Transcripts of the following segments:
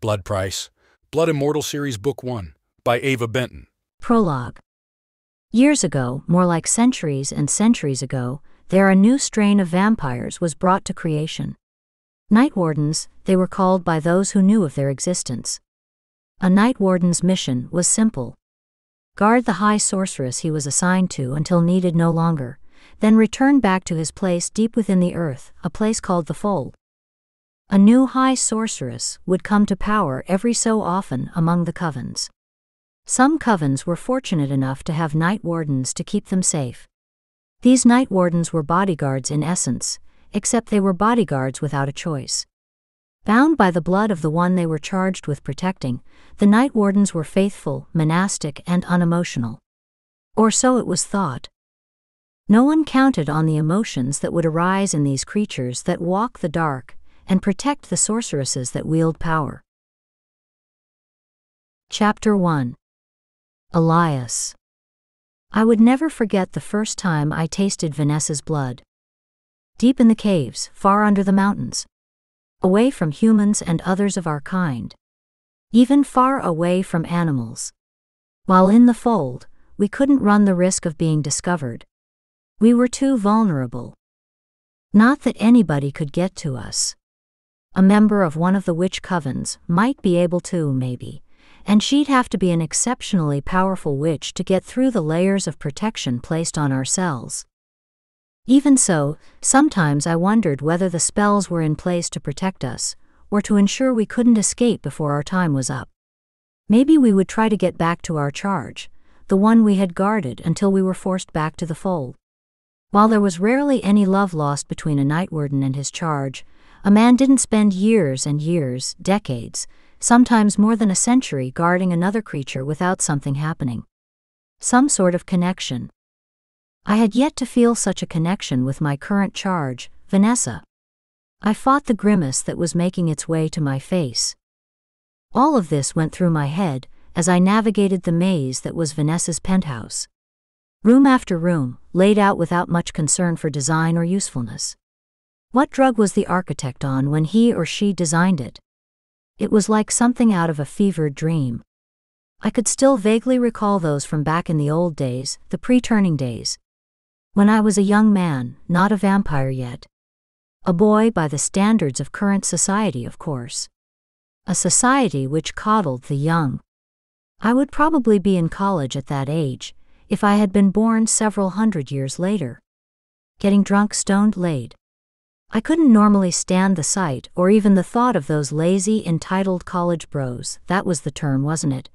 Blood Price, Blood Immortal Series Book 1, by Ava Benton. Prologue. Years ago, more like centuries and centuries ago, there a new strain of vampires was brought to creation. Night Wardens, they were called by those who knew of their existence. A Night Warden's mission was simple guard the high sorceress he was assigned to until needed no longer, then return back to his place deep within the earth, a place called the Fold. A new high sorceress would come to power every so often among the covens. Some covens were fortunate enough to have night wardens to keep them safe. These night wardens were bodyguards in essence, except they were bodyguards without a choice. Bound by the blood of the one they were charged with protecting, the night wardens were faithful, monastic, and unemotional. Or so it was thought. No one counted on the emotions that would arise in these creatures that walk the dark and protect the sorceresses that wield power. Chapter 1 Elias I would never forget the first time I tasted Vanessa's blood. Deep in the caves, far under the mountains. Away from humans and others of our kind. Even far away from animals. While in the fold, we couldn't run the risk of being discovered. We were too vulnerable. Not that anybody could get to us a member of one of the witch covens, might be able to, maybe, and she'd have to be an exceptionally powerful witch to get through the layers of protection placed on our cells. Even so, sometimes I wondered whether the spells were in place to protect us, or to ensure we couldn't escape before our time was up. Maybe we would try to get back to our charge, the one we had guarded until we were forced back to the fold. While there was rarely any love lost between a night warden and his charge, a man didn't spend years and years, decades, sometimes more than a century guarding another creature without something happening. Some sort of connection. I had yet to feel such a connection with my current charge, Vanessa. I fought the grimace that was making its way to my face. All of this went through my head as I navigated the maze that was Vanessa's penthouse. Room after room, laid out without much concern for design or usefulness. What drug was the architect on when he or she designed it? It was like something out of a fevered dream. I could still vaguely recall those from back in the old days, the pre turning days. When I was a young man, not a vampire yet. A boy by the standards of current society, of course. A society which coddled the young. I would probably be in college at that age, if I had been born several hundred years later. Getting drunk, stoned, laid. I couldn't normally stand the sight or even the thought of those lazy, entitled college bros, that was the term, wasn't it?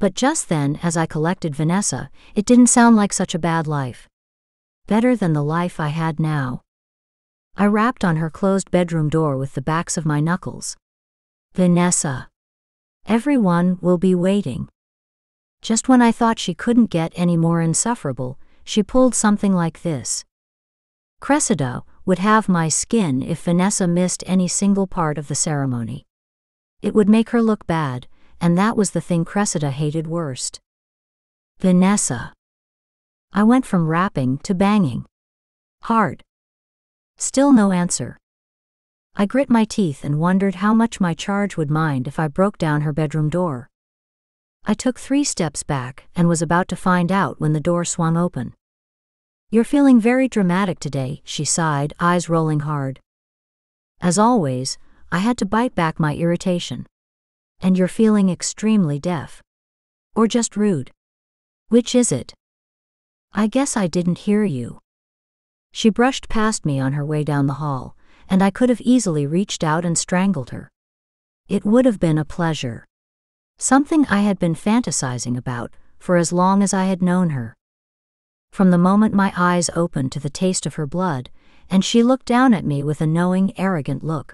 But just then, as I collected Vanessa, it didn't sound like such a bad life. Better than the life I had now. I rapped on her closed bedroom door with the backs of my knuckles. Vanessa. Everyone will be waiting. Just when I thought she couldn't get any more insufferable, she pulled something like this. Cressida, would have my skin if Vanessa missed any single part of the ceremony. It would make her look bad, and that was the thing Cressida hated worst. Vanessa. I went from rapping to banging. Hard. Still no answer. I grit my teeth and wondered how much my charge would mind if I broke down her bedroom door. I took three steps back and was about to find out when the door swung open. You're feeling very dramatic today, she sighed, eyes rolling hard. As always, I had to bite back my irritation. And you're feeling extremely deaf. Or just rude. Which is it? I guess I didn't hear you. She brushed past me on her way down the hall, and I could have easily reached out and strangled her. It would have been a pleasure. Something I had been fantasizing about for as long as I had known her from the moment my eyes opened to the taste of her blood, and she looked down at me with a knowing, arrogant look.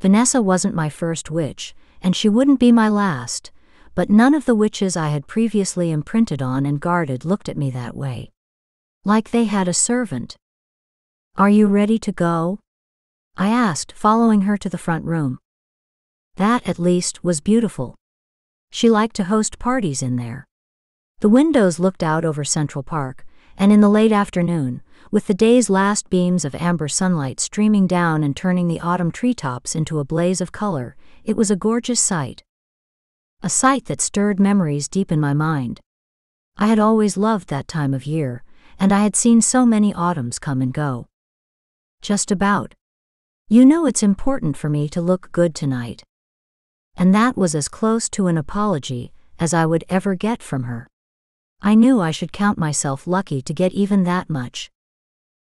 Vanessa wasn't my first witch, and she wouldn't be my last, but none of the witches I had previously imprinted on and guarded looked at me that way. Like they had a servant. Are you ready to go? I asked, following her to the front room. That, at least, was beautiful. She liked to host parties in there. The windows looked out over Central Park, and in the late afternoon, with the day's last beams of amber sunlight streaming down and turning the autumn treetops into a blaze of color, It was a gorgeous sight. A sight that stirred memories deep in my mind. I had always loved that time of year, and I had seen so many autumns come and go. Just about. You know it's important for me to look good tonight. And that was as close to an apology as I would ever get from her. I knew I should count myself lucky to get even that much.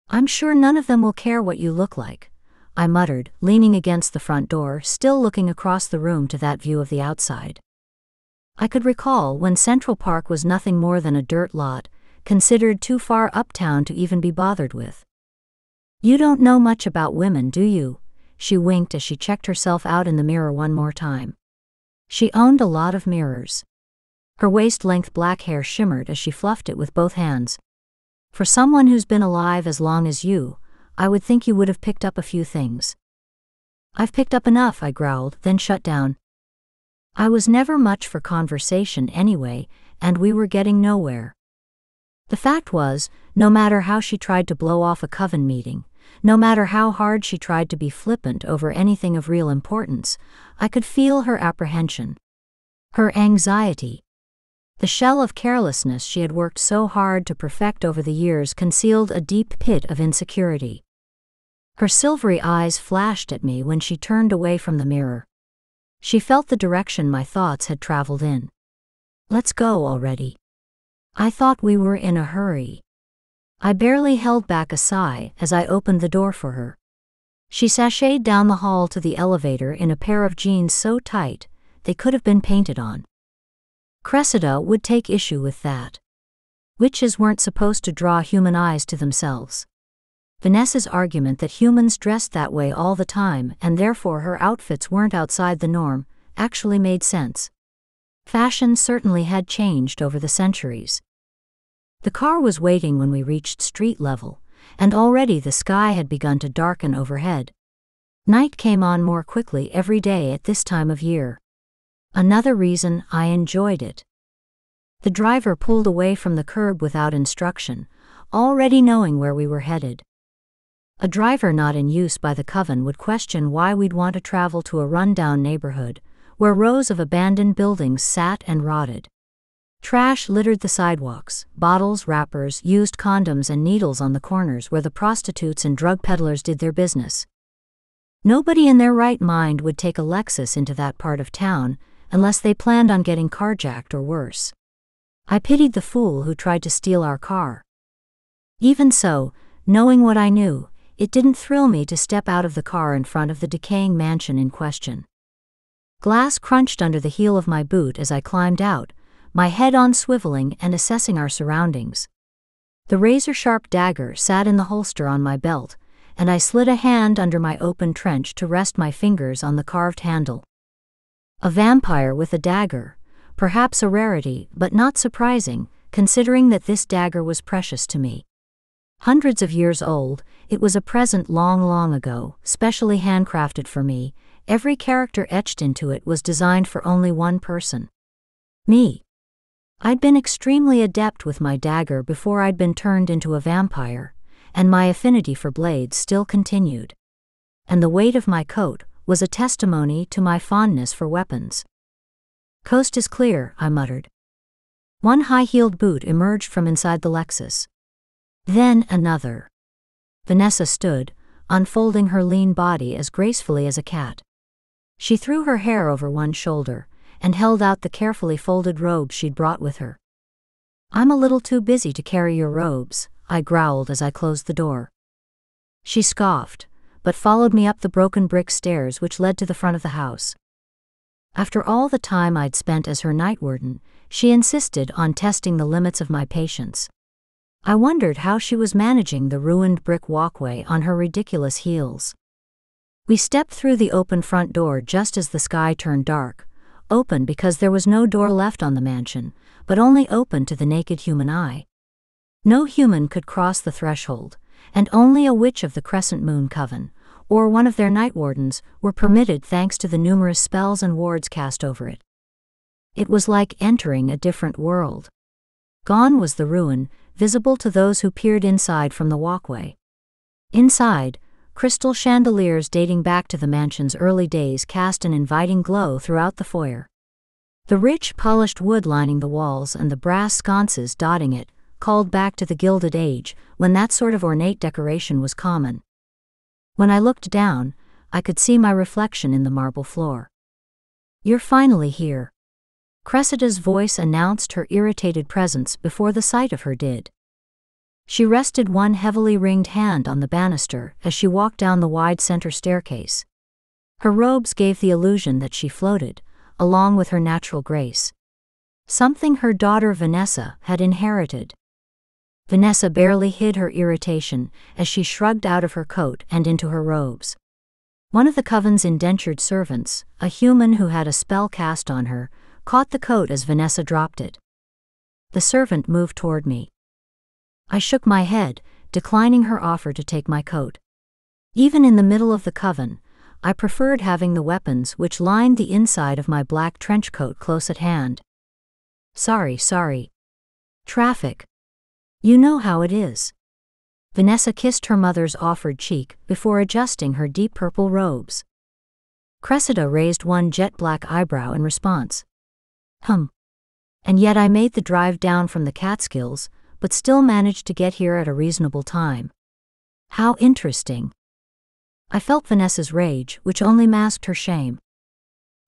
I'm sure none of them will care what you look like, I muttered, leaning against the front door, still looking across the room to that view of the outside. I could recall when Central Park was nothing more than a dirt lot, considered too far uptown to even be bothered with. You don't know much about women, do you? She winked as she checked herself out in the mirror one more time. She owned a lot of mirrors. Her waist length black hair shimmered as she fluffed it with both hands. For someone who's been alive as long as you, I would think you would have picked up a few things. I've picked up enough, I growled, then shut down. I was never much for conversation anyway, and we were getting nowhere. The fact was, no matter how she tried to blow off a coven meeting, no matter how hard she tried to be flippant over anything of real importance, I could feel her apprehension. Her anxiety. The shell of carelessness she had worked so hard to perfect over the years concealed a deep pit of insecurity. Her silvery eyes flashed at me when she turned away from the mirror. She felt the direction my thoughts had traveled in. Let's go already. I thought we were in a hurry. I barely held back a sigh as I opened the door for her. She sashayed down the hall to the elevator in a pair of jeans so tight they could have been painted on. Cressida would take issue with that. Witches weren't supposed to draw human eyes to themselves. Vanessa's argument that humans dressed that way all the time and therefore her outfits weren't outside the norm actually made sense. Fashion certainly had changed over the centuries. The car was waiting when we reached street level, and already the sky had begun to darken overhead. Night came on more quickly every day at this time of year. Another reason I enjoyed it. The driver pulled away from the curb without instruction, already knowing where we were headed. A driver not in use by the coven would question why we'd want to travel to a rundown neighborhood, where rows of abandoned buildings sat and rotted. Trash littered the sidewalks, bottles, wrappers, used condoms, and needles on the corners where the prostitutes and drug peddlers did their business. Nobody in their right mind would take a Lexus into that part of town unless they planned on getting carjacked or worse. I pitied the fool who tried to steal our car. Even so, knowing what I knew, it didn't thrill me to step out of the car in front of the decaying mansion in question. Glass crunched under the heel of my boot as I climbed out, my head on swiveling and assessing our surroundings. The razor sharp dagger sat in the holster on my belt, and I slid a hand under my open trench to rest my fingers on the carved handle. A vampire with a dagger, perhaps a rarity, but not surprising, considering that this dagger was precious to me. Hundreds of years old, it was a present long, long ago, specially handcrafted for me. Every character etched into it was designed for only one person. Me. I'd been extremely adept with my dagger before I'd been turned into a vampire, and my affinity for blades still continued. And the weight of my coat was a testimony to my fondness for weapons. Coast is clear, I muttered. One high heeled boot emerged from inside the Lexus. Then another. Vanessa stood, unfolding her lean body as gracefully as a cat. She threw her hair over one shoulder and held out the carefully folded robe she'd brought with her. I'm a little too busy to carry your robes, I growled as I closed the door. She scoffed, but followed me up the broken brick stairs which led to the front of the house. After all the time I'd spent as her night warden, she insisted on testing the limits of my patience. I wondered how she was managing the ruined brick walkway on her ridiculous heels. We stepped through the open front door just as the sky turned dark, open because there was no door left on the mansion, but only open to the naked human eye. No human could cross the threshold, and only a witch of the Crescent Moon Coven, or one of their night wardens, were permitted thanks to the numerous spells and wards cast over it. It was like entering a different world. Gone was the ruin, visible to those who peered inside from the walkway. Inside, Crystal chandeliers dating back to the mansion's early days cast an inviting glow throughout the foyer. The rich, polished wood lining the walls and the brass sconces dotting it called back to the Gilded Age, when that sort of ornate decoration was common. When I looked down, I could see my reflection in the marble floor. You're finally here. Cressida's voice announced her irritated presence before the sight of her did. She rested one heavily ringed hand on the banister as she walked down the wide center staircase. Her robes gave the illusion that she floated, along with her natural grace. Something her daughter Vanessa had inherited. Vanessa barely hid her irritation as she shrugged out of her coat and into her robes. One of the coven's indentured servants, a human who had a spell cast on her, caught the coat as Vanessa dropped it. The servant moved toward me. I shook my head, declining her offer to take my coat. Even in the middle of the coven, I preferred having the weapons which lined the inside of my black trench coat close at hand. Sorry, sorry. Traffic, you know how it is. Vanessa kissed her mother's offered cheek before adjusting her deep purple robes. Cressida raised one jet black eyebrow in response. Hum. And yet I made the drive down from the Catskills, but still managed to get here at a reasonable time. How interesting. I felt Vanessa's rage, which only masked her shame.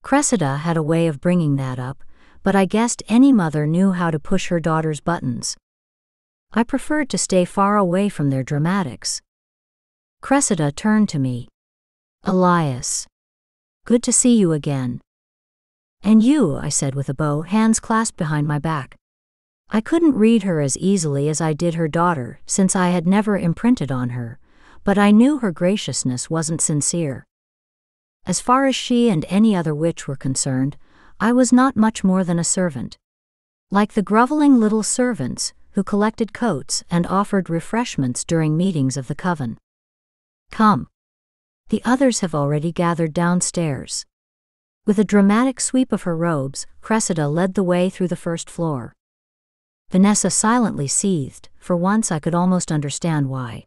Cressida had a way of bringing that up, but I guessed any mother knew how to push her daughter's buttons. I preferred to stay far away from their dramatics. Cressida turned to me. Elias. Good to see you again. And you, I said with a bow, hands clasped behind my back. I couldn't read her as easily as I did her daughter, since I had never imprinted on her, but I knew her graciousness wasn't sincere. As far as she and any other witch were concerned, I was not much more than a servant. Like the groveling little servants who collected coats and offered refreshments during meetings of the coven. Come. The others have already gathered downstairs. With a dramatic sweep of her robes, Cressida led the way through the first floor. Vanessa silently seethed, for once I could almost understand why.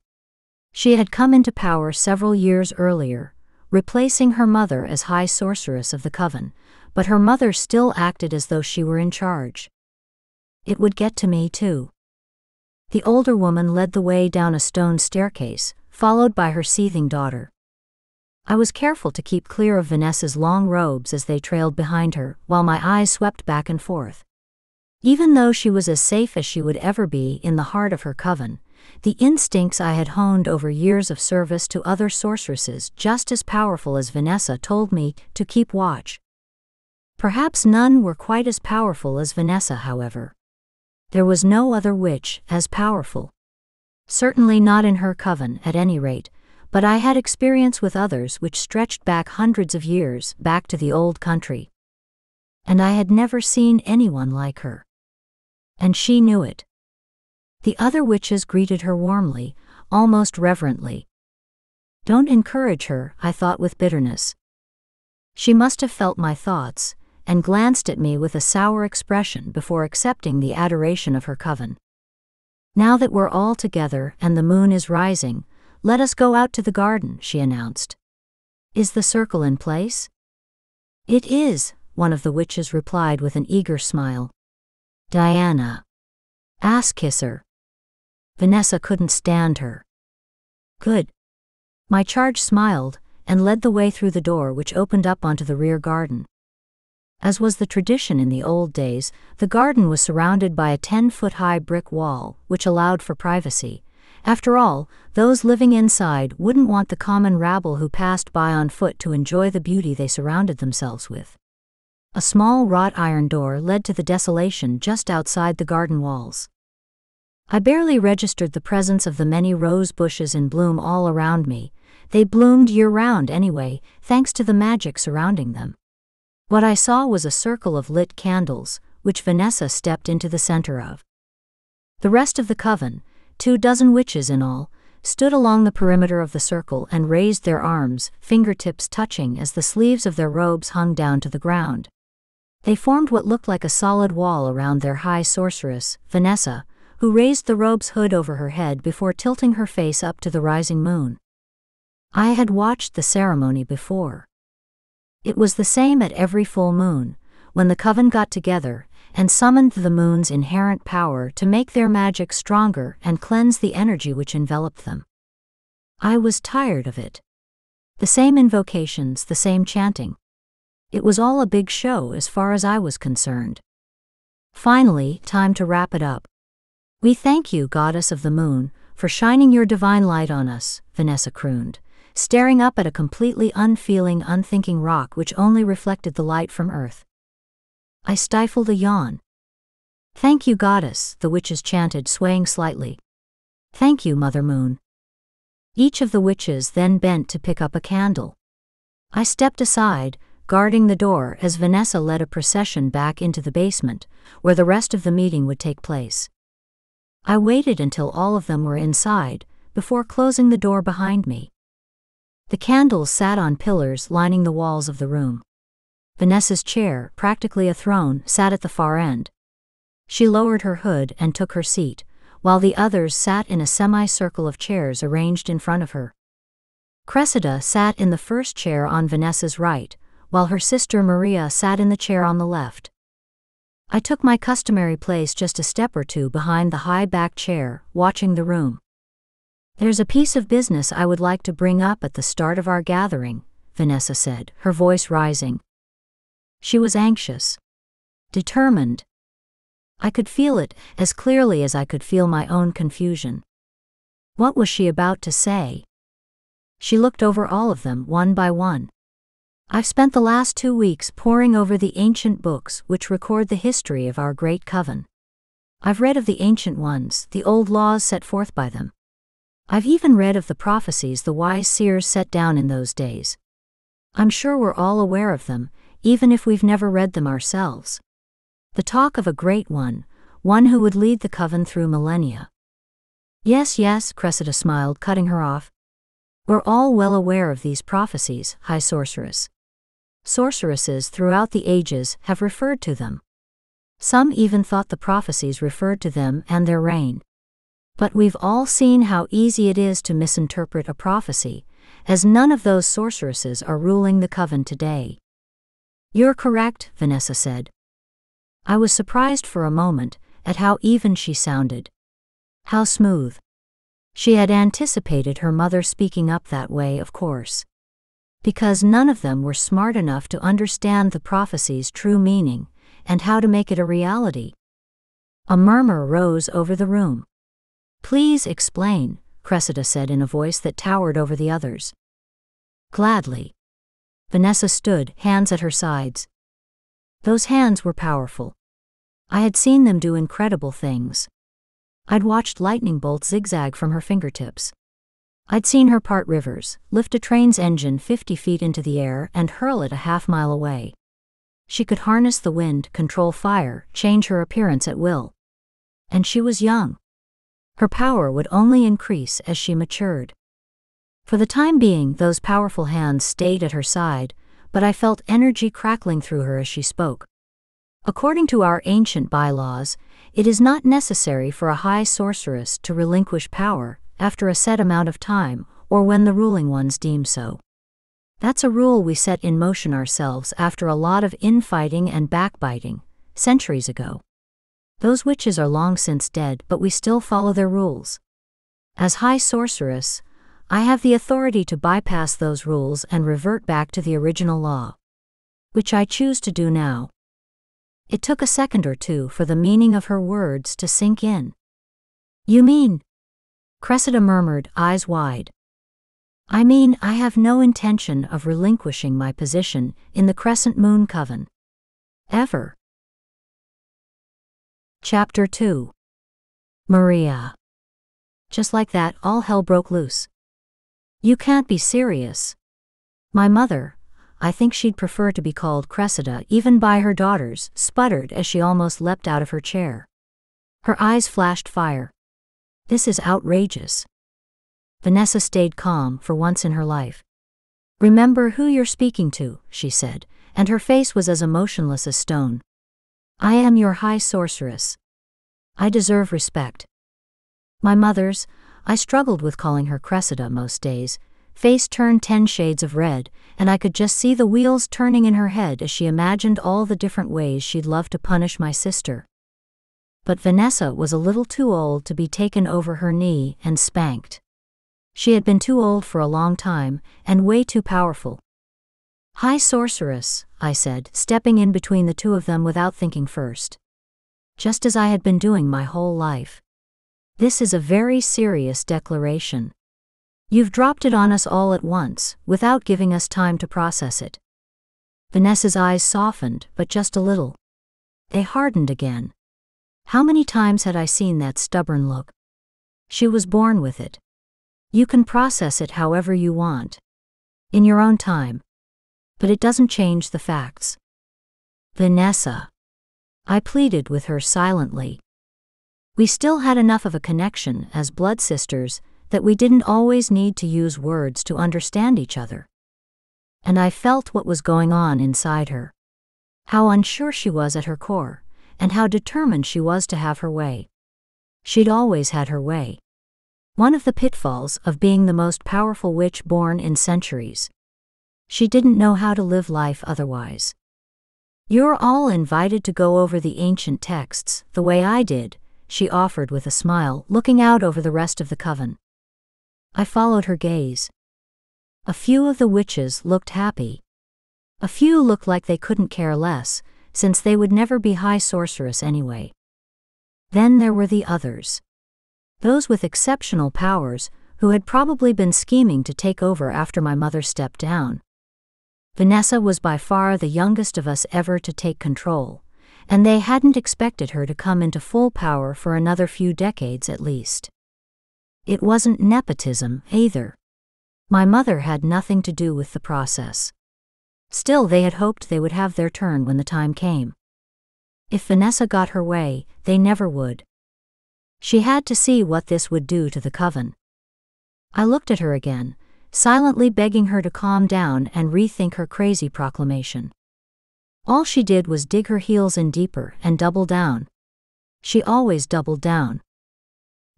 She had come into power several years earlier, replacing her mother as High Sorceress of the Coven, but her mother still acted as though she were in charge. It would get to me, too. The older woman led the way down a stone staircase, followed by her seething daughter. I was careful to keep clear of Vanessa's long robes as they trailed behind her, while my eyes swept back and forth. Even though she was as safe as she would ever be in the heart of her coven, the instincts I had honed over years of service to other sorceresses just as powerful as Vanessa told me to keep watch. Perhaps none were quite as powerful as Vanessa, however. There was no other witch as powerful. Certainly not in her coven, at any rate, but I had experience with others which stretched back hundreds of years, back to the old country. And I had never seen anyone like her. And she knew it. The other witches greeted her warmly, almost reverently. Don't encourage her, I thought with bitterness. She must have felt my thoughts, and glanced at me with a sour expression before accepting the adoration of her coven. Now that we're all together and the moon is rising, let us go out to the garden, she announced. Is the circle in place? It is, one of the witches replied with an eager smile. Diana. Ass kisser. Vanessa couldn't stand her. Good. My charge smiled and led the way through the door which opened up onto the rear garden. As was the tradition in the old days, the garden was surrounded by a 10 foot high brick wall, which allowed for privacy. After all, those living inside wouldn't want the common rabble who passed by on foot to enjoy the beauty they surrounded themselves with. A small wrought iron door led to the desolation just outside the garden walls. I barely registered the presence of the many rose bushes in bloom all around me. They bloomed year round anyway, thanks to the magic surrounding them. What I saw was a circle of lit candles, which Vanessa stepped into the center of. The rest of the coven, two dozen witches in all, stood along the perimeter of the circle and raised their arms, fingertips touching as the sleeves of their robes hung down to the ground. They formed what looked like a solid wall around their high sorceress, Vanessa, who raised the robe's hood over her head before tilting her face up to the rising moon. I had watched the ceremony before. It was the same at every full moon, when the coven got together and summoned the moon's inherent power to make their magic stronger and cleanse the energy which enveloped them. I was tired of it. The same invocations, the same chanting. It was all a big show as far as I was concerned. Finally, time to wrap it up. We thank you, Goddess of the Moon, for shining your divine light on us, Vanessa crooned, staring up at a completely unfeeling, unthinking rock which only reflected the light from Earth. I stifled a yawn. Thank you, Goddess, the witches chanted, swaying slightly. Thank you, Mother Moon. Each of the witches then bent to pick up a candle. I stepped aside, guarding the door as Vanessa led a procession back into the basement, where the rest of the meeting would take place. I waited until all of them were inside, before closing the door behind me. The candles sat on pillars lining the walls of the room. Vanessa's chair, practically a throne, sat at the far end. She lowered her hood and took her seat, while the others sat in a semicircle of chairs arranged in front of her. Cressida sat in the first chair on Vanessa's right, while her sister Mariya sat in the chair on the left. I took my customary place just a step or two behind the high back chair, watching the room. There's a piece of business I would like to bring up at the start of our gathering, Vanessa said, her voice rising. She was anxious, determined, I could feel it as clearly as I could feel my own confusion. What was she about to say? She looked over all of them one by one. I've spent the last two weeks poring over the ancient books which record the history of our great coven. I've read of the ancient ones, the old laws set forth by them. I've even read of the prophecies the wise seers set down in those days. I'm sure we're all aware of them, even if we've never read them ourselves. The talk of a great one, one who would lead the coven through millennia. Yes, yes, Cressida smiled, cutting her off. We're all well aware of these prophecies, High Sorceress. Sorceresses throughout the ages have referred to them. Some even thought the prophecies referred to them and their reign. But we've all seen how easy it is to misinterpret a prophecy, as none of those sorceresses are ruling the coven today. You're correct, Vanessa said, I was surprised for a moment at how even she sounded. How smooth. She had anticipated her mother speaking up that way, of course. Because none of them were smart enough to understand the prophecy's true meaning and how to make it a reality. A murmur rose over the room. Please explain, Cressida said in a voice that towered over the others. Gladly. Vanessa stood, hands at her sides. Those hands were powerful. I had seen them do incredible things. I'd watched lightning bolts zigzag from her fingertips. I'd seen her part rivers, lift a train's engine 50 feet into the air, and hurl it a half mile away. She could harness the wind, control fire, change her appearance at will. And she was young. Her power would only increase as she matured. For the time being, those powerful hands stayed at her side, but I felt energy crackling through her as she spoke. According to our ancient bylaws, it is not necessary for a high sorceress to relinquish power after a set amount of time or when the ruling ones deem so. That's a rule we set in motion ourselves after a lot of infighting and backbiting, centuries ago. Those witches are long since dead, but we still follow their rules. As High Sorceress, I have the authority to bypass those rules and revert back to the original law. Which I choose to do now. It took a second or two for the meaning of her words to sink in. You mean? Cressida murmured, eyes wide. I mean, I have no intention of relinquishing my position in the Crescent Moon Coven. Ever. Chapter 2 Mariya. Just like that, all hell broke loose. You can't be serious. My mother, I think she'd prefer to be called Cressida even by her daughters, sputtered as she almost leapt out of her chair. Her eyes flashed fire. This is outrageous. Vanessa stayed calm for once in her life. Remember who you're speaking to, she said, and her face was as emotionless as stone. I am your high sorceress. I deserve respect. My mother's, I struggled with calling her Cressida most days, face turned ten shades of red, and I could just see the wheels turning in her head as she imagined all the different ways she'd love to punish my sister. But Vanessa was a little too old to be taken over her knee and spanked. She had been too old for a long time, and way too powerful. High sorceress, I said, stepping in between the two of them without thinking first. Just as I had been doing my whole life. This is a very serious declaration. You've dropped it on us all at once, without giving us time to process it. Vanessa's eyes softened, but just a little. They hardened again. How many times had I seen that stubborn look? She was born with it. You can process it however you want. In your own time. But it doesn't change the facts. Vanessa. I pleaded with her silently. We still had enough of a connection as blood sisters that we didn't always need to use words to understand each other. And I felt what was going on inside her. How unsure she was at her core, and how determined she was to have her way. She'd always had her way. One of the pitfalls of being the most powerful witch born in centuries. She didn't know how to live life otherwise. You're all invited to go over the ancient texts, the way I did, she offered with a smile, looking out over the rest of the coven. I followed her gaze. A few of the witches looked happy. A few looked like they couldn't care less, since they would never be high sorceress anyway. Then there were the others. Those with exceptional powers, who had probably been scheming to take over after my mother stepped down. Vanessa was by far the youngest of us ever to take control, and they hadn't expected her to come into full power for another few decades at least. It wasn't nepotism, either. My mother had nothing to do with the process. Still, they had hoped they would have their turn when the time came. If Vanessa got her way, they never would. She had to see what this would do to the coven. I looked at her again, silently begging her to calm down and rethink her crazy proclamation. All she did was dig her heels in deeper and double down. She always doubled down.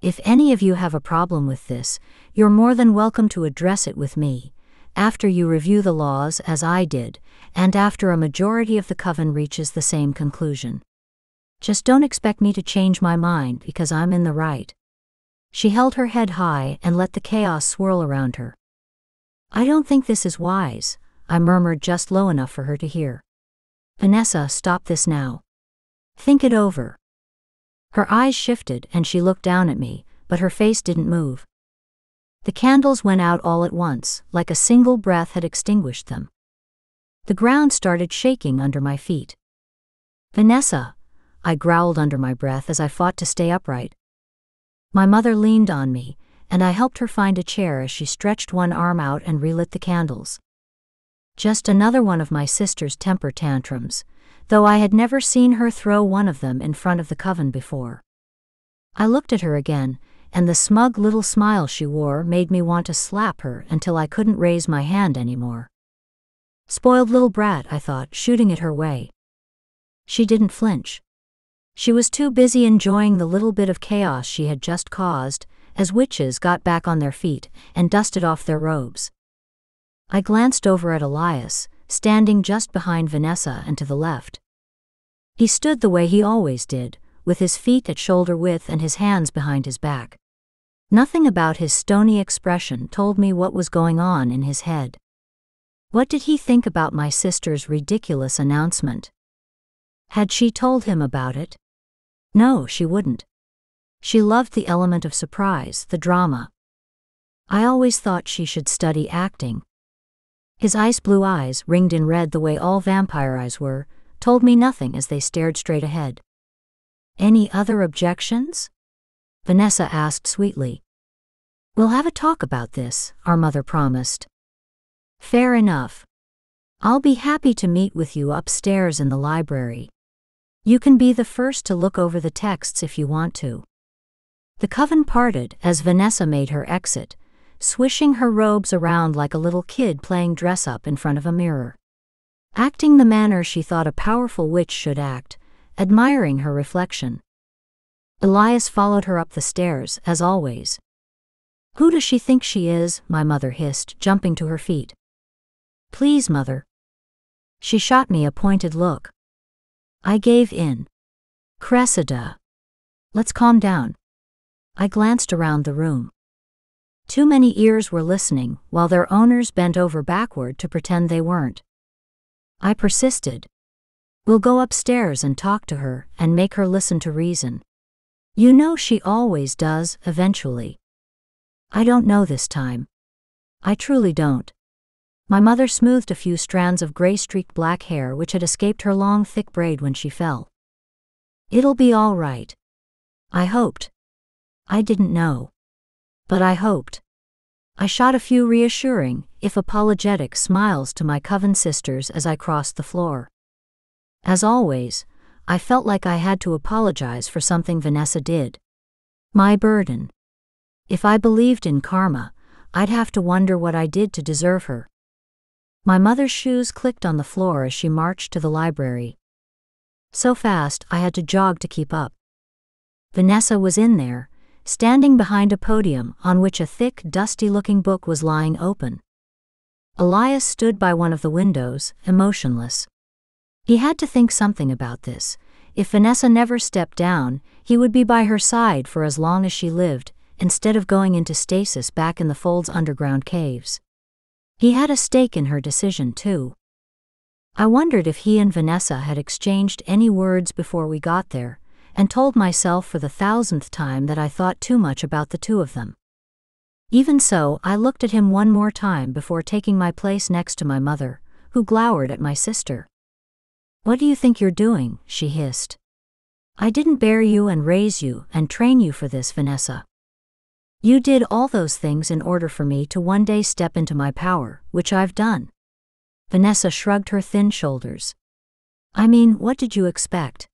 If any of you have a problem with this, you're more than welcome to address it with me, after you review the laws as I did, and after a majority of the coven reaches the same conclusion. Just don't expect me to change my mind because I'm in the right. She held her head high and let the chaos swirl around her. I don't think this is wise, I murmured just low enough for her to hear. Vanessa, stop this now. Think it over. Her eyes shifted and she looked down at me, but her face didn't move. The candles went out all at once, like a single breath had extinguished them. The ground started shaking under my feet. Vanessa, I growled under my breath as I fought to stay upright. My mother leaned on me, and I helped her find a chair as she stretched one arm out and relit the candles. Just another one of my sister's temper tantrums, though I had never seen her throw one of them in front of the coven before. I looked at her again, and the smug little smile she wore made me want to slap her until I couldn't raise my hand anymore. Spoiled little brat, I thought, shooting it her way. She didn't flinch. She was too busy enjoying the little bit of chaos she had just caused, as witches got back on their feet and dusted off their robes. I glanced over at Elias, standing just behind Vanessa and to the left. He stood the way he always did, with his feet at shoulder width and his hands behind his back. Nothing about his stony expression told me what was going on in his head. What did he think about my sister's ridiculous announcement? Had she told him about it? No, she wouldn't. She loved the element of surprise, the drama. I always thought she should study acting, his ice blue eyes, ringed in red the way all vampire eyes were, told me nothing as they stared straight ahead. Any other objections? Vanessa asked sweetly. We'll have a talk about this, our mother promised. Fair enough. I'll be happy to meet with you upstairs in the library. You can be the first to look over the texts if you want to. The coven parted as Vanessa made her exit, swishing her robes around like a little kid playing dress up in front of a mirror. Acting the manner she thought a powerful witch should act, admiring her reflection. Elias followed her up the stairs, as always. Who does she think she is? my mother hissed, jumping to her feet. Please, mother. She shot me a pointed look. I gave in. Cressida. Let's calm down. I glanced around the room. Too many ears were listening, while their owners bent over backward to pretend they weren't. I persisted. We'll go upstairs and talk to her and make her listen to reason. You know she always does, eventually. I don't know this time. I truly don't. My mother smoothed a few strands of gray streaked black hair which had escaped her long thick braid when she fell. It'll be all right. I hoped. I didn't know. But I hoped. I shot a few reassuring, if apologetic, smiles to my coven sisters as I crossed the floor. As always, I felt like I had to apologize for something Vanessa did. My burden. If I believed in karma, I'd have to wonder what I did to deserve her. My mother's shoes clicked on the floor as she marched to the library. So fast, I had to jog to keep up. Vanessa was in there, standing behind a podium on which a thick, dusty looking book was lying open. Elias stood by one of the windows, emotionless. He had to think something about this. If Vanessa never stepped down, he would be by her side for as long as she lived, instead of going into stasis back in the Fold's underground caves. He had a stake in her decision, too. I wondered if he and Vanessa had exchanged any words before we got there, and told myself for the thousandth time that I thought too much about the two of them. Even so, I looked at him one more time before taking my place next to my mother, who glowered at my sister. What do you think you're doing? she hissed. I didn't bear you and raise you and train you for this, Vanessa. You did all those things in order for me to one day step into my power, which I've done. Vanessa shrugged her thin shoulders. I mean, what did you expect?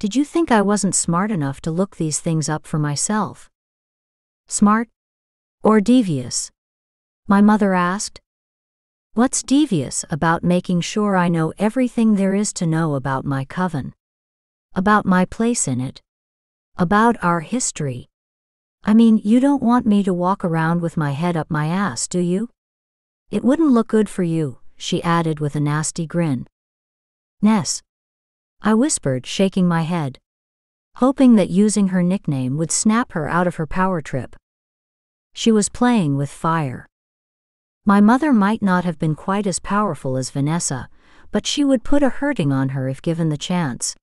Did you think I wasn't smart enough to look these things up for myself? Smart? Or devious? My mother asked. What's devious about making sure I know everything there is to know about my coven? About my place in it? About our history? I mean, you don't want me to walk around with my head up my ass, do you? It wouldn't look good for you, she added with a nasty grin. Ness, I whispered, shaking my head. Hoping that using her nickname would snap her out of her power trip. She was playing with fire. My mother might not have been quite as powerful as Vanessa, but she would put a hurting on her if given the chance.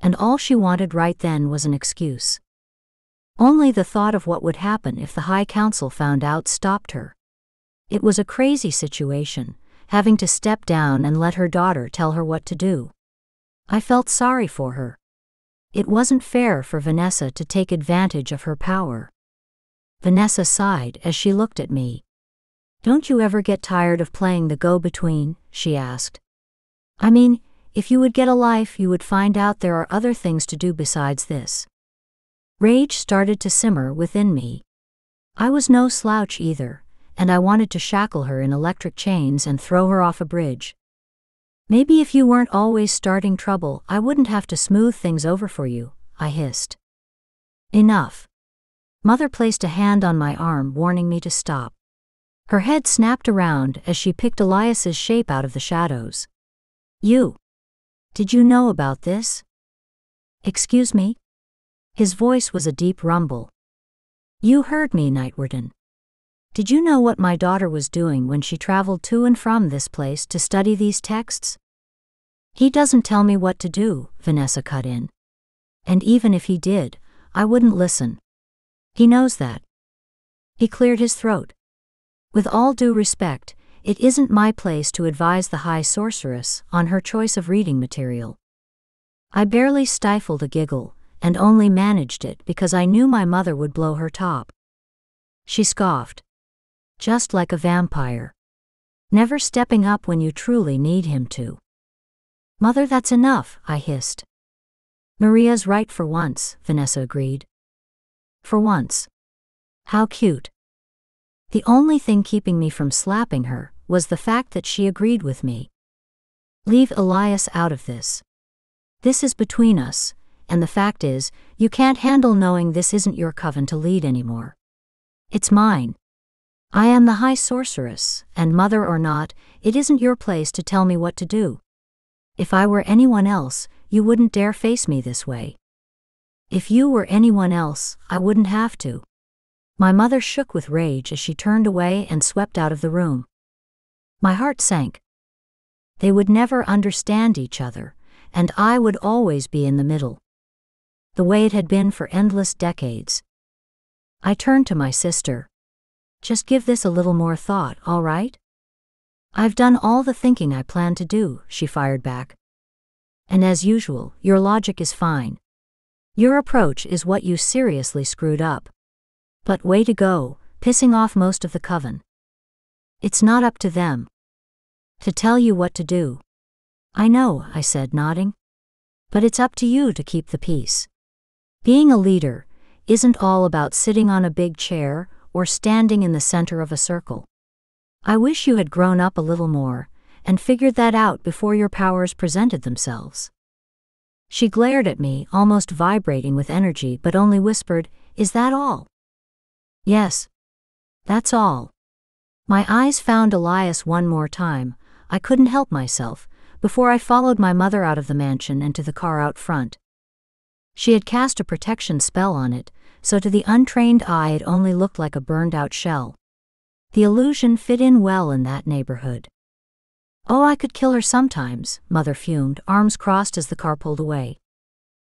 And all she wanted right then was an excuse. Only the thought of what would happen if the High Council found out stopped her. It was a crazy situation, having to step down and let her daughter tell her what to do. I felt sorry for her. It wasn't fair for Vanessa to take advantage of her power. Vanessa sighed as she looked at me. Don't you ever get tired of playing the go between? she asked. I mean, if you would get a life, you would find out there are other things to do besides this. Rage started to simmer within me. I was no slouch either, and I wanted to shackle her in electric chains and throw her off a bridge. Maybe if you weren't always starting trouble, I wouldn't have to smooth things over for you, I hissed. Enough. Mother placed a hand on my arm, warning me to stop. Her head snapped around as she picked Elias's shape out of the shadows. You. Did you know about this? Excuse me? His voice was a deep rumble. You heard me, Nightwarden. Did you know what my daughter was doing when she traveled to and from this place to study these texts? He doesn't tell me what to do, Vanessa cut in. And even if he did, I wouldn't listen. He knows that. He cleared his throat. With all due respect, it isn't my place to advise the High Sorceress on her choice of reading material. I barely stifled a giggle, and only managed it because I knew my mother would blow her top. She scoffed just like a vampire. Never stepping up when you truly need him to. Mother, that's enough, I hissed. Mariya's right for once, Vanessa agreed. For once. How cute. The only thing keeping me from slapping her was the fact that she agreed with me. Leave Elias out of this. This is between us, and the fact is, you can't handle knowing this isn't your coven to lead anymore. It's mine. I am the High Sorceress, and mother or not, it isn't your place to tell me what to do. If I were anyone else, you wouldn't dare face me this way. If you were anyone else, I wouldn't have to. My mother shook with rage as she turned away and swept out of the room. My heart sank. They would never understand each other, and I would always be in the middle. The way it had been for endless decades. I turned to my sister. Just give this a little more thought, all right? I've done all the thinking I planned to do, she fired back. And as usual, your logic is fine. Your approach is what you seriously screwed up. But way to go, pissing off most of the coven. It's not up to them to tell you what to do. I know, I said, nodding. But it's up to you to keep the peace. Being a leader isn't all about sitting on a big chair or standing in the center of a circle. I wish you had grown up a little more and figured that out before your powers presented themselves. She glared at me, almost vibrating with energy, but only whispered, Is that all? Yes. That's all. My eyes found Elias one more time. I couldn't help myself, before I followed my mother out of the mansion and to the car out front. She had cast a protection spell on it, so to the untrained eye it only looked like a burned out shell. The illusion fit in well in that neighborhood. Oh, I could kill her sometimes, Mother fumed, arms crossed as the car pulled away.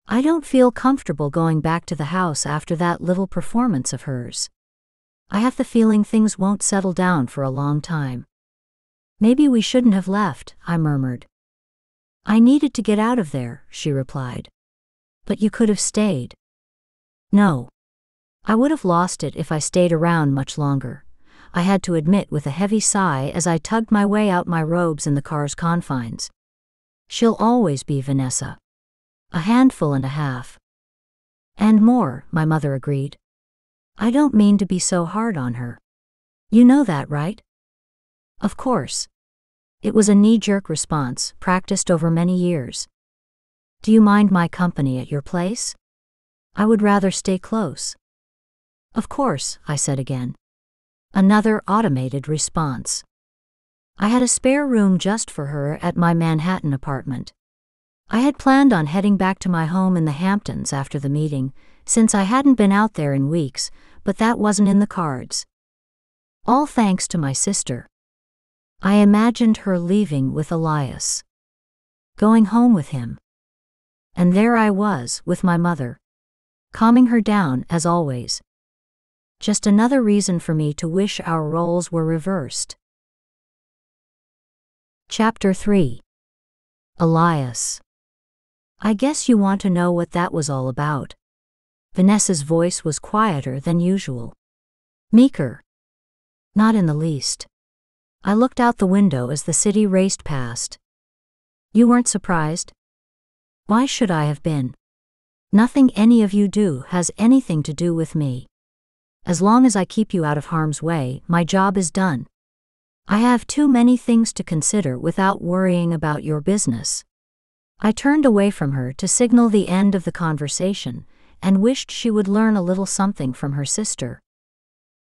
I don't feel comfortable going back to the house after that little performance of hers. I have the feeling things won't settle down for a long time. Maybe we shouldn't have left, I murmured. I needed to get out of there, she replied. But you could have stayed. No. I would have lost it if I stayed around much longer. I had to admit with a heavy sigh as I tugged my way out my robes in the car's confines. She'll always be Vanessa. A handful and a half. And more, my mother agreed. I don't mean to be so hard on her. You know that, right? Of course. It was a knee jerk response, practiced over many years. Do you mind my company at your place? I would rather stay close. Of course, I said again. Another automated response. I had a spare room just for her at my Manhattan apartment. I had planned on heading back to my home in the Hamptons after the meeting, since I hadn't been out there in weeks, but that wasn't in the cards. All thanks to my sister. I imagined her leaving with Elias, going home with him. And there I was with my mother, calming her down as always. Just another reason for me to wish our roles were reversed. Chapter 3 Elias. I guess you want to know what that was all about. Vanessa's voice was quieter than usual. Meeker. Not in the least. I looked out the window as the city raced past. You weren't surprised? Why should I have been? Nothing any of you do has anything to do with me. As long as I keep you out of harm's way, my job is done. I have too many things to consider without worrying about your business. I turned away from her to signal the end of the conversation and wished she would learn a little something from her sister.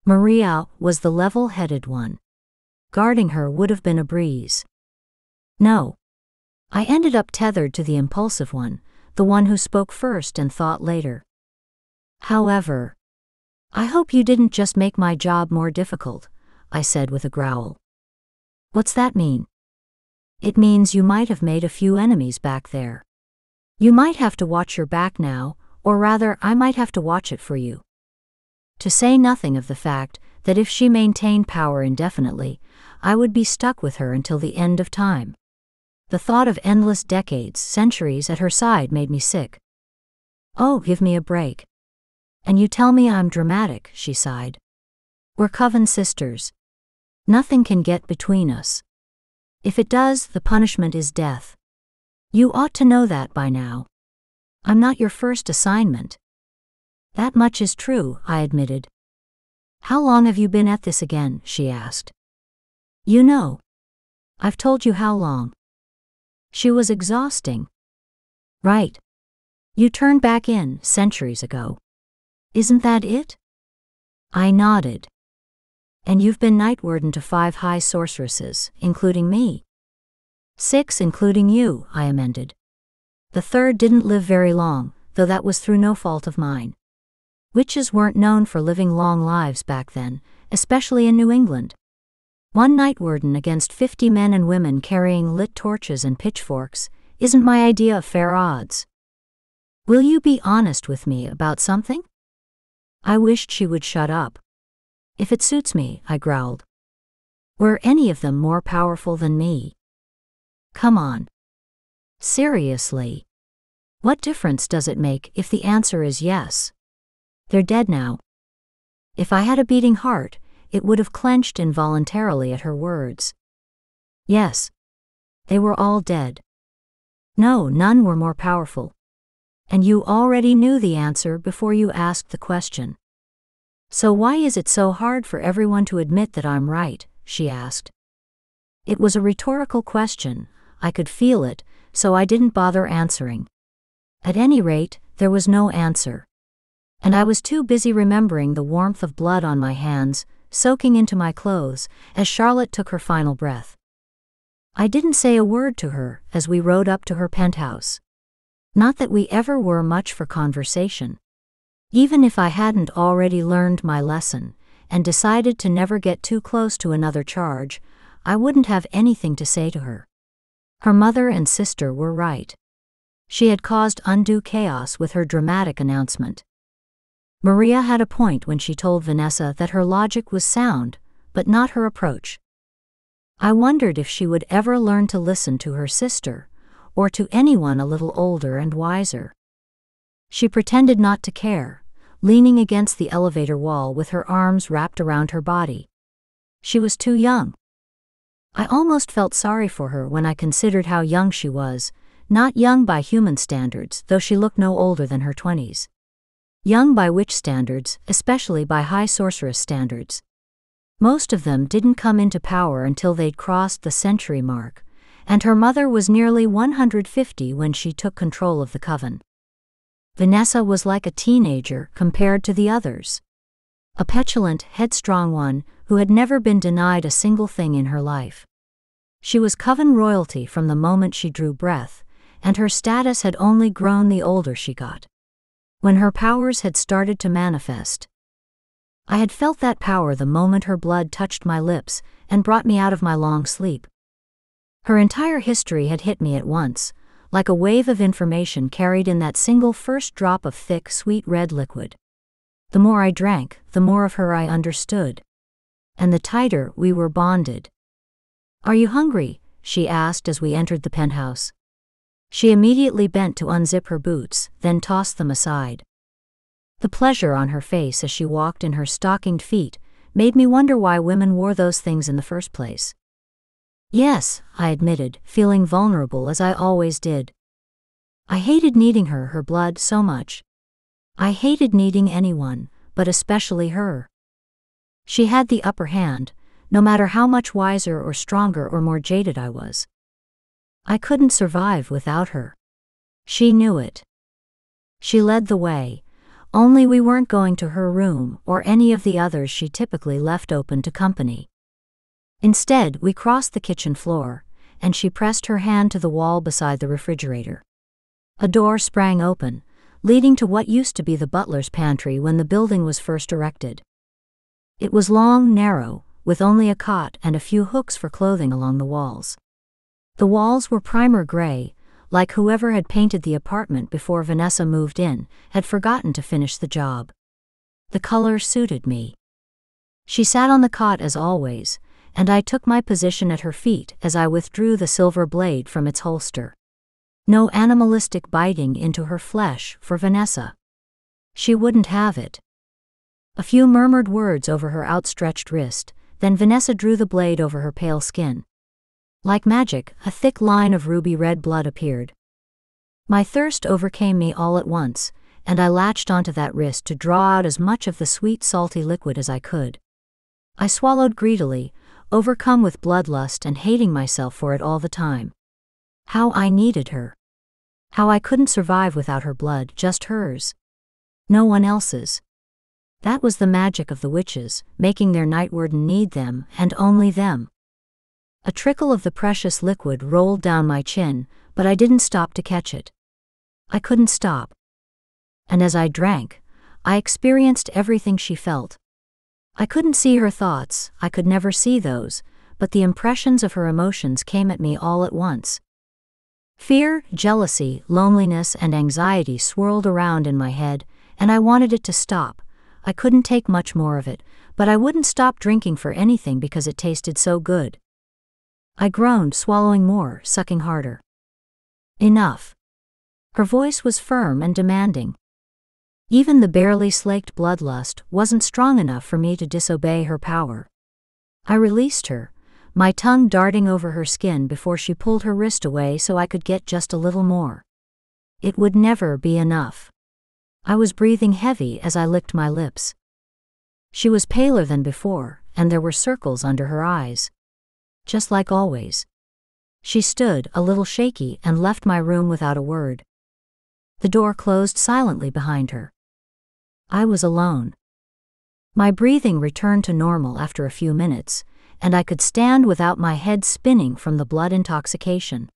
Mariya was the level headed one. Guarding her would have been a breeze. No. I ended up tethered to the impulsive one, the one who spoke first and thought later. However, I hope you didn't just make my job more difficult, I said with a growl. What's that mean? It means you might have made a few enemies back there. You might have to watch your back now, or rather, I might have to watch it for you. To say nothing of the fact that if she maintained power indefinitely, I would be stuck with her until the end of time. The thought of endless decades, centuries at her side made me sick. Oh, give me a break. And you tell me I'm dramatic, she sighed. We're coven sisters. Nothing can get between us. If it does, the punishment is death. You ought to know that by now. I'm not your first assignment. That much is true, I admitted. How long have you been at this again? she asked. You know. I've told you how long. She was exhausting. Right. You turned back in centuries ago. Isn't that it? I nodded. And you've been Nightwarden to five high sorceresses, including me. Six, including you, I amended. The third didn't live very long, though that was through no fault of mine. Witches weren't known for living long lives back then, especially in New England. One Nightwarden against fifty men and women carrying lit torches and pitchforks isn't my idea of fair odds. Will you be honest with me about something? I wished she would shut up. If it suits me, I growled. Were any of them more powerful than me? Come on. Seriously. What difference does it make if the answer is yes? They're dead now. If I had a beating heart, it would have clenched involuntarily at her words. Yes. They were all dead. No, none were more powerful. And you already knew the answer before you asked the question. So why is it so hard for everyone to admit that I'm right? she asked. It was a rhetorical question, I could feel it, so I didn't bother answering. At any rate, there was no answer. And I was too busy remembering the warmth of blood on my hands, soaking into my clothes, as Charlotte took her final breath. I didn't say a word to her as we rode up to her penthouse. Not that we ever were much for conversation. Even if I hadn't already learned my lesson and decided to never get too close to another charge, I wouldn't have anything to say to her. Her mother and sister were right. She had caused undue chaos with her dramatic announcement. Mariya had a point when she told Vanessa that her logic was sound, but not her approach. I wondered if she would ever learn to listen to her sister, or to anyone a little older and wiser. She pretended not to care, leaning against the elevator wall with her arms wrapped around her body. She was too young. I almost felt sorry for her when I considered how young she was, not young by human standards, though she looked no older than her twenties. Young by witch standards, especially by high sorceress standards. Most of them didn't come into power until they'd crossed the century mark, and her mother was nearly 150 when she took control of the coven. Vanessa was like a teenager compared to the others. A petulant, headstrong one who had never been denied a single thing in her life. She was coven royalty from the moment she drew breath, and her status had only grown the older she got. When her powers had started to manifest, I had felt that power the moment her blood touched my lips and brought me out of my long sleep. Her entire history had hit me at once, like a wave of information carried in that single first drop of thick, sweet red liquid. The more I drank, the more of her I understood and the tighter we were bonded. Are you hungry? she asked as we entered the penthouse. She immediately bent to unzip her boots, then tossed them aside. The pleasure on her face as she walked in her stockinged feet made me wonder why women wore those things in the first place. Yes, I admitted, feeling vulnerable as I always did. I hated needing her, her blood, so much. I hated needing anyone, but especially her. She had the upper hand, no matter how much wiser or stronger or more jaded I was. I couldn't survive without her. She knew it. She led the way, only we weren't going to her room or any of the others she typically left open to company. Instead, we crossed the kitchen floor, and she pressed her hand to the wall beside the refrigerator. A door sprang open, leading to what used to be the butler's pantry when the building was first erected. It was long, narrow, with only a cot and a few hooks for clothing along the walls. The walls were primer gray, like whoever had painted the apartment before Vanessa moved in had forgotten to finish the job. The color suited me. She sat on the cot as always, and I took my position at her feet as I withdrew the silver blade from its holster. No animalistic biting into her flesh for Vanessa. She wouldn't have it. A few murmured words over her outstretched wrist, then Vanessa drew the blade over her pale skin. Like magic, a thick line of ruby red blood appeared. My thirst overcame me all at once, and I latched onto that wrist to draw out as much of the sweet, salty liquid as I could. I swallowed greedily, overcome with bloodlust and hating myself for it all the time. How I needed her. How I couldn't survive without her blood, just hers. No one else's. That was the magic of the witches, making their Nightwarden need them, and only them. A trickle of the precious liquid rolled down my chin, but I didn't stop to catch it. I couldn't stop. And as I drank, I experienced everything she felt. I couldn't see her thoughts, I could never see those, but the impressions of her emotions came at me all at once. Fear, jealousy, loneliness, and anxiety swirled around in my head, and I wanted it to stop. I couldn't take much more of it, but I wouldn't stop drinking for anything because it tasted so good. I groaned, swallowing more, sucking harder. Enough. Her voice was firm and demanding. Even the barely slaked bloodlust wasn't strong enough for me to disobey her power. I released her, my tongue darting over her skin before she pulled her wrist away so I could get just a little more. It would never be enough. I was breathing heavy as I licked my lips. She was paler than before, and there were circles under her eyes. Just like always. She stood, a little shaky, and left my room without a word. The door closed silently behind her. I was alone. My breathing returned to normal after a few minutes, and I could stand without my head spinning from the blood intoxication.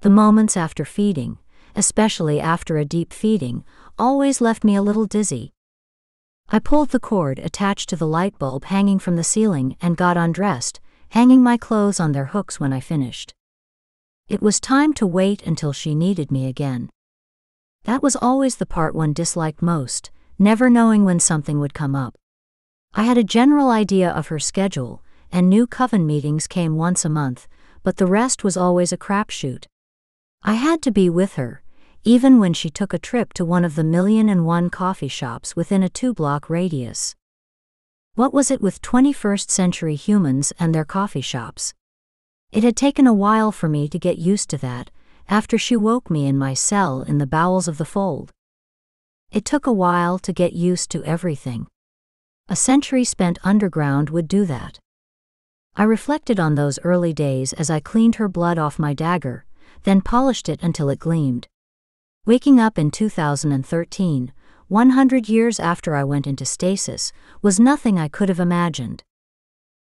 The moments after feeding, especially after a deep feeding, always left me a little dizzy. I pulled the cord attached to the light bulb hanging from the ceiling and got undressed, hanging my clothes on their hooks when I finished. It was time to wait until she needed me again. That was always the part one disliked most, never knowing when something would come up. I had a general idea of her schedule, and new coven meetings came once a month, but the rest was always a crapshoot. I had to be with her, even when she took a trip to one of the million and one coffee shops within a two block radius. What was it with 21st century humans and their coffee shops? It had taken a while for me to get used to that, after she woke me in my cell in the bowels of the fold. It took a while to get used to everything. A century spent underground would do that. I reflected on those early days as I cleaned her blood off my dagger, then polished it until it gleamed. Waking up in 2013, 100 years after I went into stasis, was nothing I could have imagined.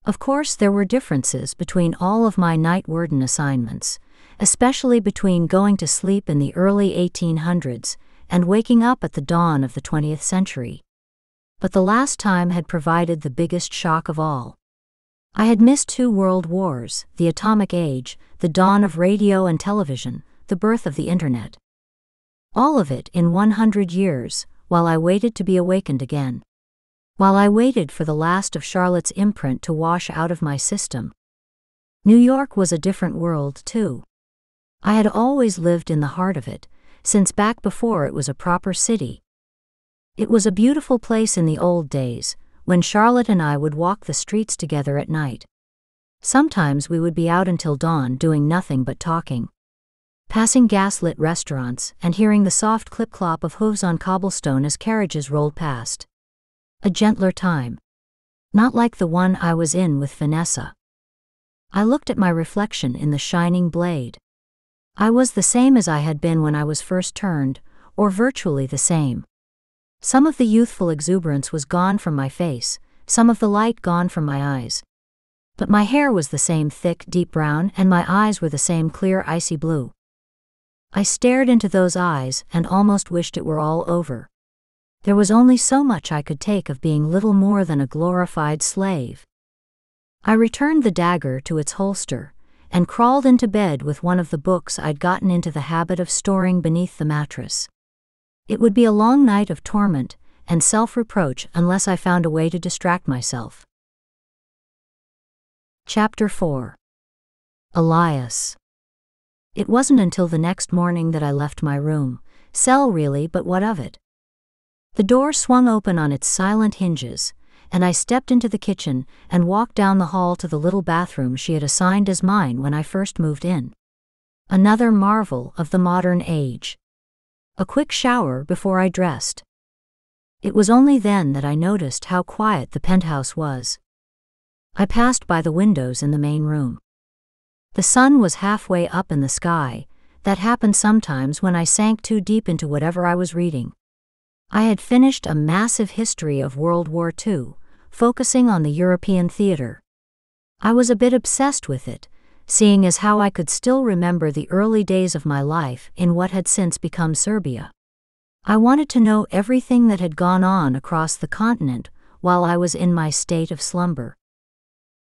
Of course, there were differences between all of my Nightwarden assignments, especially between going to sleep in the early 1800s and waking up at the dawn of the 20th century. But the last time had provided the biggest shock of all. I had missed two world wars, the atomic age, the dawn of radio and television, the birth of the internet. All of it in 100 years, while I waited to be awakened again. While I waited for the last of Charlotte's imprint to wash out of my system. New York was a different world, too. I had always lived in the heart of it, since back before it was a proper city. It was a beautiful place in the old days, when Charlotte and I would walk the streets together at night. Sometimes we would be out until dawn doing nothing but talking. Passing gaslit restaurants and hearing the soft clip clop of hooves on cobblestone as carriages rolled past. A gentler time. Not like the one I was in with Vanessa. I looked at my reflection in the shining blade. I was the same as I had been when I was first turned, or virtually the same. Some of the youthful exuberance was gone from my face, some of the light gone from my eyes. But my hair was the same thick, deep brown, and my eyes were the same clear, icy blue. I stared into those eyes and almost wished it were all over. There was only so much I could take of being little more than a glorified slave. I returned the dagger to its holster, and crawled into bed with one of the books I'd gotten into the habit of storing beneath the mattress. It would be a long night of torment and self reproach unless I found a way to distract myself. Chapter 4 Elias It wasn't until the next morning that I left my room. Cell, really, but what of it? The door swung open on its silent hinges, and I stepped into the kitchen and walked down the hall to the little bathroom she had assigned as mine when I first moved in. Another marvel of the modern age. A quick shower before I dressed. It was only then that I noticed how quiet the penthouse was. I passed by the windows in the main room. The sun was halfway up in the sky, that happened sometimes when I sank too deep into whatever I was reading. I had finished a massive history of World War II, focusing on the European theater. I was a bit obsessed with it, seeing as how I could still remember the early days of my life in what had since become Serbia. I wanted to know everything that had gone on across the continent while I was in my state of slumber.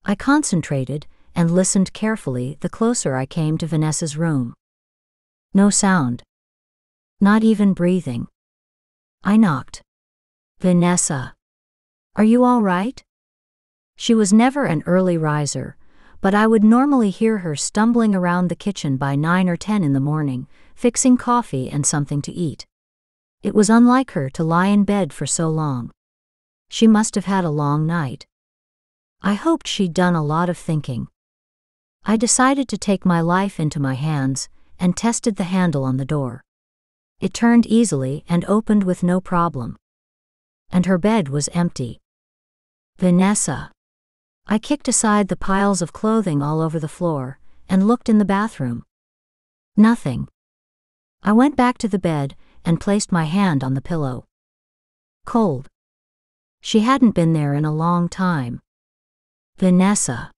I concentrated and listened carefully the closer I came to Vanessa's room. No sound. Not even breathing. I knocked. Vanessa. Are you all right? She was never an early riser, but I would normally hear her stumbling around the kitchen by 9 or 10 in the morning, fixing coffee and something to eat. It was unlike her to lie in bed for so long. She must have had a long night. I hoped she'd done a lot of thinking. I decided to take my life into my hands and tested the handle on the door. It turned easily and opened with no problem. And her bed was empty. Vanessa. I kicked aside the piles of clothing all over the floor and looked in the bathroom. Nothing. I went back to the bed and placed my hand on the pillow. Cold. She hadn't been there in a long time. Vanessa.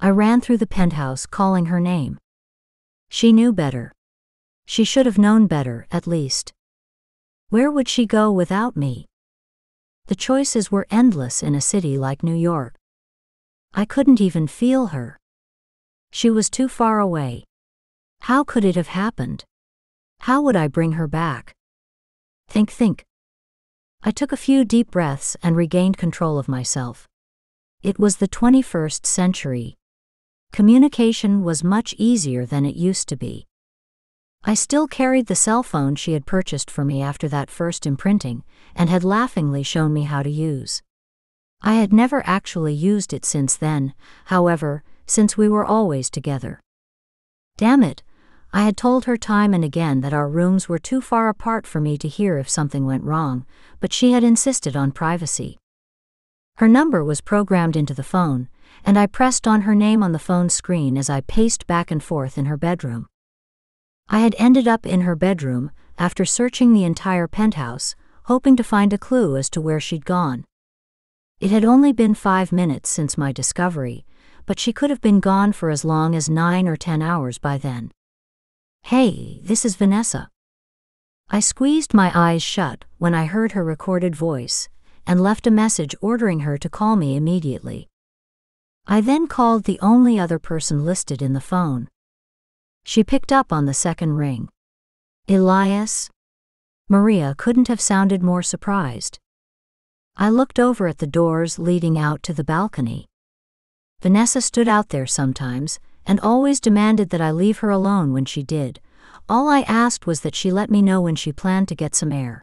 I ran through the penthouse calling her name. She knew better. She should have known better, at least. Where would she go without me? The choices were endless in a city like New York. I couldn't even feel her. She was too far away. How could it have happened? How would I bring her back? Think, think. I took a few deep breaths and regained control of myself. It was the 21st century. Communication was much easier than it used to be. I still carried the cell phone she had purchased for me after that first imprinting and had laughingly shown me how to use. I had never actually used it since then, however, since we were always together. Damn it, I had told her time and again that our rooms were too far apart for me to hear if something went wrong, but she had insisted on privacy. Her number was programmed into the phone, and I pressed on her name on the phone screen as I paced back and forth in her bedroom. I had ended up in her bedroom after searching the entire penthouse, hoping to find a clue as to where she'd gone. It had only been five minutes since my discovery, but she could have been gone for as long as nine or ten hours by then. Hey, this is Vanessa. I squeezed my eyes shut when I heard her recorded voice and left a message ordering her to call me immediately. I then called the only other person listed in the phone. She picked up on the second ring. Elias? Mariya couldn't have sounded more surprised. I looked over at the doors leading out to the balcony. Vanessa stood out there sometimes and always demanded that I leave her alone when she did. All I asked was that she let me know when she planned to get some air.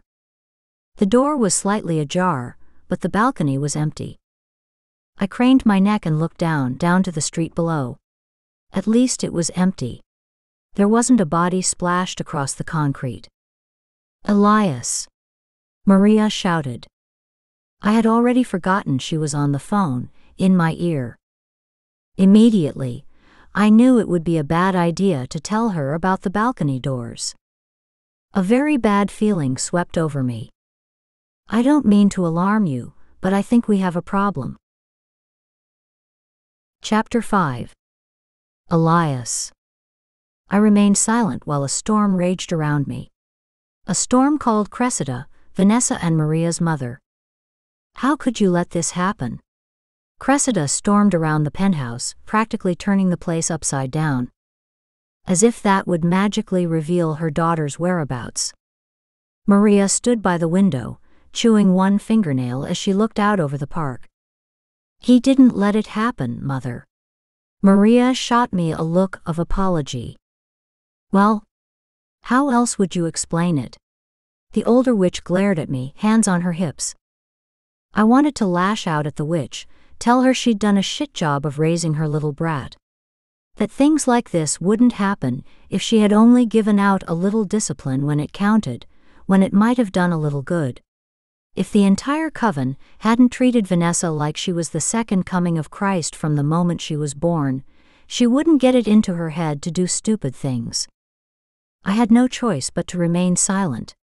The door was slightly ajar, but the balcony was empty. I craned my neck and looked down, down to the street below. At least it was empty. There wasn't a body splashed across the concrete. Elias! Mariya shouted. I had already forgotten she was on the phone, in my ear. Immediately, I knew it would be a bad idea to tell her about the balcony doors. A very bad feeling swept over me. I don't mean to alarm you, but I think we have a problem. Chapter 5 Elias I remained silent while a storm raged around me. A storm called Cressida, Vanessa and Mariya's mother. How could you let this happen? Cressida stormed around the penthouse, practically turning the place upside down. As if that would magically reveal her daughter's whereabouts. Mariya stood by the window, chewing one fingernail as she looked out over the park. He didn't let it happen, mother. Mariya shot me a look of apology. Well, how else would you explain it? The older witch glared at me, hands on her hips. I wanted to lash out at the witch, tell her she'd done a shit job of raising her little brat. That things like this wouldn't happen if she had only given out a little discipline when it counted, when it might have done a little good. If the entire coven hadn't treated Vanessa like she was the second coming of Christ from the moment she was born, she wouldn't get it into her head to do stupid things. I had no choice but to remain silent.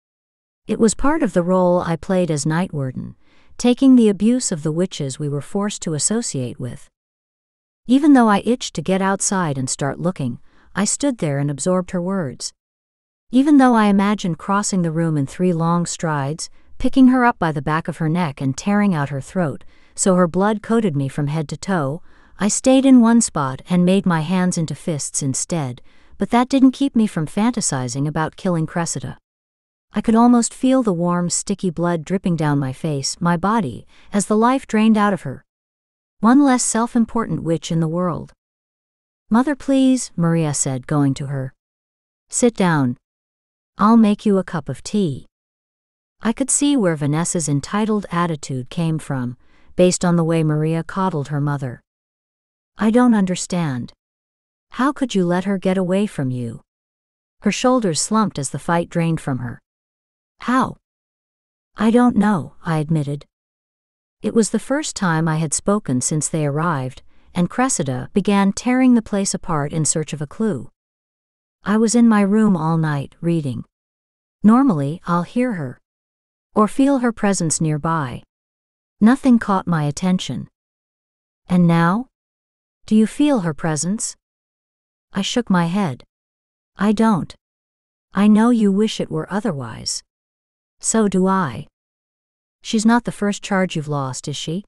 It was part of the role I played as Nightwarden, taking the abuse of the witches we were forced to associate with. Even though I itched to get outside and start looking, I stood there and absorbed her words. Even though I imagined crossing the room in three long strides, picking her up by the back of her neck and tearing out her throat, so her blood coated me from head to toe, I stayed in one spot and made my hands into fists instead, but that didn't keep me from fantasizing about killing Cressida. I could almost feel the warm, sticky blood dripping down my face, my body, as the life drained out of her. One less self important witch in the world. Mother, please, Mariya said, going to her. Sit down. I'll make you a cup of tea. I could see where Vanessa's entitled attitude came from, based on the way Mariya coddled her mother. I don't understand. How could you let her get away from you? Her shoulders slumped as the fight drained from her. How? I don't know, I admitted. It was the first time I had spoken since they arrived, and Cressida began tearing the place apart in search of a clue. I was in my room all night, reading. Normally, I'll hear her. Or feel her presence nearby. Nothing caught my attention. And now? Do you feel her presence? I shook my head. I don't. I know you wish it were otherwise. So do I. She's not the first charge you've lost, is she?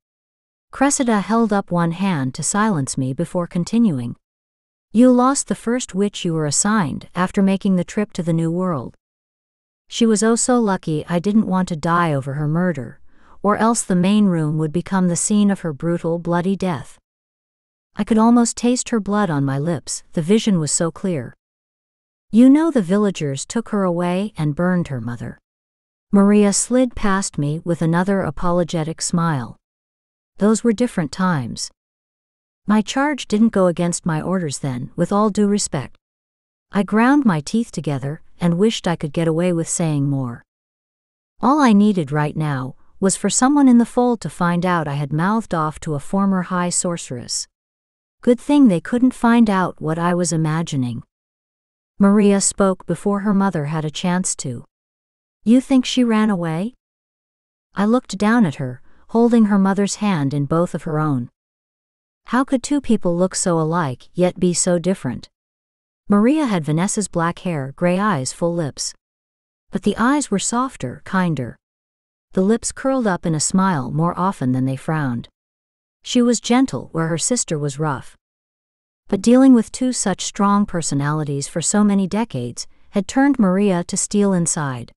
Cressida held up one hand to silence me before continuing. You lost the first witch you were assigned after making the trip to the New World. She was oh so lucky I didn't want to die over her murder, or else the main room would become the scene of her brutal, bloody death. I could almost taste her blood on my lips, the vision was so clear. You know the villagers took her away and burned her mother. Mariya slid past me with another apologetic smile. Those were different times. My charge didn't go against my orders then, with all due respect. I ground my teeth together and wished I could get away with saying more. All I needed right now was for someone in the fold to find out I had mouthed off to a former high sorceress. Good thing they couldn't find out what I was imagining. Mariya spoke before her mother had a chance to. You think she ran away? I looked down at her, holding her mother's hand in both of her own. How could two people look so alike, yet be so different? Mariya had Vanessa's black hair, gray eyes, full lips. But the eyes were softer, kinder. The lips curled up in a smile more often than they frowned. She was gentle where her sister was rough. But dealing with two such strong personalities for so many decades had turned Mariya to steel inside.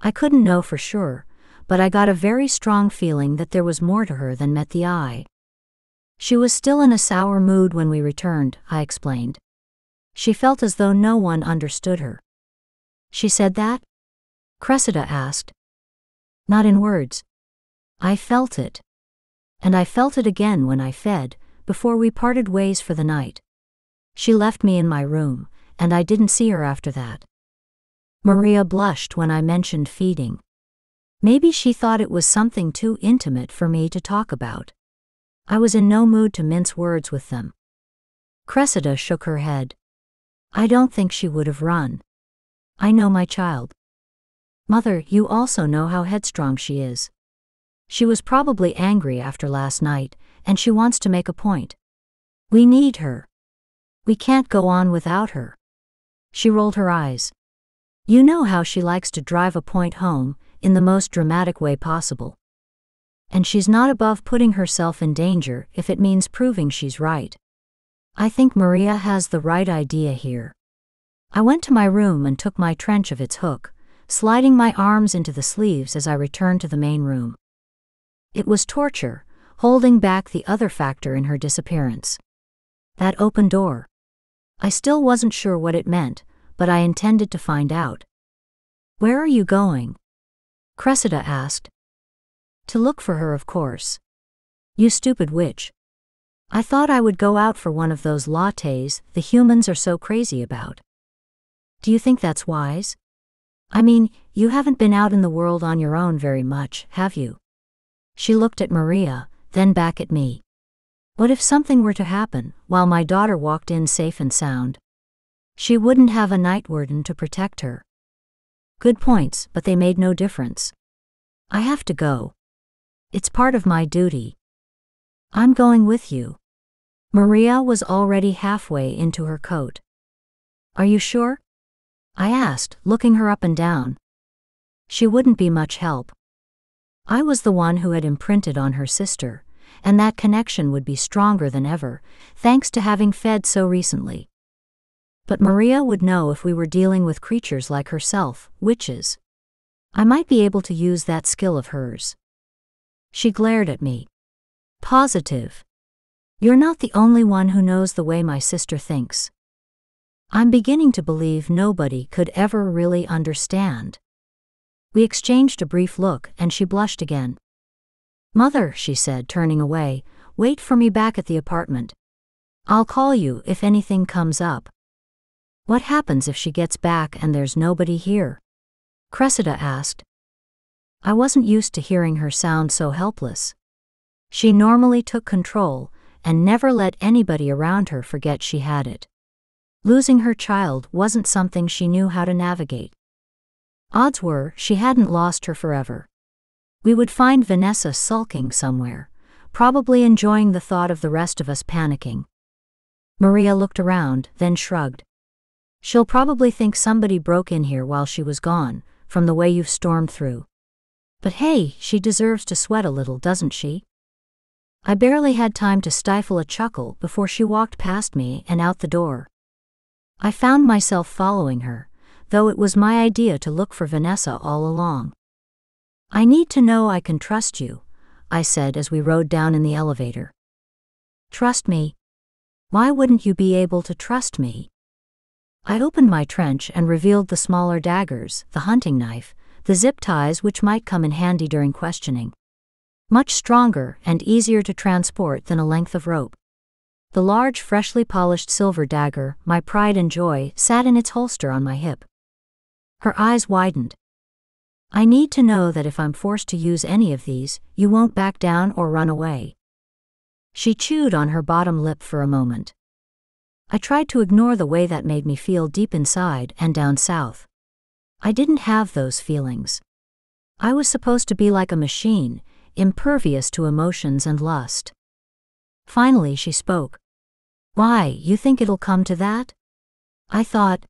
I couldn't know for sure, but I got a very strong feeling that there was more to her than met the eye. She was still in a sour mood when we returned, I explained. She felt as though no one understood her. She said that? Cressida asked. Not in words. I felt it. And I felt it again when I fed, before we parted ways for the night. She left me in my room, and I didn't see her after that. Mariya blushed when I mentioned feeding. Maybe she thought it was something too intimate for me to talk about. I was in no mood to mince words with them. Cressida shook her head. I don't think she would have run. I know my child. Mother, you also know how headstrong she is. She was probably angry after last night, and she wants to make a point. We need her. We can't go on without her. She rolled her eyes. You know how she likes to drive a point home, in the most dramatic way possible. And she's not above putting herself in danger if it means proving she's right. I think Mariya has the right idea here. I went to my room and took my trench of its hook, sliding my arms into the sleeves as I returned to the main room. It was torture, holding back the other factor in her disappearance. That open door. I still wasn't sure what it meant, but I intended to find out. Where are you going? Cressida asked. To look for her, of course. You stupid witch. I thought I would go out for one of those lattes the humans are so crazy about. Do you think that's wise? I mean, you haven't been out in the world on your own very much, have you? She looked at Mariya, then back at me. What if something were to happen while my daughter walked in safe and sound? She wouldn't have a Nightwarden to protect her. Good points, but they made no difference. I have to go. It's part of my duty. I'm going with you. Mariya was already halfway into her coat. Are you sure? I asked, looking her up and down. She wouldn't be much help. I was the one who had imprinted on her sister, and that connection would be stronger than ever, thanks to having fed so recently. But Mariya would know if we were dealing with creatures like herself, witches. I might be able to use that skill of hers. She glared at me. Positive. You're not the only one who knows the way my sister thinks. I'm beginning to believe nobody could ever really understand. We exchanged a brief look, and she blushed again. Mother, she said, turning away, wait for me back at the apartment. I'll call you if anything comes up. What happens if she gets back and there's nobody here? Cressida asked. I wasn't used to hearing her sound so helpless. She normally took control and never let anybody around her forget she had it. Losing her child wasn't something she knew how to navigate. Odds were she hadn't lost her forever. We would find Vanessa sulking somewhere, probably enjoying the thought of the rest of us panicking. Mariya looked around, then shrugged. She'll probably think somebody broke in here while she was gone, from the way you've stormed through. But hey, she deserves to sweat a little, doesn't she? I barely had time to stifle a chuckle before she walked past me and out the door. I found myself following her, though it was my idea to look for Vanessa all along. I need to know I can trust you, I said as we rode down in the elevator. Trust me? Why wouldn't you be able to trust me? I opened my trench and revealed the smaller daggers, the hunting knife, the zip ties which might come in handy during questioning. Much stronger and easier to transport than a length of rope. The large, freshly polished silver dagger, my pride and joy, sat in its holster on my hip. Her eyes widened. I need to know that if I'm forced to use any of these, you won't back down or run away. She chewed on her bottom lip for a moment. I tried to ignore the way that made me feel deep inside and down south. I didn't have those feelings. I was supposed to be like a machine, impervious to emotions and lust. Finally, she spoke. Why, you think it'll come to that? I thought.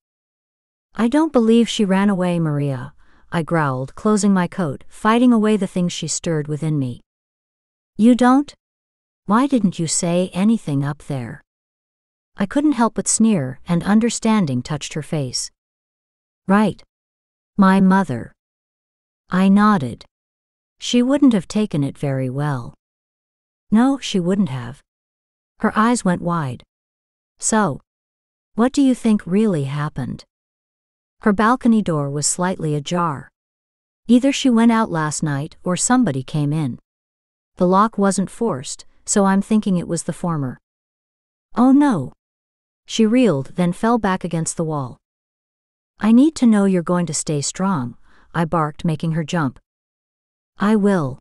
I don't believe she ran away, Mariya, I growled, closing my coat, fighting away the things she stirred within me. You don't? Why didn't you say anything up there? I couldn't help but sneer, and understanding touched her face. Right. My mother. I nodded. She wouldn't have taken it very well. No, she wouldn't have. Her eyes went wide. So, what do you think really happened? Her balcony door was slightly ajar. Either she went out last night or somebody came in. The lock wasn't forced, so I'm thinking it was the former. Oh no, she reeled, then fell back against the wall. I need to know you're going to stay strong, I barked, making her jump. I will.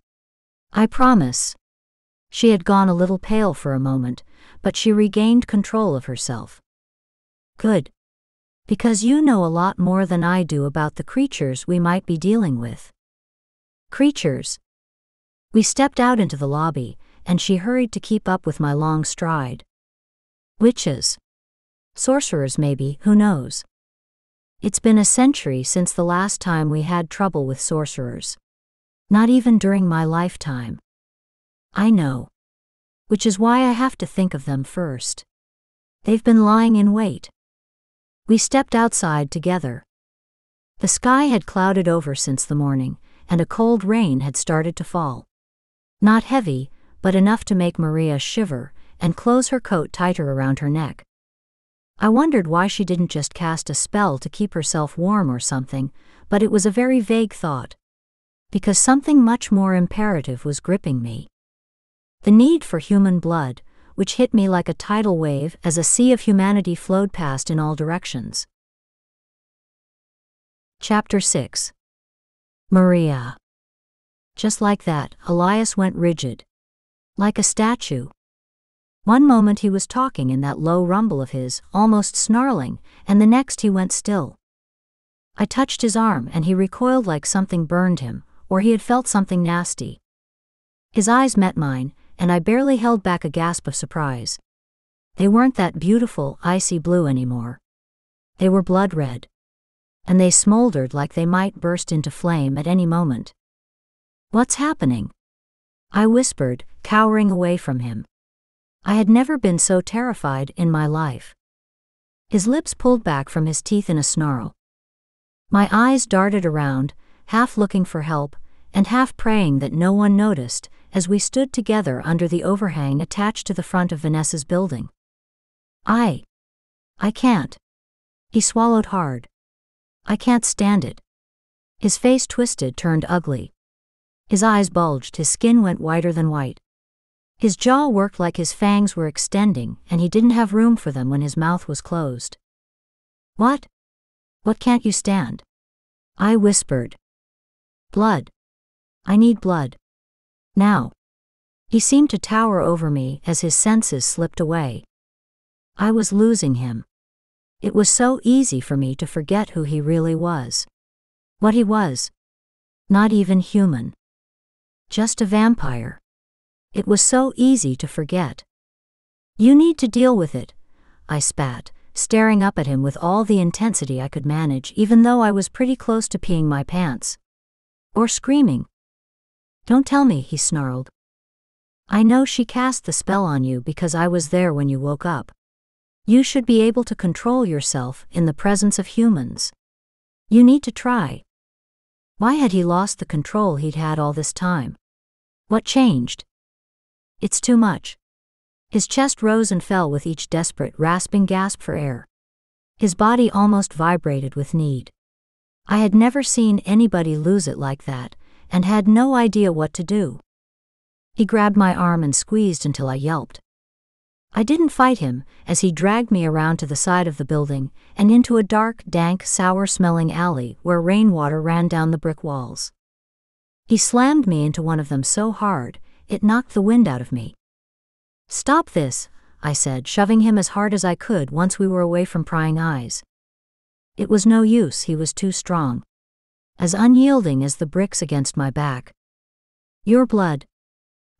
I promise. She had gone a little pale for a moment, but she regained control of herself. Good. Because you know a lot more than I do about the creatures we might be dealing with. Creatures. We stepped out into the lobby, and she hurried to keep up with my long stride. Witches. Sorcerers, maybe, who knows? It's been a century since the last time we had trouble with sorcerers. Not even during my lifetime. I know. Which is why I have to think of them first. They've been lying in wait. We stepped outside together. The sky had clouded over since the morning, and a cold rain had started to fall. Not heavy, but enough to make Mariya shiver and close her coat tighter around her neck. I wondered why she didn't just cast a spell to keep herself warm or something, but it was a very vague thought. Because something much more imperative was gripping me. The need for human blood, which hit me like a tidal wave as a sea of humanity flowed past in all directions. Chapter 6 Mariya. Just like that, Elias went rigid. Like a statue, one moment he was talking in that low rumble of his, almost snarling, and the next he went still. I touched his arm and he recoiled like something burned him, or he had felt something nasty. His eyes met mine, and I barely held back a gasp of surprise. They weren't that beautiful, icy blue anymore. They were blood red. And they smoldered like they might burst into flame at any moment. What's happening? I whispered, cowering away from him. I had never been so terrified in my life. His lips pulled back from his teeth in a snarl. My eyes darted around, half looking for help, and half praying that no one noticed as we stood together under the overhang attached to the front of Vanessa's building. I. I can't. He swallowed hard. I can't stand it. His face twisted, turned ugly. His eyes bulged, his skin went whiter than white. His jaw worked like his fangs were extending, and he didn't have room for them when his mouth was closed. What? What can't you stand? I whispered. Blood. I need blood. Now. He seemed to tower over me as his senses slipped away. I was losing him. It was so easy for me to forget who he really was. What he was. Not even human. Just a vampire. It was so easy to forget. You need to deal with it, I spat, staring up at him with all the intensity I could manage, even though I was pretty close to peeing my pants. Or screaming. Don't tell me, he snarled. I know she cast the spell on you because I was there when you woke up. You should be able to control yourself in the presence of humans. You need to try. Why had he lost the control he'd had all this time? What changed? It's too much. His chest rose and fell with each desperate, rasping gasp for air. His body almost vibrated with need. I had never seen anybody lose it like that, and had no idea what to do. He grabbed my arm and squeezed until I yelped. I didn't fight him, as he dragged me around to the side of the building and into a dark, dank, sour smelling alley where rainwater ran down the brick walls. He slammed me into one of them so hard, it knocked the wind out of me. Stop this, I said, shoving him as hard as I could once we were away from prying eyes. It was no use, he was too strong. As unyielding as the bricks against my back. Your blood.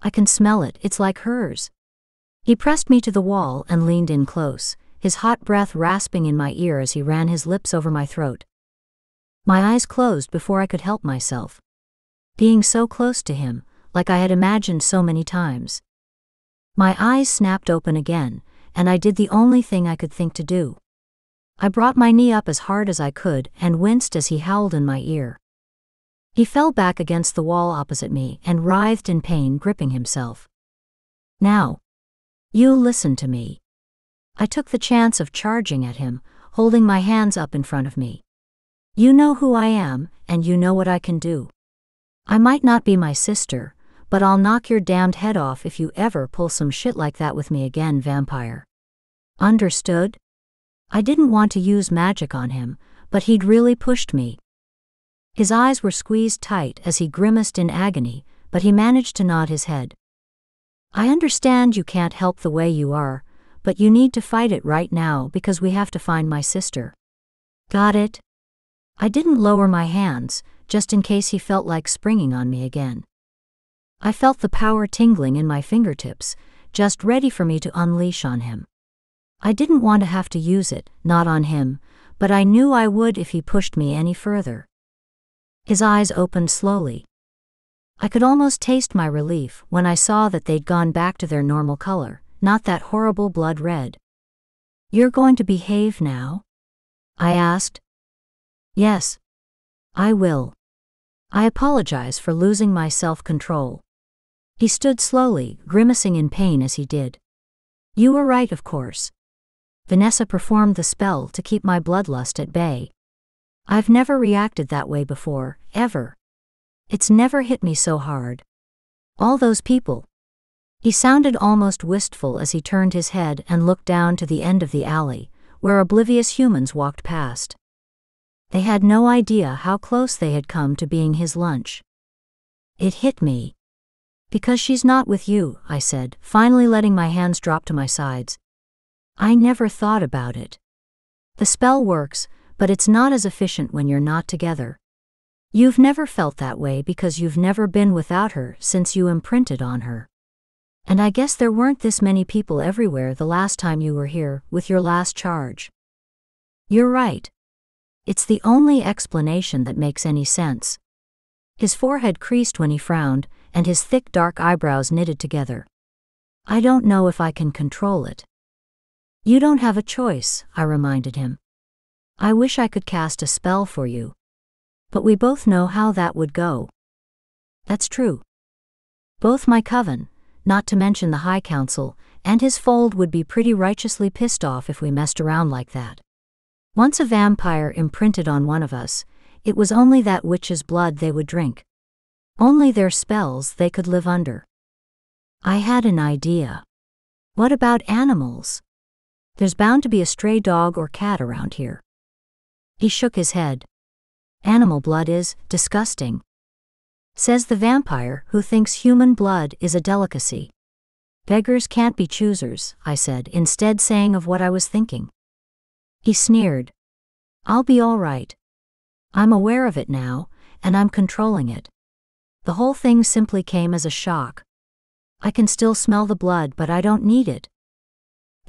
I can smell it, it's like hers. He pressed me to the wall and leaned in close, his hot breath rasping in my ear as he ran his lips over my throat. My eyes closed before I could help myself being so close to him, like I had imagined so many times. My eyes snapped open again, and I did the only thing I could think to do. I brought my knee up as hard as I could and winced as he howled in my ear. He fell back against the wall opposite me and writhed in pain, gripping himself. Now. You listen to me. I took the chance of charging at him, holding my hands up in front of me. You know who I am, and you know what I can do. I might not be my sister, but I'll knock your damned head off if you ever pull some shit like that with me again, vampire. Understood? I didn't want to use magic on him, but he'd really pushed me. His eyes were squeezed tight as he grimaced in agony, but he managed to nod his head. I understand you can't help the way you are, but you need to fight it right now because we have to find my sister. Got it? I didn't lower my hands, just in case he felt like springing on me again. I felt the power tingling in my fingertips, just ready for me to unleash on him. I didn't want to have to use it, not on him, but I knew I would if he pushed me any further. His eyes opened slowly. I could almost taste my relief when I saw that they'd gone back to their normal color, not that horrible blood red. You're going to behave now? I asked. Yes. I will. I apologize for losing my self control. He stood slowly, grimacing in pain as he did. You were right, of course. Vanessa performed the spell to keep my bloodlust at bay. I've never reacted that way before, ever. It's never hit me so hard. All those people. He sounded almost wistful as he turned his head and looked down to the end of the alley, where oblivious humans walked past. They had no idea how close they had come to being his lunch. It hit me. Because she's not with you, I said, finally letting my hands drop to my sides. I never thought about it. The spell works, but it's not as efficient when you're not together. You've never felt that way because you've never been without her since you imprinted on her. And I guess there weren't this many people everywhere the last time you were here with your last charge. You're right. It's the only explanation that makes any sense. His forehead creased when he frowned, and his thick dark eyebrows knitted together. I don't know if I can control it. You don't have a choice, I reminded him. I wish I could cast a spell for you. But we both know how that would go. That's true. Both my coven, not to mention the High Council, and his fold would be pretty righteously pissed off if we messed around like that. Once a vampire imprinted on one of us, it was only that witch's blood they would drink. Only their spells they could live under. I had an idea. What about animals? There's bound to be a stray dog or cat around here. He shook his head. Animal blood is disgusting. Says the vampire who thinks human blood is a delicacy. Beggars can't be choosers, I said, instead saying of what I was thinking. He sneered. I'll be all right. I'm aware of it now, and I'm controlling it. The whole thing simply came as a shock. I can still smell the blood, but I don't need it.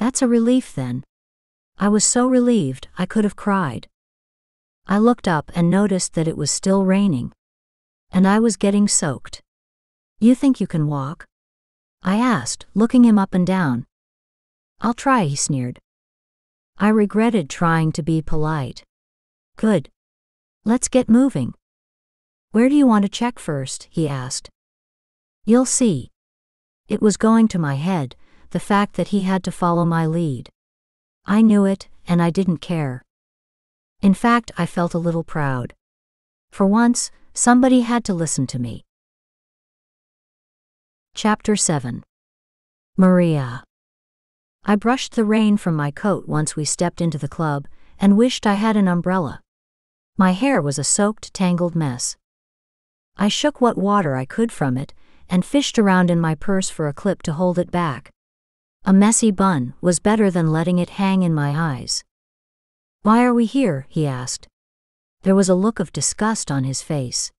That's a relief then. I was so relieved I could have cried. I looked up and noticed that it was still raining. And I was getting soaked. You think you can walk? I asked, looking him up and down. I'll try, he sneered. I regretted trying to be polite. Good. Let's get moving. Where do you want to check first? he asked. You'll see. It was going to my head, the fact that he had to follow my lead. I knew it, and I didn't care. In fact, I felt a little proud. For once, somebody had to listen to me. Chapter 7 Mariya. I brushed the rain from my coat once we stepped into the club and wished I had an umbrella. My hair was a soaked, tangled mess. I shook what water I could from it and fished around in my purse for a clip to hold it back. A messy bun was better than letting it hang in my eyes. Why are we here? he asked. There was a look of disgust on his face.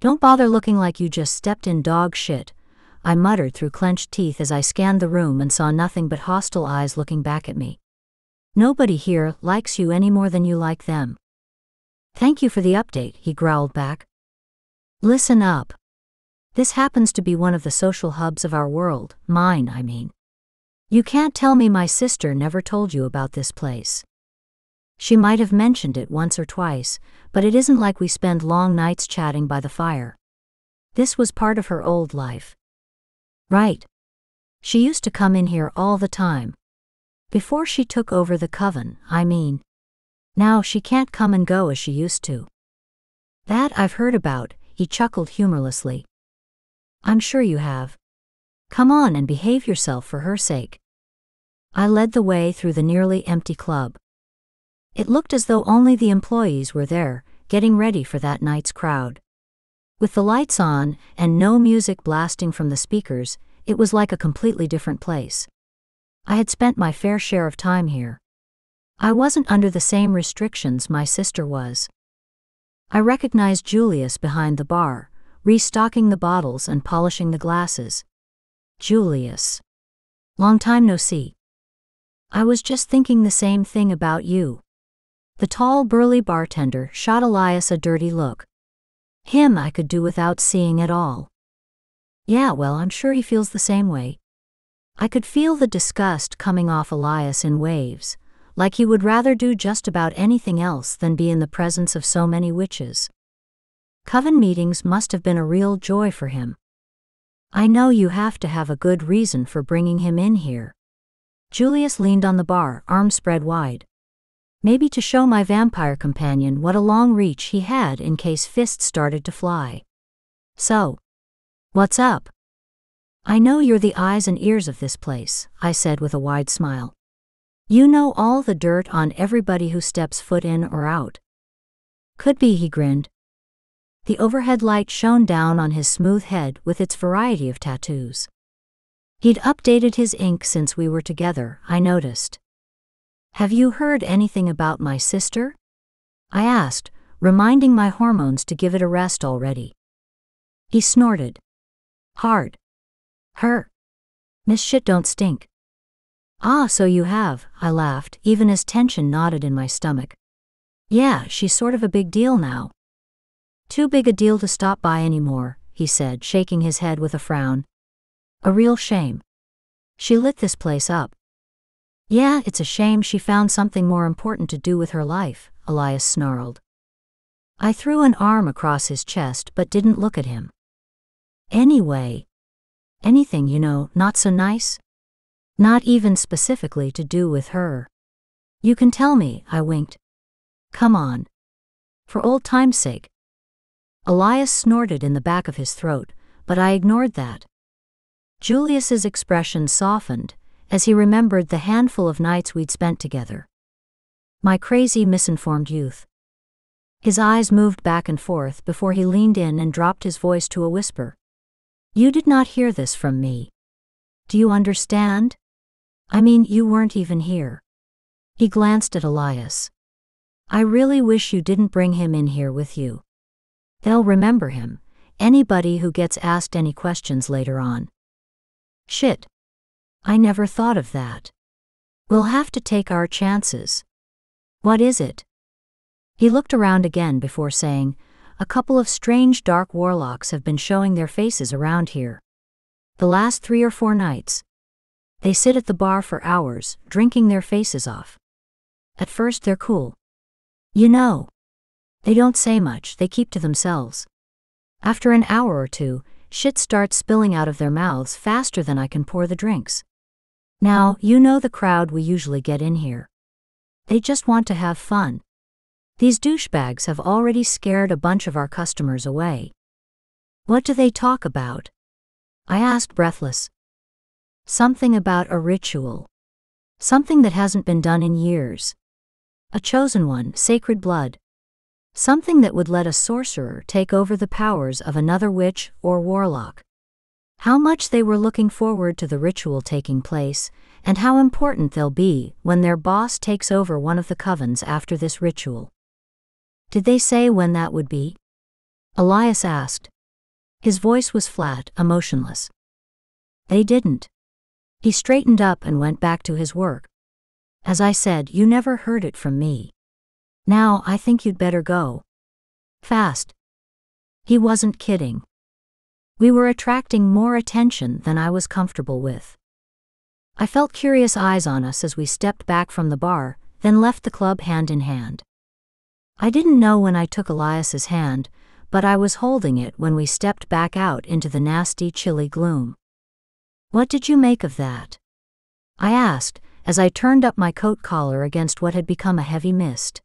Don't bother looking like you just stepped in dog shit, I muttered through clenched teeth as I scanned the room and saw nothing but hostile eyes looking back at me. Nobody here likes you any more than you like them. Thank you for the update, he growled back. Listen up. This happens to be one of the social hubs of our world, mine, I mean. You can't tell me my sister never told you about this place. She might have mentioned it once or twice, but it isn't like we spend long nights chatting by the fire. This was part of her old life. Right. She used to come in here all the time. Before she took over the coven, I mean. Now she can't come and go as she used to. That I've heard about, he chuckled humorlessly. I'm sure you have. Come on and behave yourself for her sake. I led the way through the nearly empty club. It looked as though only the employees were there, getting ready for that night's crowd. With the lights on and no music blasting from the speakers, it was like a completely different place. I had spent my fair share of time here. I wasn't under the same restrictions my sister was. I recognized Julius behind the bar, restocking the bottles and polishing the glasses. Julius. Long time no see. I was just thinking the same thing about you. The tall, burly bartender shot Elias a dirty look. Him I could do without seeing at all. Yeah, well, I'm sure he feels the same way. I could feel the disgust coming off Elias in waves, like he would rather do just about anything else than be in the presence of so many witches. Coven meetings must have been a real joy for him. I know you have to have a good reason for bringing him in here. Julius leaned on the bar, arms spread wide. Maybe to show my vampire companion what a long reach he had in case fists started to fly. So, what's up? I know you're the eyes and ears of this place, I said with a wide smile. You know all the dirt on everybody who steps foot in or out. Could be, he grinned. The overhead light shone down on his smooth head with its variety of tattoos. He'd updated his ink since we were together, I noticed. Have you heard anything about my sister? I asked, reminding my hormones to give it a rest already. He snorted. Hard. Her. Miss Shit don't stink. Ah, so you have, I laughed, even as tension knotted in my stomach. Yeah, she's sort of a big deal now. Too big a deal to stop by anymore, he said, shaking his head with a frown. A real shame. She lit this place up. Yeah, it's a shame she found something more important to do with her life, Elias snarled. I threw an arm across his chest but didn't look at him. Anyway. Anything, you know, not so nice? Not even specifically to do with her. You can tell me, I winked. Come on. For old time's sake. Elias snorted in the back of his throat, but I ignored that. Julius's expression softened as he remembered the handful of nights we'd spent together. My crazy, misinformed youth. His eyes moved back and forth before he leaned in and dropped his voice to a whisper. You did not hear this from me. Do you understand? I mean, you weren't even here. He glanced at Elias. I really wish you didn't bring him in here with you. They'll remember him, anybody who gets asked any questions later on. Shit. I never thought of that. We'll have to take our chances. What is it? He looked around again before saying, A couple of strange dark warlocks have been showing their faces around here. The last three or four nights, they sit at the bar for hours, drinking their faces off. At first, they're cool. You know. They don't say much, they keep to themselves. After an hour or two, shit starts spilling out of their mouths faster than I can pour the drinks. Now, you know the crowd we usually get in here. They just want to have fun. These douchebags have already scared a bunch of our customers away. What do they talk about? I asked breathless. Something about a ritual. Something that hasn't been done in years. A chosen one, sacred blood. Something that would let a sorcerer take over the powers of another witch or warlock. How much they were looking forward to the ritual taking place, and how important they'll be when their boss takes over one of the covens after this ritual. Did they say when that would be? Elias asked. His voice was flat, emotionless. They didn't. He straightened up and went back to his work. As I said, you never heard it from me. Now I think you'd better go. Fast. He wasn't kidding. We were attracting more attention than I was comfortable with. I felt curious eyes on us as we stepped back from the bar, then left the club hand in hand. I didn't know when I took Elias's hand, but I was holding it when we stepped back out into the nasty, chilly gloom. What did you make of that? I asked, as I turned up my coat collar against what had become a heavy mist.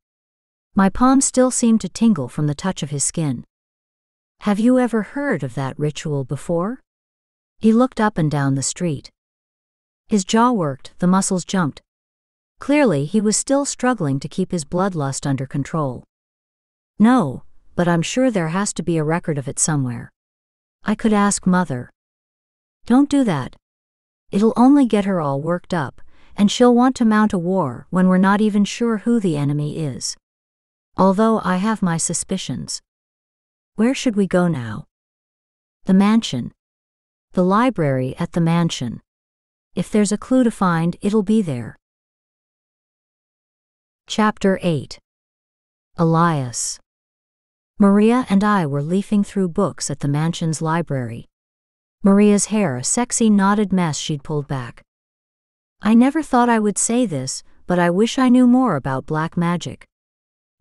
My palm still seemed to tingle from the touch of his skin. Have you ever heard of that ritual before? He looked up and down the street. His jaw worked, the muscles jumped. Clearly, he was still struggling to keep his bloodlust under control. No, but I'm sure there has to be a record of it somewhere. I could ask Mother. Don't do that. It'll only get her all worked up, and she'll want to mount a war when we're not even sure who the enemy is. Although I have my suspicions. Where should we go now? The mansion. The library at the mansion. If there's a clue to find, it'll be there. Chapter 8 Elias Mariya and I were leafing through books at the mansion's library. Mariya's hair a sexy knotted mess she'd pulled back. I never thought I would say this, but I wish I knew more about black magic.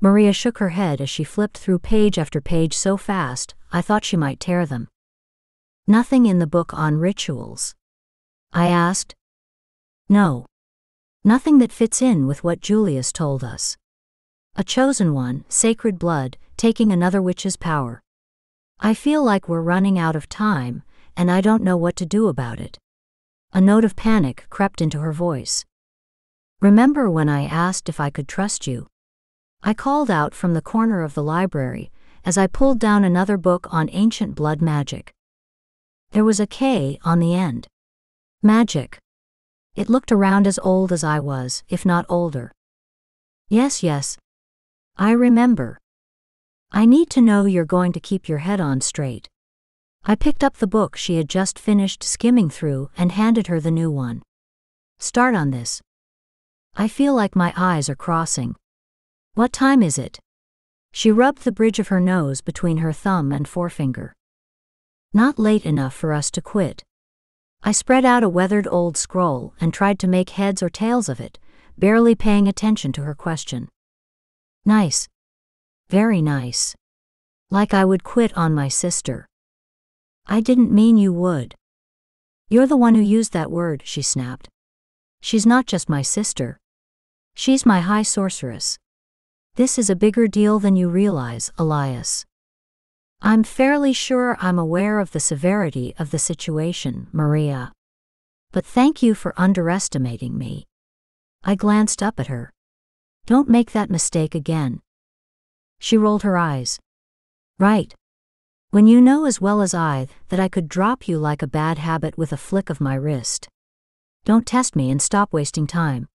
Mariya shook her head as she flipped through page after page so fast, I thought she might tear them. Nothing in the book on rituals. I asked. No. Nothing that fits in with what Julius told us. A chosen one, sacred blood, taking another witch's power. I feel like we're running out of time, and I don't know what to do about it. A note of panic crept into her voice. Remember when I asked if I could trust you? I called out from the corner of the library as I pulled down another book on ancient blood magic. There was a K on the end. Magic. It looked around as old as I was, if not older. Yes, yes. I remember. I need to know you're going to keep your head on straight. I picked up the book she had just finished skimming through and handed her the new one. Start on this. I feel like my eyes are crossing. What time is it? She rubbed the bridge of her nose between her thumb and forefinger. Not late enough for us to quit. I spread out a weathered old scroll and tried to make heads or tails of it, barely paying attention to her question. Nice. Very nice. Like I would quit on my sister. I didn't mean you would. You're the one who used that word, she snapped. She's not just my sister. She's my high sorceress. This is a bigger deal than you realize, Elias. I'm fairly sure I'm aware of the severity of the situation, Mariya. But thank you for underestimating me. I glanced up at her. Don't make that mistake again. She rolled her eyes. Right. When you know as well as I that I could drop you like a bad habit with a flick of my wrist. Don't test me and stop wasting time.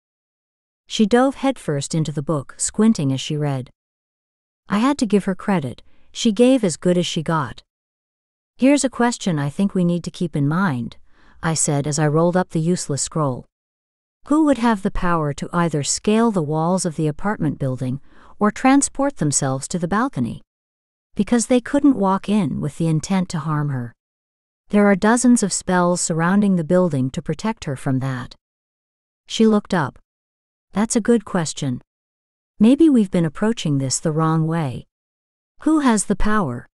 She dove headfirst into the book, squinting as she read. I had to give her credit, she gave as good as she got. Here's a question I think we need to keep in mind, I said as I rolled up the useless scroll. Who would have the power to either scale the walls of the apartment building or transport themselves to the balcony? because they couldn't walk in with the intent to harm her. There are dozens of spells surrounding the building to protect her from that. She looked up. That's a good question. Maybe we've been approaching this the wrong way. Who has the power?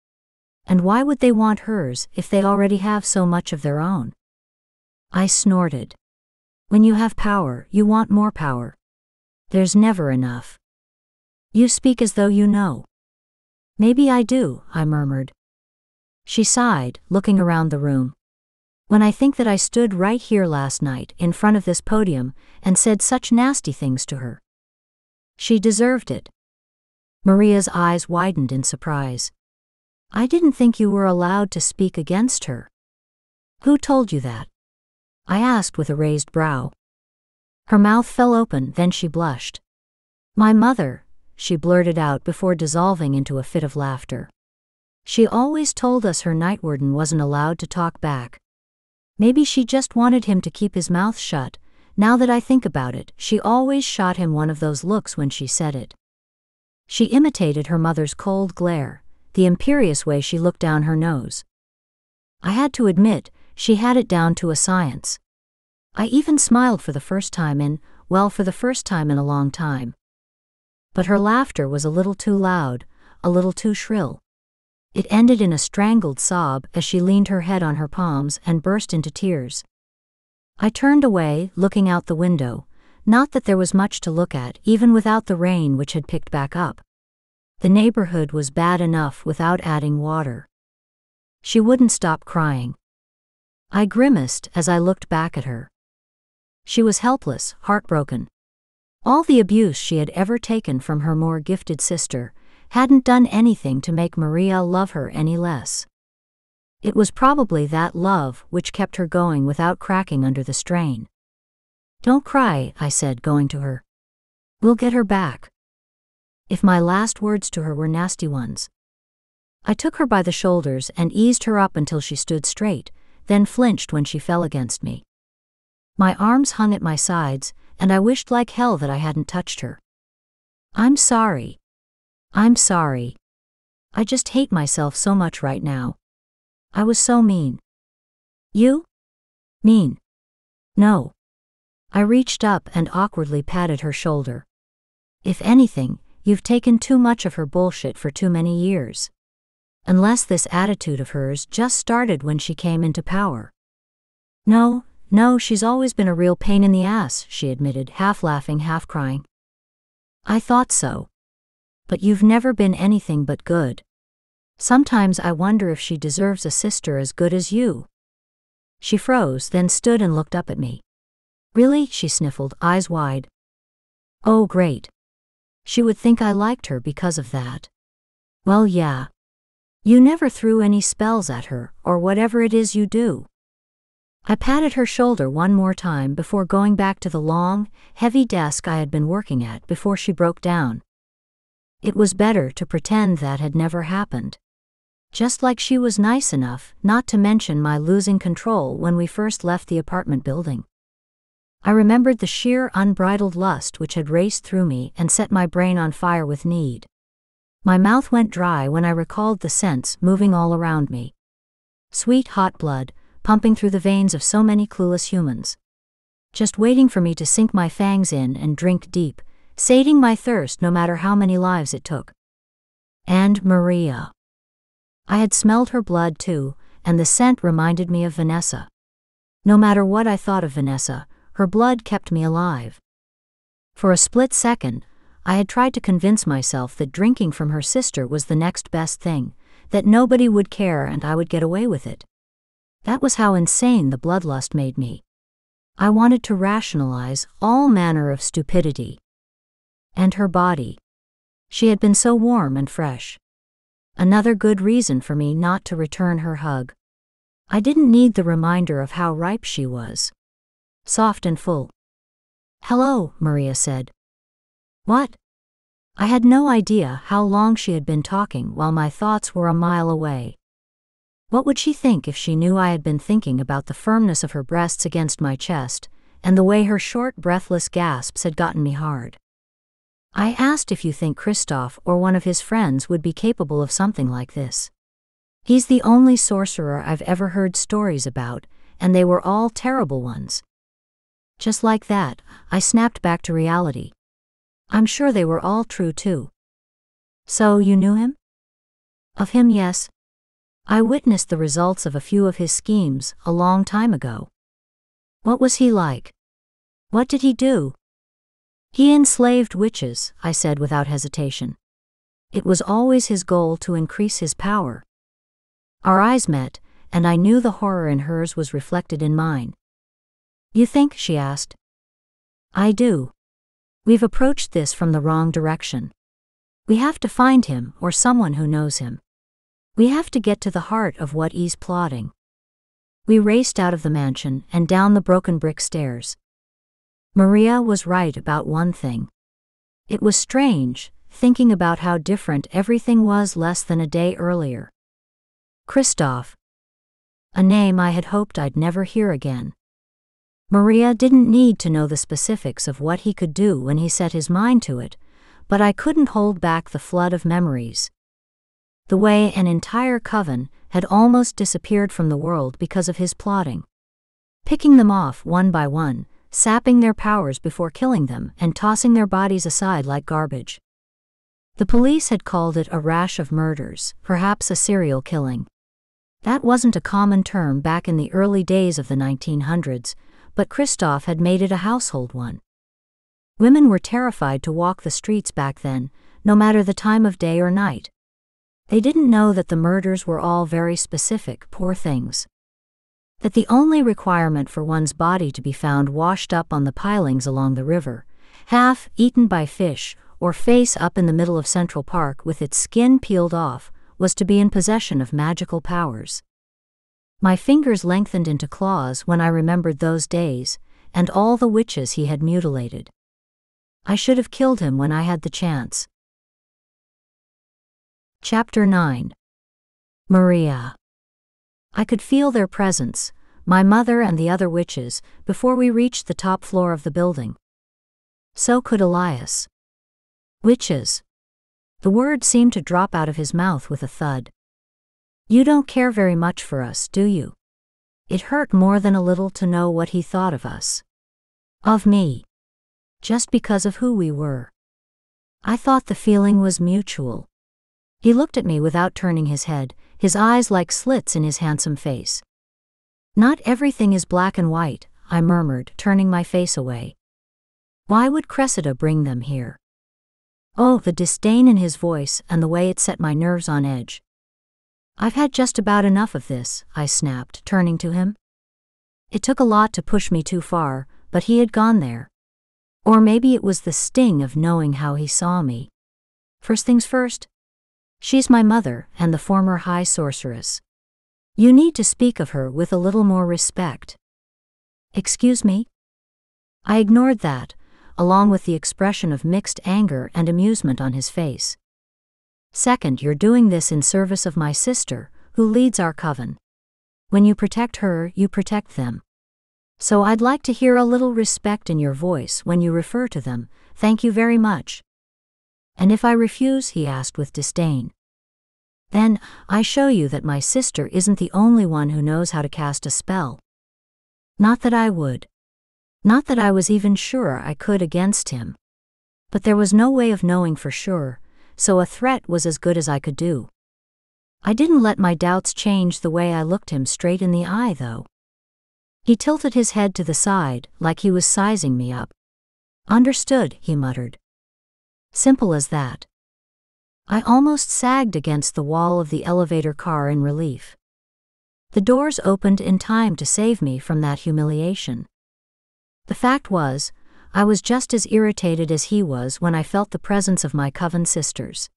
And why would they want hers if they already have so much of their own? I snorted. When you have power, you want more power. There's never enough. You speak as though you know. Maybe I do, I murmured. She sighed, looking around the room. When I think that I stood right here last night, in front of this podium, and said such nasty things to her. She deserved it. Mariya's eyes widened in surprise. I didn't think you were allowed to speak against her. Who told you that? I asked with a raised brow. Her mouth fell open, then she blushed. My mother, she blurted out before dissolving into a fit of laughter. She always told us her Nightwarden wasn't allowed to talk back. Maybe she just wanted him to keep his mouth shut. Now that I think about it, she always shot him one of those looks when she said it. She imitated her mother's cold glare, the imperious way she looked down her nose. I had to admit, she had it down to a science. I even smiled for the first time in, well, for the first time in a long time. But her laughter was a little too loud, a little too shrill. It ended in a strangled sob as she leaned her head on her palms and burst into tears. I turned away, looking out the window, not that there was much to look at, even without the rain which had picked back up. The neighborhood was bad enough without adding water. She wouldn't stop crying. I grimaced as I looked back at her. She was helpless, heartbroken, all the abuse she had ever taken from her more gifted sister hadn't done anything to make Mariya love her any less. It was probably that love which kept her going without cracking under the strain. Don't cry, I said, going to her. We'll get her back. If my last words to her were nasty ones. I took her by the shoulders and eased her up until she stood straight, then flinched when she fell against me. My arms hung at my sides, and I wished like hell that I hadn't touched her. I'm sorry. I'm sorry. I just hate myself so much right now. I was so mean. You? Mean. No. I reached up and awkwardly patted her shoulder. If anything, you've taken too much of her bullshit for too many years. Unless this attitude of hers just started when she came into power. No, no, she's always been a real pain in the ass, she admitted, half laughing, half crying. I thought so. But you've never been anything but good. Sometimes I wonder if she deserves a sister as good as you. She froze, then stood and looked up at me. Really? she sniffled, eyes wide. Oh, great. She would think I liked her because of that. Well, yeah. You never threw any spells at her, or whatever it is you do. I patted her shoulder one more time before going back to the long, heavy desk I had been working at before she broke down. It was better to pretend that had never happened. Just like she was nice enough not to mention my losing control when we first left the apartment building. I remembered the sheer unbridled lust which had raced through me and set my brain on fire with need. My mouth went dry when I recalled the scents moving all around me. Sweet hot blood, pumping through the veins of so many clueless humans. Just waiting for me to sink my fangs in and drink deep, sating my thirst no matter how many lives it took. And Mariya. I had smelled her blood too, and the scent reminded me of Vanessa. No matter what I thought of Vanessa, her blood kept me alive. For a split second, I had tried to convince myself that drinking from her sister was the next best thing, that nobody would care and I would get away with it. That was how insane the bloodlust made me. I wanted to rationalize all manner of stupidity. And her body. She had been so warm and fresh. Another good reason for me not to return her hug. I didn't need the reminder of how ripe she was. Soft and full. Hello, Mariya said. What? I had no idea how long she had been talking while my thoughts were a mile away. What would she think if she knew I had been thinking about the firmness of her breasts against my chest, and the way her short, breathless gasps had gotten me hard? I asked if you think Kristoff or one of his friends would be capable of something like this. He's the only sorcerer I've ever heard stories about, and they were all terrible ones. Just like that, I snapped back to reality. I'm sure they were all true too. So you knew him? Of him, yes. I witnessed the results of a few of his schemes a long time ago. What was he like? What did he do? He enslaved witches, I said without hesitation. It was always his goal to increase his power. Our eyes met, and I knew the horror in hers was reflected in mine. You think? she asked. I do. We've approached this from the wrong direction. We have to find him or someone who knows him. We have to get to the heart of what he's plotting. We raced out of the mansion and down the broken brick stairs. Mariya was right about one thing. It was strange, thinking about how different everything was less than a day earlier. Kristoff. A name I had hoped I'd never hear again. Mariya didn't need to know the specifics of what he could do when he set his mind to it, but I couldn't hold back the flood of memories. The way an entire coven had almost disappeared from the world because of his plotting. Picking them off one by one, sapping their powers before killing them and tossing their bodies aside like garbage. The police had called it a rash of murders, perhaps a serial killing. That wasn't a common term back in the early days of the 1900s, but Kristoff had made it a household one. Women were terrified to walk the streets back then, no matter the time of day or night. They didn't know that the murders were all very specific, poor things that the only requirement for one's body to be found washed up on the pilings along the river, half eaten by fish, or face up in the middle of Central Park with its skin peeled off, was to be in possession of magical powers. My fingers lengthened into claws when I remembered those days, and all the witches he had mutilated. I should have killed him when I had the chance. Chapter 9 Mariya I could feel their presence, my mother and the other witches, before we reached the top floor of the building. So could Elias. Witches. The word seemed to drop out of his mouth with a thud. You don't care very much for us, do you? It hurt more than a little to know what he thought of us. Of me. Just because of who we were. I thought the feeling was mutual. He looked at me without turning his head, his eyes like slits in his handsome face. Not everything is black and white, I murmured, turning my face away. Why would Cressida bring them here? Oh, the disdain in his voice and the way it set my nerves on edge. I've had just about enough of this, I snapped, turning to him. It took a lot to push me too far, but he had gone there. Or maybe it was the sting of knowing how he saw me. First things first, She's my mother and the former high sorceress. You need to speak of her with a little more respect. Excuse me? I ignored that, along with the expression of mixed anger and amusement on his face. Second, you're doing this in service of my sister, who leads our coven. When you protect her, you protect them. So I'd like to hear a little respect in your voice when you refer to them. Thank you very much. And if I refuse, he asked with disdain. Then, I show you that my sister isn't the only one who knows how to cast a spell. Not that I would. Not that I was even sure I could against him. But there was no way of knowing for sure, so a threat was as good as I could do. I didn't let my doubts change the way I looked him straight in the eye, though. He tilted his head to the side, like he was sizing me up. Understood, he muttered. Simple as that. I almost sagged against the wall of the elevator car in relief. The doors opened in time to save me from that humiliation. The fact was, I was just as irritated as he was when I felt the presence of my coven sisters.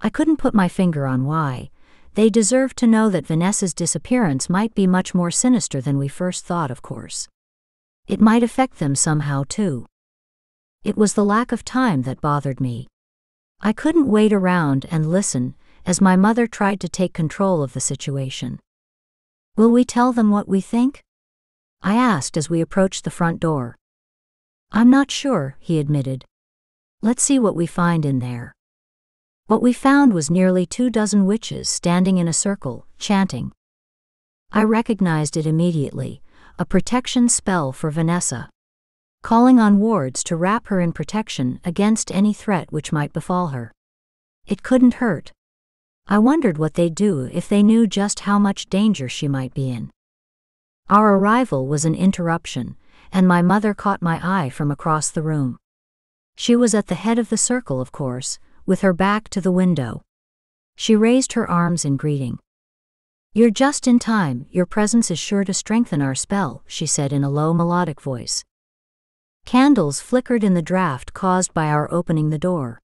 I couldn't put my finger on why. They deserved to know that Vanessa's disappearance might be much more sinister than we first thought, of course. It might affect them somehow, too. It was the lack of time that bothered me. I couldn't wait around and listen as my mother tried to take control of the situation. Will we tell them what we think? I asked as we approached the front door. I'm not sure, he admitted. Let's see what we find in there. What we found was nearly two dozen witches standing in a circle, chanting. I recognized it immediately a protection spell for Vanessa. Calling on wards to wrap her in protection against any threat which might befall her. It couldn't hurt. I wondered what they'd do if they knew just how much danger she might be in. Our arrival was an interruption, and my mother caught my eye from across the room. She was at the head of the circle, of course, with her back to the window. She raised her arms in greeting. You're just in time, your presence is sure to strengthen our spell, she said in a low melodic voice. Candles flickered in the draft caused by our opening the door.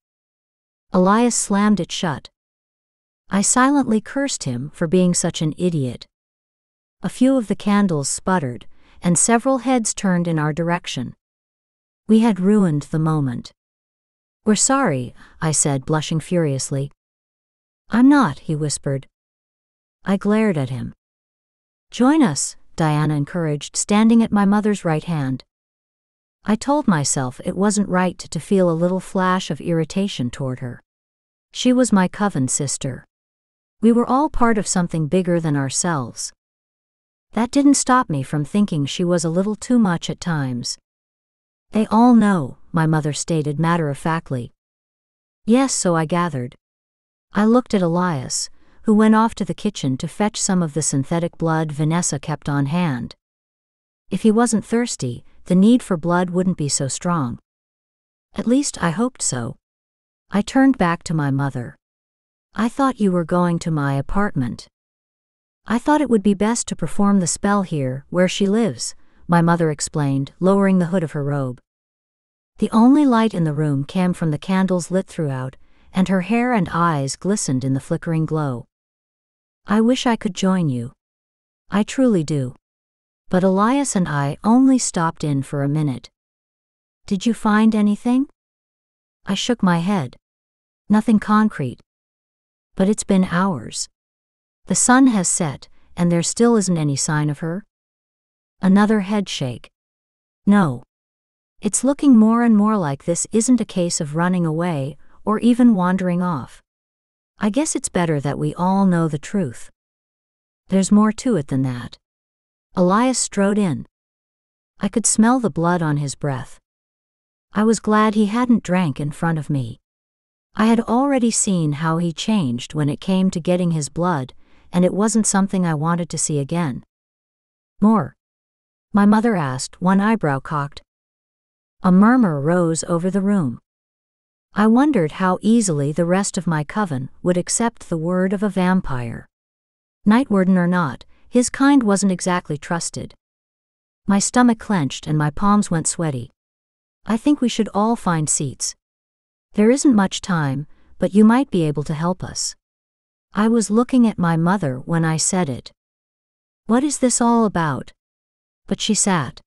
Elias slammed it shut. I silently cursed him for being such an idiot. A few of the candles sputtered, and several heads turned in our direction. We had ruined the moment. We're sorry, I said, blushing furiously. I'm not, he whispered. I glared at him. Join us, Diana encouraged, standing at my mother's right hand. I told myself it wasn't right to feel a little flash of irritation toward her. She was my coven sister. We were all part of something bigger than ourselves. That didn't stop me from thinking she was a little too much at times. They all know, my mother stated matter of factly. Yes, so I gathered. I looked at Elias, who went off to the kitchen to fetch some of the synthetic blood Vanessa kept on hand. If he wasn't thirsty, the need for blood wouldn't be so strong. At least I hoped so. I turned back to my mother. I thought you were going to my apartment. I thought it would be best to perform the spell here, where she lives, my mother explained, lowering the hood of her robe. The only light in the room came from the candles lit throughout, and her hair and eyes glistened in the flickering glow. I wish I could join you. I truly do. But Elias and I only stopped in for a minute. Did you find anything? I shook my head. Nothing concrete. But it's been hours. The sun has set, and there still isn't any sign of her? Another head shake. No. It's looking more and more like this isn't a case of running away or even wandering off. I guess it's better that we all know the truth. There's more to it than that. Elias strode in. I could smell the blood on his breath. I was glad he hadn't drank in front of me. I had already seen how he changed when it came to getting his blood, and it wasn't something I wanted to see again. More? My mother asked, one eyebrow cocked. A murmur rose over the room. I wondered how easily the rest of my coven would accept the word of a vampire. Nightwarden or not, his kind wasn't exactly trusted. My stomach clenched and my palms went sweaty. I think we should all find seats. There isn't much time, but you might be able to help us. I was looking at my mother when I said it. What is this all about? But she sat.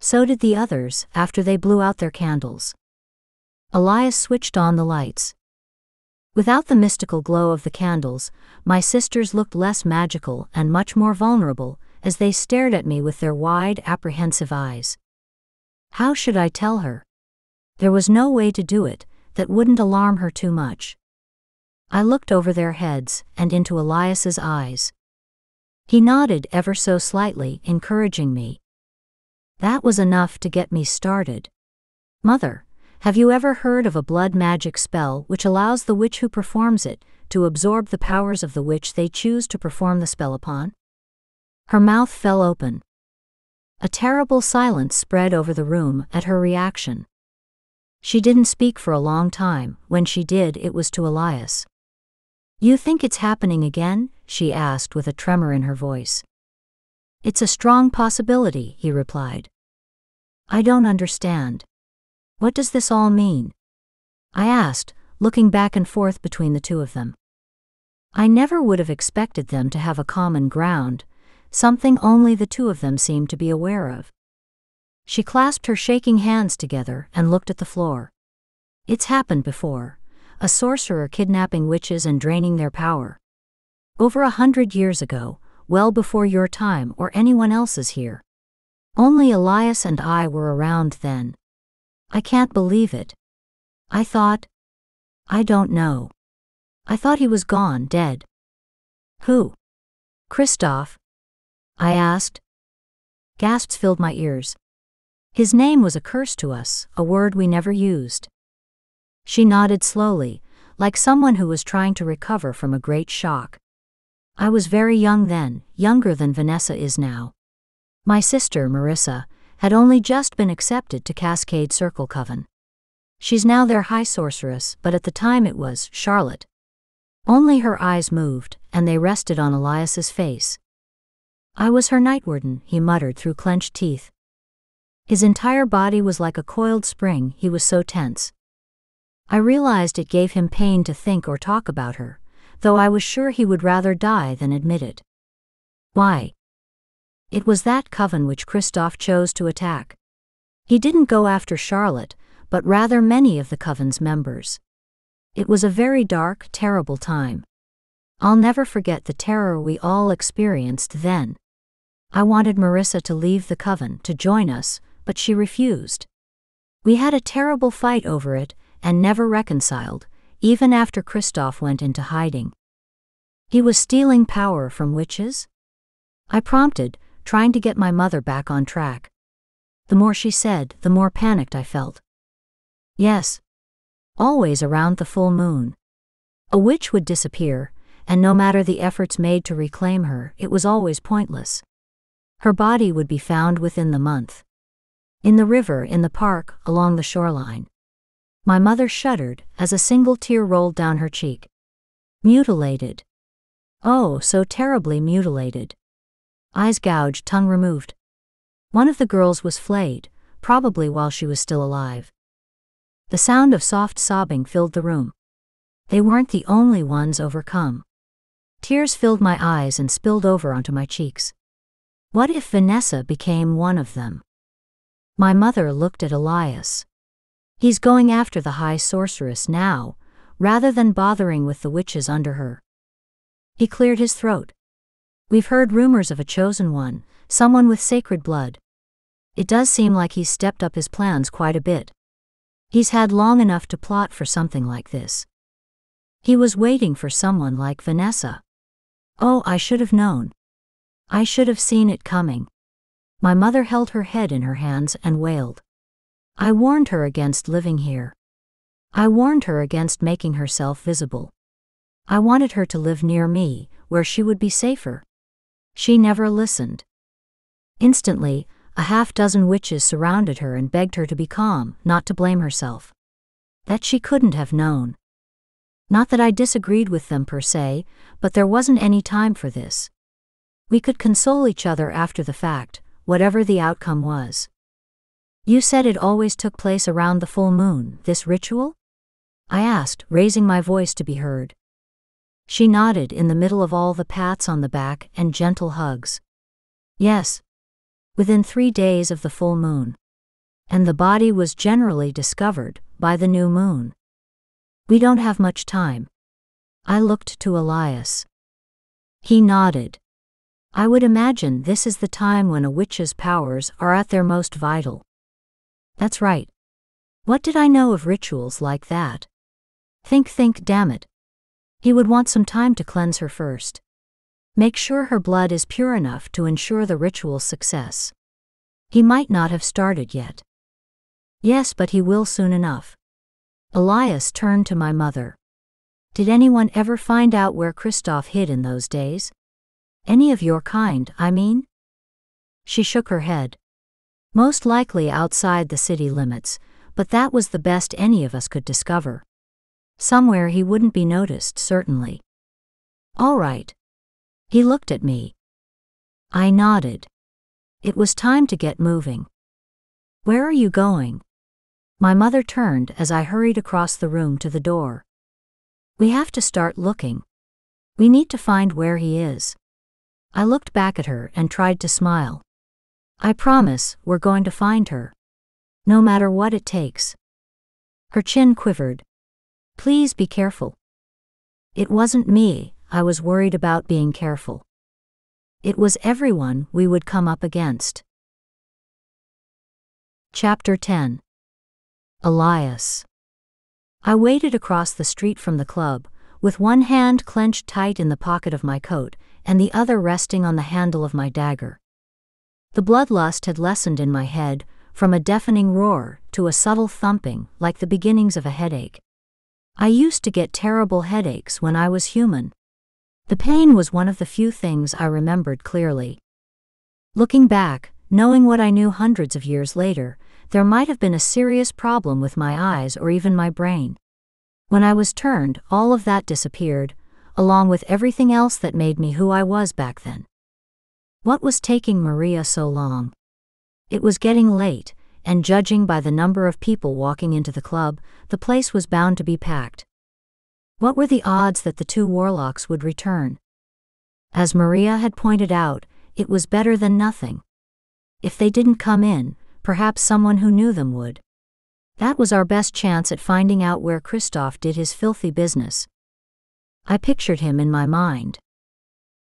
So did the others after they blew out their candles. Elias switched on the lights. Without the mystical glow of the candles, my sisters looked less magical and much more vulnerable as they stared at me with their wide, apprehensive eyes. How should I tell her? There was no way to do it that wouldn't alarm her too much. I looked over their heads and into Elias's eyes. He nodded ever so slightly, encouraging me. That was enough to get me started. Mother, have you ever heard of a blood magic spell which allows the witch who performs it to absorb the powers of the witch they choose to perform the spell upon? Her mouth fell open. A terrible silence spread over the room at her reaction. She didn't speak for a long time, when she did, it was to Elias. You think it's happening again? she asked with a tremor in her voice. It's a strong possibility, he replied. I don't understand. What does this all mean? I asked, looking back and forth between the two of them. I never would have expected them to have a common ground, something only the two of them seemed to be aware of. She clasped her shaking hands together and looked at the floor. It's happened before a sorcerer kidnapping witches and draining their power. Over a hundred years ago, well before your time or anyone else's here. Only Elias and I were around then. I can't believe it. I thought. I don't know. I thought he was gone, dead. Who? Christoph? I asked. Gasps filled my ears. His name was a curse to us, a word we never used. She nodded slowly, like someone who was trying to recover from a great shock. I was very young then, younger than Vanessa is now. My sister, Marissa, had only just been accepted to Cascade Circle Coven. She's now their high sorceress, but at the time it was Charlotte. Only her eyes moved, and they rested on Elias's face. I was her Nightwarden, he muttered through clenched teeth. His entire body was like a coiled spring, he was so tense. I realized it gave him pain to think or talk about her, though I was sure he would rather die than admit it. Why? It was that coven which Christoph chose to attack. He didn't go after Charlotte, but rather many of the coven's members. It was a very dark, terrible time. I'll never forget the terror we all experienced then. I wanted Marissa to leave the coven to join us, but she refused. We had a terrible fight over it, and never reconciled, even after Christoph went into hiding. He was stealing power from witches? I prompted, trying to get my mother back on track. The more she said, the more panicked I felt. Yes. Always around the full moon. A witch would disappear, and no matter the efforts made to reclaim her, it was always pointless. Her body would be found within the month. In the river, in the park, along the shoreline. My mother shuddered as a single tear rolled down her cheek. Mutilated. Oh, so terribly mutilated. Eyes gouged, tongue removed. One of the girls was flayed, probably while she was still alive. The sound of soft sobbing filled the room. They weren't the only ones overcome. Tears filled my eyes and spilled over onto my cheeks. What if Vanessa became one of them? My mother looked at Elias. He's going after the high sorceress now, rather than bothering with the witches under her. He cleared his throat. We've heard rumors of a chosen one, someone with sacred blood. It does seem like he's stepped up his plans quite a bit. He's had long enough to plot for something like this. He was waiting for someone like Vanessa. Oh, I should have known. I should have seen it coming. My mother held her head in her hands and wailed. I warned her against living here. I warned her against making herself visible. I wanted her to live near me, where she would be safer. She never listened. Instantly, a half dozen witches surrounded her and begged her to be calm, not to blame herself. That she couldn't have known. Not that I disagreed with them per se, but there wasn't any time for this. We could console each other after the fact, whatever the outcome was. You said it always took place around the full moon, this ritual? I asked, raising my voice to be heard. She nodded in the middle of all the pats on the back and gentle hugs. Yes. Within three days of the full moon. And the body was generally discovered by the new moon. We don't have much time, I looked to Elias. He nodded. I would imagine this is the time when a witch's powers are at their most vital. That's right. What did I know of rituals like that? Think, think, damn it. He would want some time to cleanse her first. Make sure her blood is pure enough to ensure the ritual's success. He might not have started yet. Yes, but he will soon enough. Elias turned to my mother. Did anyone ever find out where Christoph hid in those days? Any of your kind, I mean? She shook her head. Most likely outside the city limits, but that was the best any of us could discover. Somewhere he wouldn't be noticed, certainly. All right. He looked at me. I nodded. It was time to get moving. Where are you going? My mother turned as I hurried across the room to the door. We have to start looking. We need to find where he is. I looked back at her and tried to smile. I promise we're going to find her. No matter what it takes. Her chin quivered. Please be careful. It wasn't me, I was worried about being careful. It was everyone we would come up against. Chapter 10 Elias. I waited across the street from the club, with one hand clenched tight in the pocket of my coat and the other resting on the handle of my dagger. The bloodlust had lessened in my head, from a deafening roar to a subtle thumping like the beginnings of a headache. I used to get terrible headaches when I was human. The pain was one of the few things I remembered clearly. Looking back, knowing what I knew hundreds of years later, there might have been a serious problem with my eyes or even my brain. When I was turned, all of that disappeared, along with everything else that made me who I was back then. What was taking Mariya so long? It was getting late, and judging by the number of people walking into the club, the place was bound to be packed. What were the odds that the two warlocks would return? As Mariya had pointed out, it was better than nothing. If they didn't come in, perhaps someone who knew them would. That was our best chance at finding out where Christoph did his filthy business. I pictured him in my mind.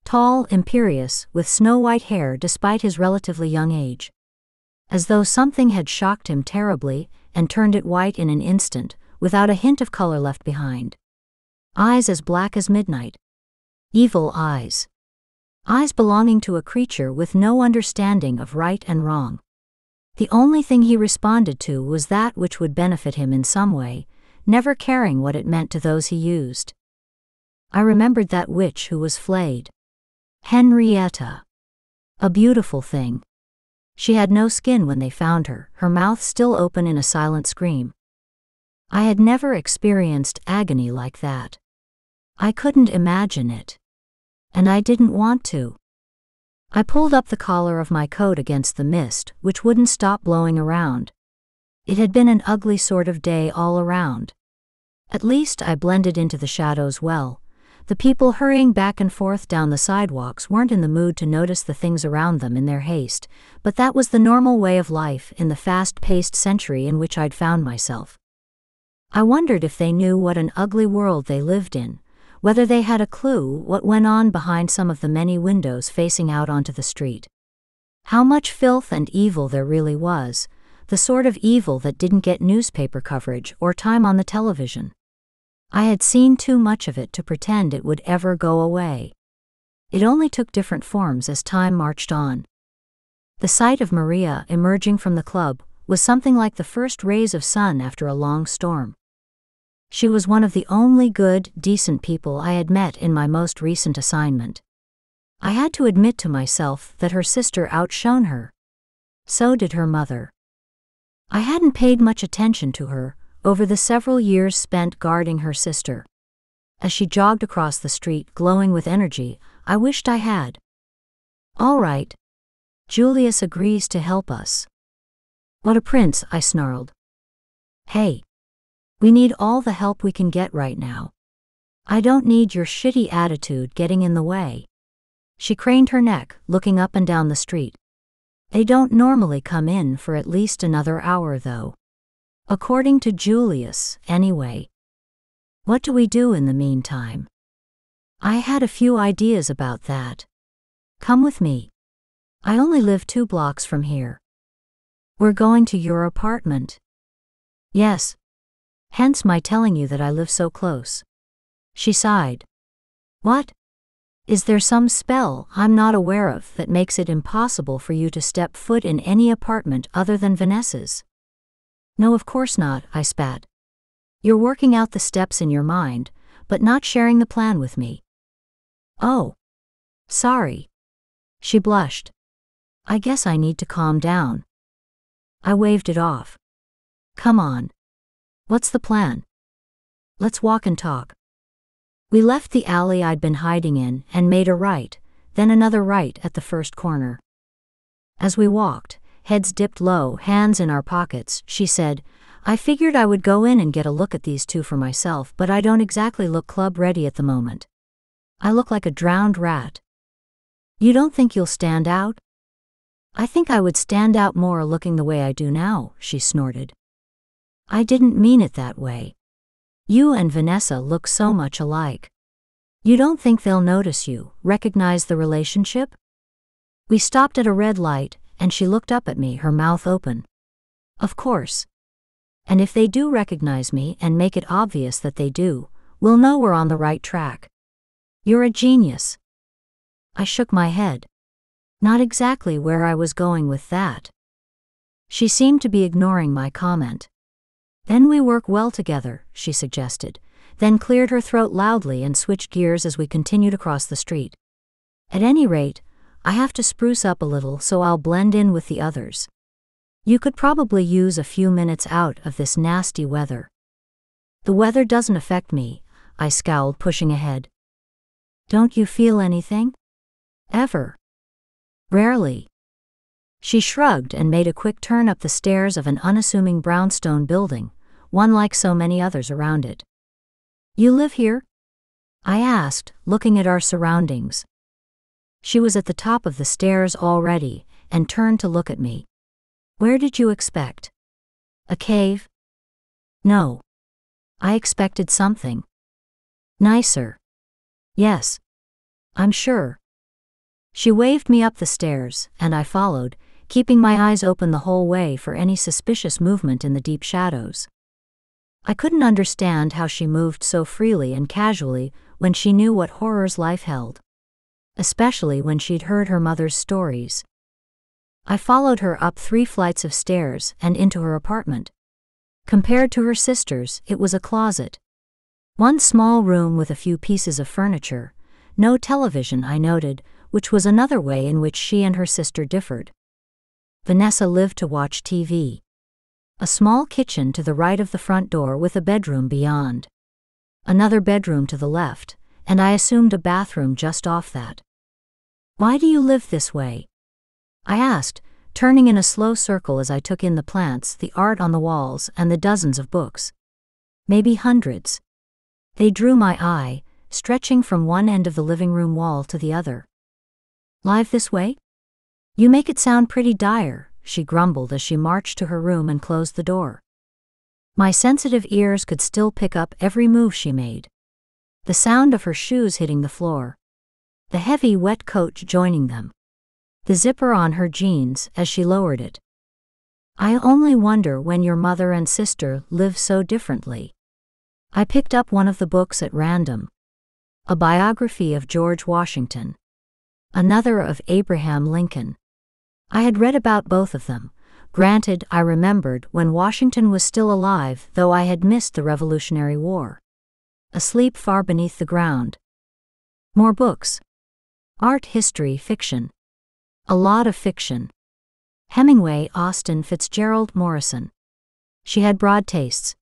Tall, imperious, with snow white hair despite his relatively young age. As though something had shocked him terribly and turned it white in an instant, without a hint of color left behind. Eyes as black as midnight. Evil eyes. Eyes belonging to a creature with no understanding of right and wrong. The only thing he responded to was that which would benefit him in some way, never caring what it meant to those he used. I remembered that witch who was flayed. Henrietta. A beautiful thing. She had no skin when they found her, her mouth still open in a silent scream. I had never experienced agony like that. I couldn't imagine it. And I didn't want to. I pulled up the collar of my coat against the mist, which wouldn't stop blowing around. It had been an ugly sort of day all around. At least I blended into the shadows well. The people hurrying back and forth down the sidewalks weren't in the mood to notice the things around them in their haste, but that was the normal way of life in the fast paced century in which I'd found myself. I wondered if they knew what an ugly world they lived in, whether they had a clue what went on behind some of the many windows facing out onto the street. How much filth and evil there really was, the sort of evil that didn't get newspaper coverage or time on the television. I had seen too much of it to pretend it would ever go away. It only took different forms as time marched on. The sight of Mariya emerging from the club was something like the first rays of sun after a long storm. She was one of the only good, decent people I had met in my most recent assignment. I had to admit to myself that her sister outshone her. So did her mother. I hadn't paid much attention to her over the several years spent guarding her sister. As she jogged across the street, glowing with energy, I wished I had. All right. Julius agrees to help us. What a prince, I snarled. Hey. We need all the help we can get right now. I don't need your shitty attitude getting in the way. She craned her neck, looking up and down the street. They don't normally come in for at least another hour, though. According to Julius, anyway. What do we do in the meantime? I had a few ideas about that. Come with me. I only live two blocks from here. We're going to your apartment. Yes. Hence my telling you that I live so close. She sighed. What? Is there some spell I'm not aware of that makes it impossible for you to step foot in any apartment other than Vanessa's? No, of course not, I spat. You're working out the steps in your mind, but not sharing the plan with me. Oh. Sorry. She blushed. I guess I need to calm down. I waved it off. Come on. What's the plan? Let's walk and talk. We left the alley I'd been hiding in and made a right, then another right at the first corner. As we walked, heads dipped low, hands in our pockets, she said, I figured I would go in and get a look at these two for myself, but I don't exactly look club ready at the moment. I look like a drowned rat. You don't think you'll stand out? I think I would stand out more looking the way I do now, she snorted. I didn't mean it that way. You and Vanessa look so much alike. You don't think they'll notice you, recognize the relationship? We stopped at a red light, and she looked up at me, her mouth open. Of course. And if they do recognize me and make it obvious that they do, we'll know we're on the right track. You're a genius. I shook my head. Not exactly where I was going with that. She seemed to be ignoring my comment. Then we work well together, she suggested, then cleared her throat loudly and switched gears as we continued across the street. At any rate, I have to spruce up a little so I'll blend in with the others. You could probably use a few minutes out of this nasty weather. The weather doesn't affect me, I scowled, pushing ahead. Don't you feel anything? Ever? Rarely. She shrugged and made a quick turn up the stairs of an unassuming brownstone building, one like so many others around it. You live here? I asked, looking at our surroundings. She was at the top of the stairs already and turned to look at me. Where did you expect? A cave? No. I expected something. Nicer. Yes. I'm sure. She waved me up the stairs, and I followed, keeping my eyes open the whole way for any suspicious movement in the deep shadows. I couldn't understand how she moved so freely and casually when she knew what horrors life held. Especially when she'd heard her mother's stories. I followed her up three flights of stairs and into her apartment. Compared to her sister's, it was a closet. One small room with a few pieces of furniture, no television, I noted, which was another way in which she and her sister differed. Vanessa lived to watch TV a small kitchen to the right of the front door with a bedroom beyond. Another bedroom to the left, and I assumed a bathroom just off that. Why do you live this way? I asked, turning in a slow circle as I took in the plants, the art on the walls, and the dozens of books. Maybe hundreds. They drew my eye, stretching from one end of the living room wall to the other. Live this way? You make it sound pretty dire, she grumbled as she marched to her room and closed the door. My sensitive ears could still pick up every move she made. The sound of her shoes hitting the floor. The heavy wet coat joining them. The zipper on her jeans as she lowered it. I only wonder when your mother and sister live so differently. I picked up one of the books at random. A biography of George Washington. Another of Abraham Lincoln. I had read about both of them. Granted, I remembered when Washington was still alive, though I had missed the Revolutionary War. Asleep far beneath the ground. More books. Art, history, fiction. A lot of fiction. Hemingway, Austen, Fitzgerald, Morrison. She had broad tastes.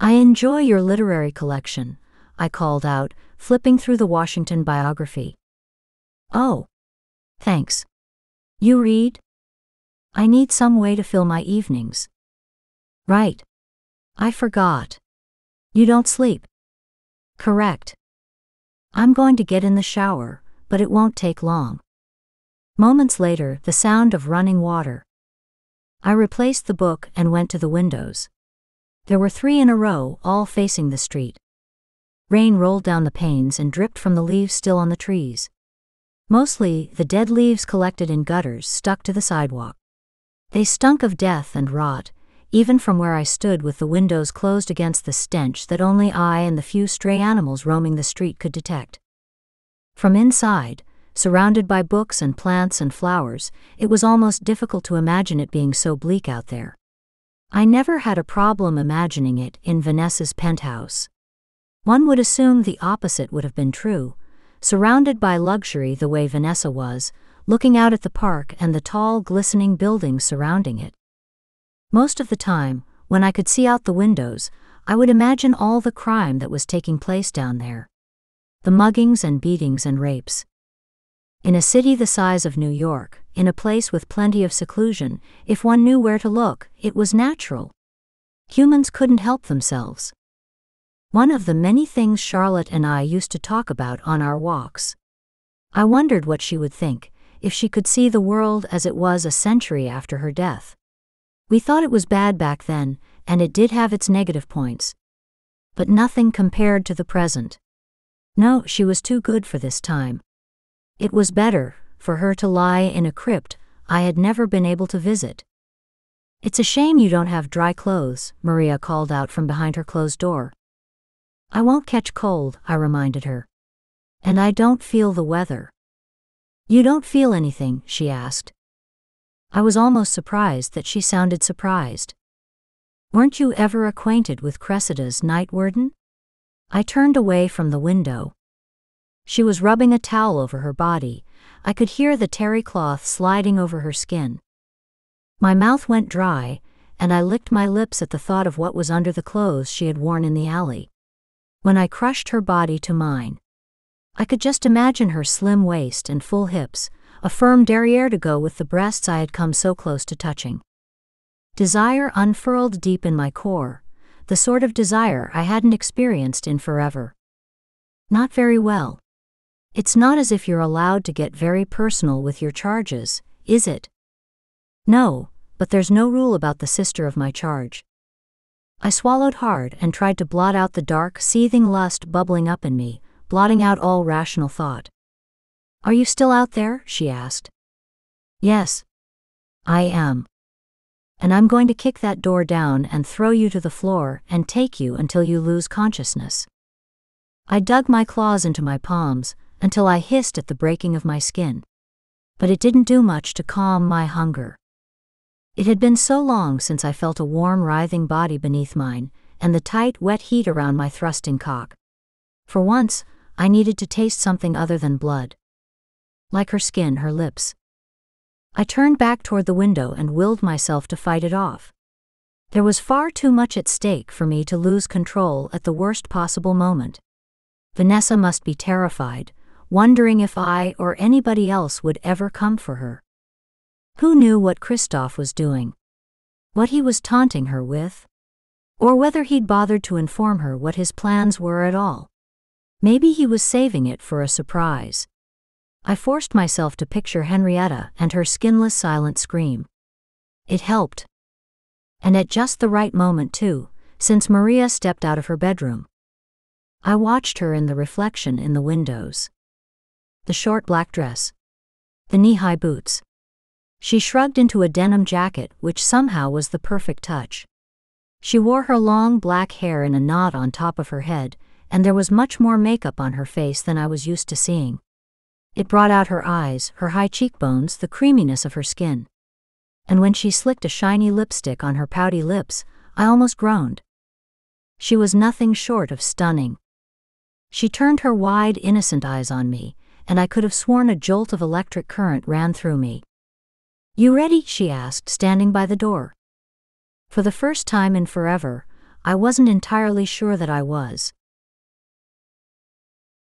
I enjoy your literary collection, I called out, flipping through the Washington biography. Oh. Thanks. You read? I need some way to fill my evenings. Right. I forgot. You don't sleep. Correct. I'm going to get in the shower, but it won't take long. Moments later, the sound of running water. I replaced the book and went to the windows. There were three in a row, all facing the street. Rain rolled down the panes and dripped from the leaves still on the trees. Mostly, the dead leaves collected in gutters stuck to the sidewalk. They stunk of death and rot, even from where I stood with the windows closed against the stench that only I and the few stray animals roaming the street could detect. From inside, surrounded by books and plants and flowers, it was almost difficult to imagine it being so bleak out there. I never had a problem imagining it in Vanessa's penthouse. One would assume the opposite would have been true, surrounded by luxury the way Vanessa was, looking out at the park and the tall, glistening buildings surrounding it. Most of the time, when I could see out the windows, I would imagine all the crime that was taking place down there the muggings and beatings and rapes. In a city the size of New York, in a place with plenty of seclusion, if one knew where to look, it was natural. Humans couldn't help themselves. One of the many things Charlotte and I used to talk about on our walks. I wondered what she would think if she could see the world as it was a century after her death. We thought it was bad back then, and it did have its negative points. But nothing compared to the present. No, she was too good for this time. It was better for her to lie in a crypt I had never been able to visit. It's a shame you don't have dry clothes, Mariya called out from behind her closed door. I won't catch cold, I reminded her. And I don't feel the weather. You don't feel anything, she asked. I was almost surprised that she sounded surprised. Weren't you ever acquainted with Cressida's Nightwarden? I turned away from the window. She was rubbing a towel over her body. I could hear the terry cloth sliding over her skin. My mouth went dry, and I licked my lips at the thought of what was under the clothes she had worn in the alley. When I crushed her body to mine, I could just imagine her slim waist and full hips, a firm derriere to go with the breasts I had come so close to touching. Desire unfurled deep in my core, the sort of desire I hadn't experienced in forever. Not very well. It's not as if you're allowed to get very personal with your charges, is it? No, but there's no rule about the sister of my charge. I swallowed hard and tried to blot out the dark, seething lust bubbling up in me, blotting out all rational thought. Are you still out there? she asked. Yes. I am. And I'm going to kick that door down and throw you to the floor and take you until you lose consciousness. I dug my claws into my palms, until I hissed at the breaking of my skin. But it didn't do much to calm my hunger. It had been so long since I felt a warm, writhing body beneath mine, and the tight, wet heat around my thrusting cock. For once, I needed to taste something other than blood. Like her skin, her lips. I turned back toward the window and willed myself to fight it off. There was far too much at stake for me to lose control at the worst possible moment. Vanessa must be terrified, wondering if I or anybody else would ever come for her. Who knew what Christoph was doing? What he was taunting her with? Or whether he'd bothered to inform her what his plans were at all. Maybe he was saving it for a surprise. I forced myself to picture Henrietta and her skinless silent scream. It helped. And at just the right moment, too, since Mariya stepped out of her bedroom. I watched her in the reflection in the windows the short black dress, the knee high boots. She shrugged into a denim jacket, which somehow was the perfect touch. She wore her long black hair in a knot on top of her head, and there was much more makeup on her face than I was used to seeing. It brought out her eyes, her high cheekbones, the creaminess of her skin. And when she slicked a shiny lipstick on her pouty lips, I almost groaned. She was nothing short of stunning. She turned her wide, innocent eyes on me, and I could have sworn a jolt of electric current ran through me. You ready? she asked, standing by the door. For the first time in forever, I wasn't entirely sure that I was.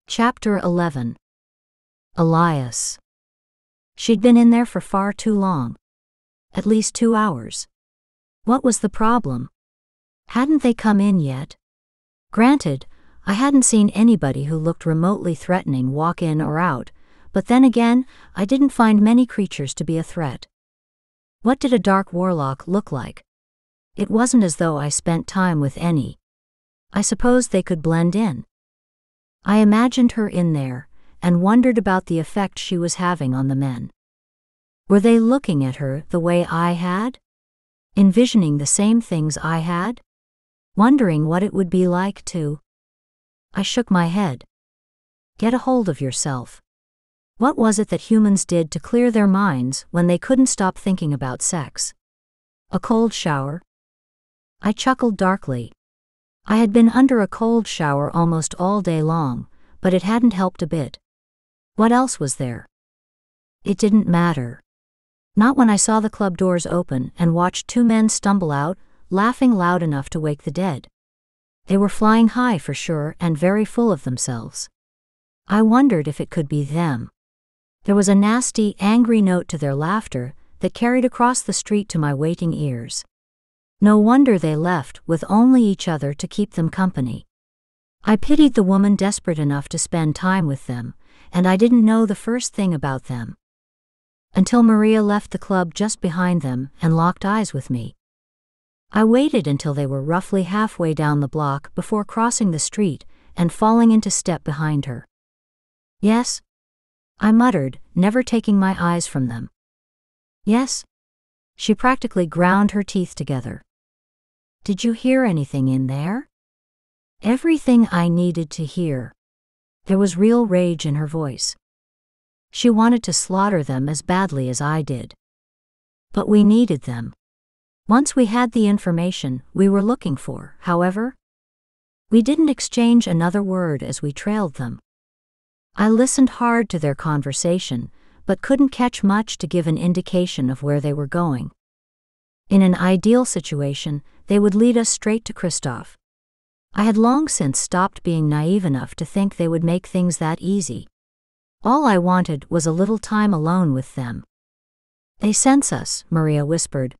Chapter 11 Elias. She'd been in there for far too long. At least two hours. What was the problem? Hadn't they come in yet? Granted, I hadn't seen anybody who looked remotely threatening walk in or out, but then again, I didn't find many creatures to be a threat. What did a dark warlock look like? It wasn't as though I spent time with any. I suppose they could blend in. I imagined her in there and wondered about the effect she was having on the men. Were they looking at her the way I had? Envisioning the same things I had? Wondering what it would be like to. I shook my head. Get a hold of yourself. What was it that humans did to clear their minds when they couldn't stop thinking about sex? A cold shower? I chuckled darkly. I had been under a cold shower almost all day long, but it hadn't helped a bit. What else was there? It didn't matter. Not when I saw the club doors open and watched two men stumble out, laughing loud enough to wake the dead. They were flying high for sure and very full of themselves. I wondered if it could be them. There was a nasty, angry note to their laughter that carried across the street to my waiting ears. No wonder they left with only each other to keep them company. I pitied the woman desperate enough to spend time with them, and I didn't know the first thing about them. Until Mariya left the club just behind them and locked eyes with me. I waited until they were roughly halfway down the block before crossing the street and falling into step behind her. Yes? I muttered, never taking my eyes from them. Yes? She practically ground her teeth together. Did you hear anything in there? Everything I needed to hear. There was real rage in her voice. She wanted to slaughter them as badly as I did. But we needed them. Once we had the information we were looking for, however, we didn't exchange another word as we trailed them. I listened hard to their conversation, but couldn't catch much to give an indication of where they were going. In an ideal situation, they would lead us straight to Christoph. I had long since stopped being naive enough to think they would make things that easy. All I wanted was a little time alone with them. They sense us, Mariya whispered.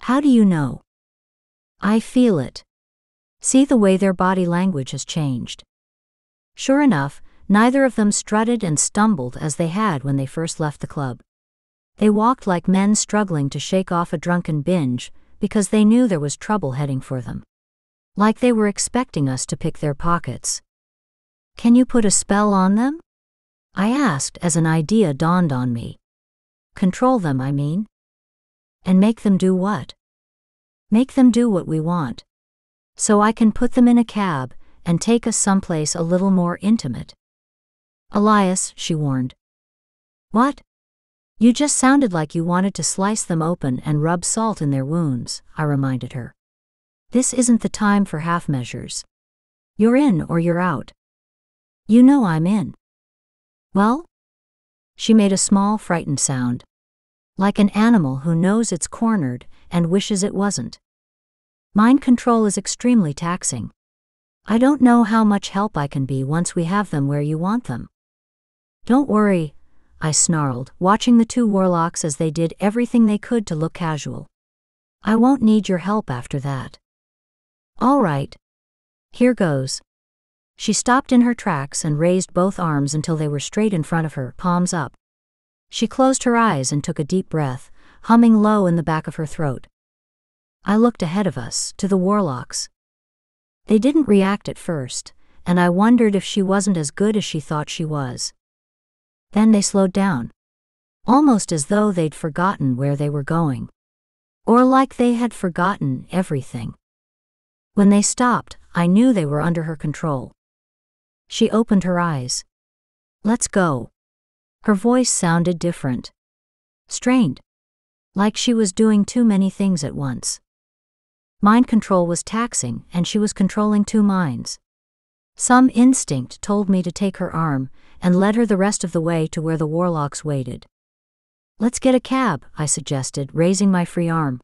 How do you know? I feel it. See the way their body language has changed. Sure enough, neither of them strutted and stumbled as they had when they first left the club. They walked like men struggling to shake off a drunken binge because they knew there was trouble heading for them. Like they were expecting us to pick their pockets. Can you put a spell on them? I asked as an idea dawned on me. Control them, I mean. And make them do what? Make them do what we want. So I can put them in a cab and take us someplace a little more intimate. Elias, she warned. What? You just sounded like you wanted to slice them open and rub salt in their wounds, I reminded her. This isn't the time for half measures. You're in or you're out. You know I'm in. Well? She made a small, frightened sound. Like an animal who knows it's cornered and wishes it wasn't. Mind control is extremely taxing. I don't know how much help I can be once we have them where you want them. Don't worry, I snarled, watching the two warlocks as they did everything they could to look casual. I won't need your help after that. All right. Here goes. She stopped in her tracks and raised both arms until they were straight in front of her, palms up. She closed her eyes and took a deep breath, humming low in the back of her throat. I looked ahead of us, to the warlocks. They didn't react at first, and I wondered if she wasn't as good as she thought she was. Then they slowed down. Almost as though they'd forgotten where they were going. Or like they had forgotten everything. When they stopped, I knew they were under her control. She opened her eyes. Let's go. Her voice sounded different. Strained. Like she was doing too many things at once. Mind control was taxing, and she was controlling two minds. Some instinct told me to take her arm and led her the rest of the way to where the warlocks waited. Let's get a cab, I suggested, raising my free arm.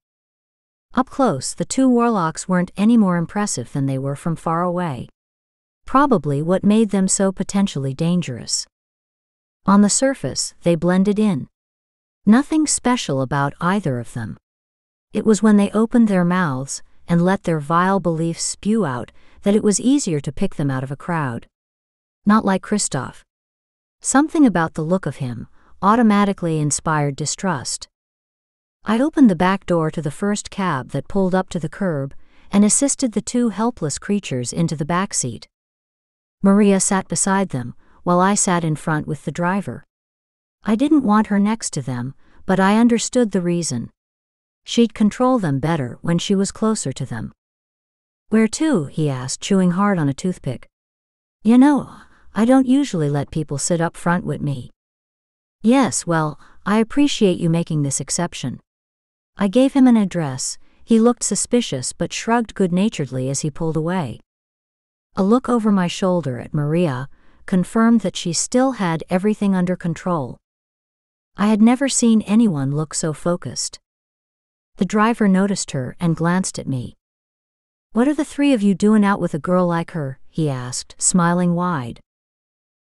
Up close, the two warlocks weren't any more impressive than they were from far away. Probably what made them so potentially dangerous. On the surface, they blended in. Nothing special about either of them. It was when they opened their mouths and let their vile beliefs spew out that it was easier to pick them out of a crowd. Not like Christoph. Something about the look of him automatically inspired distrust. I opened the back door to the first cab that pulled up to the curb and assisted the two helpless creatures into the back seat. Mariya sat beside them, while I sat in front with the driver. I didn't want her next to them, but I understood the reason. She'd control them better when she was closer to them. Where to? he asked, chewing hard on a toothpick. You know, I don't usually let people sit up front with me. Yes, well, I appreciate you making this exception. I gave him an address. He looked suspicious but shrugged good naturedly as he pulled away. A look over my shoulder at Mariya confirmed that she still had everything under control. I had never seen anyone look so focused. The driver noticed her and glanced at me. What are the three of you doing out with a girl like her? he asked, smiling wide.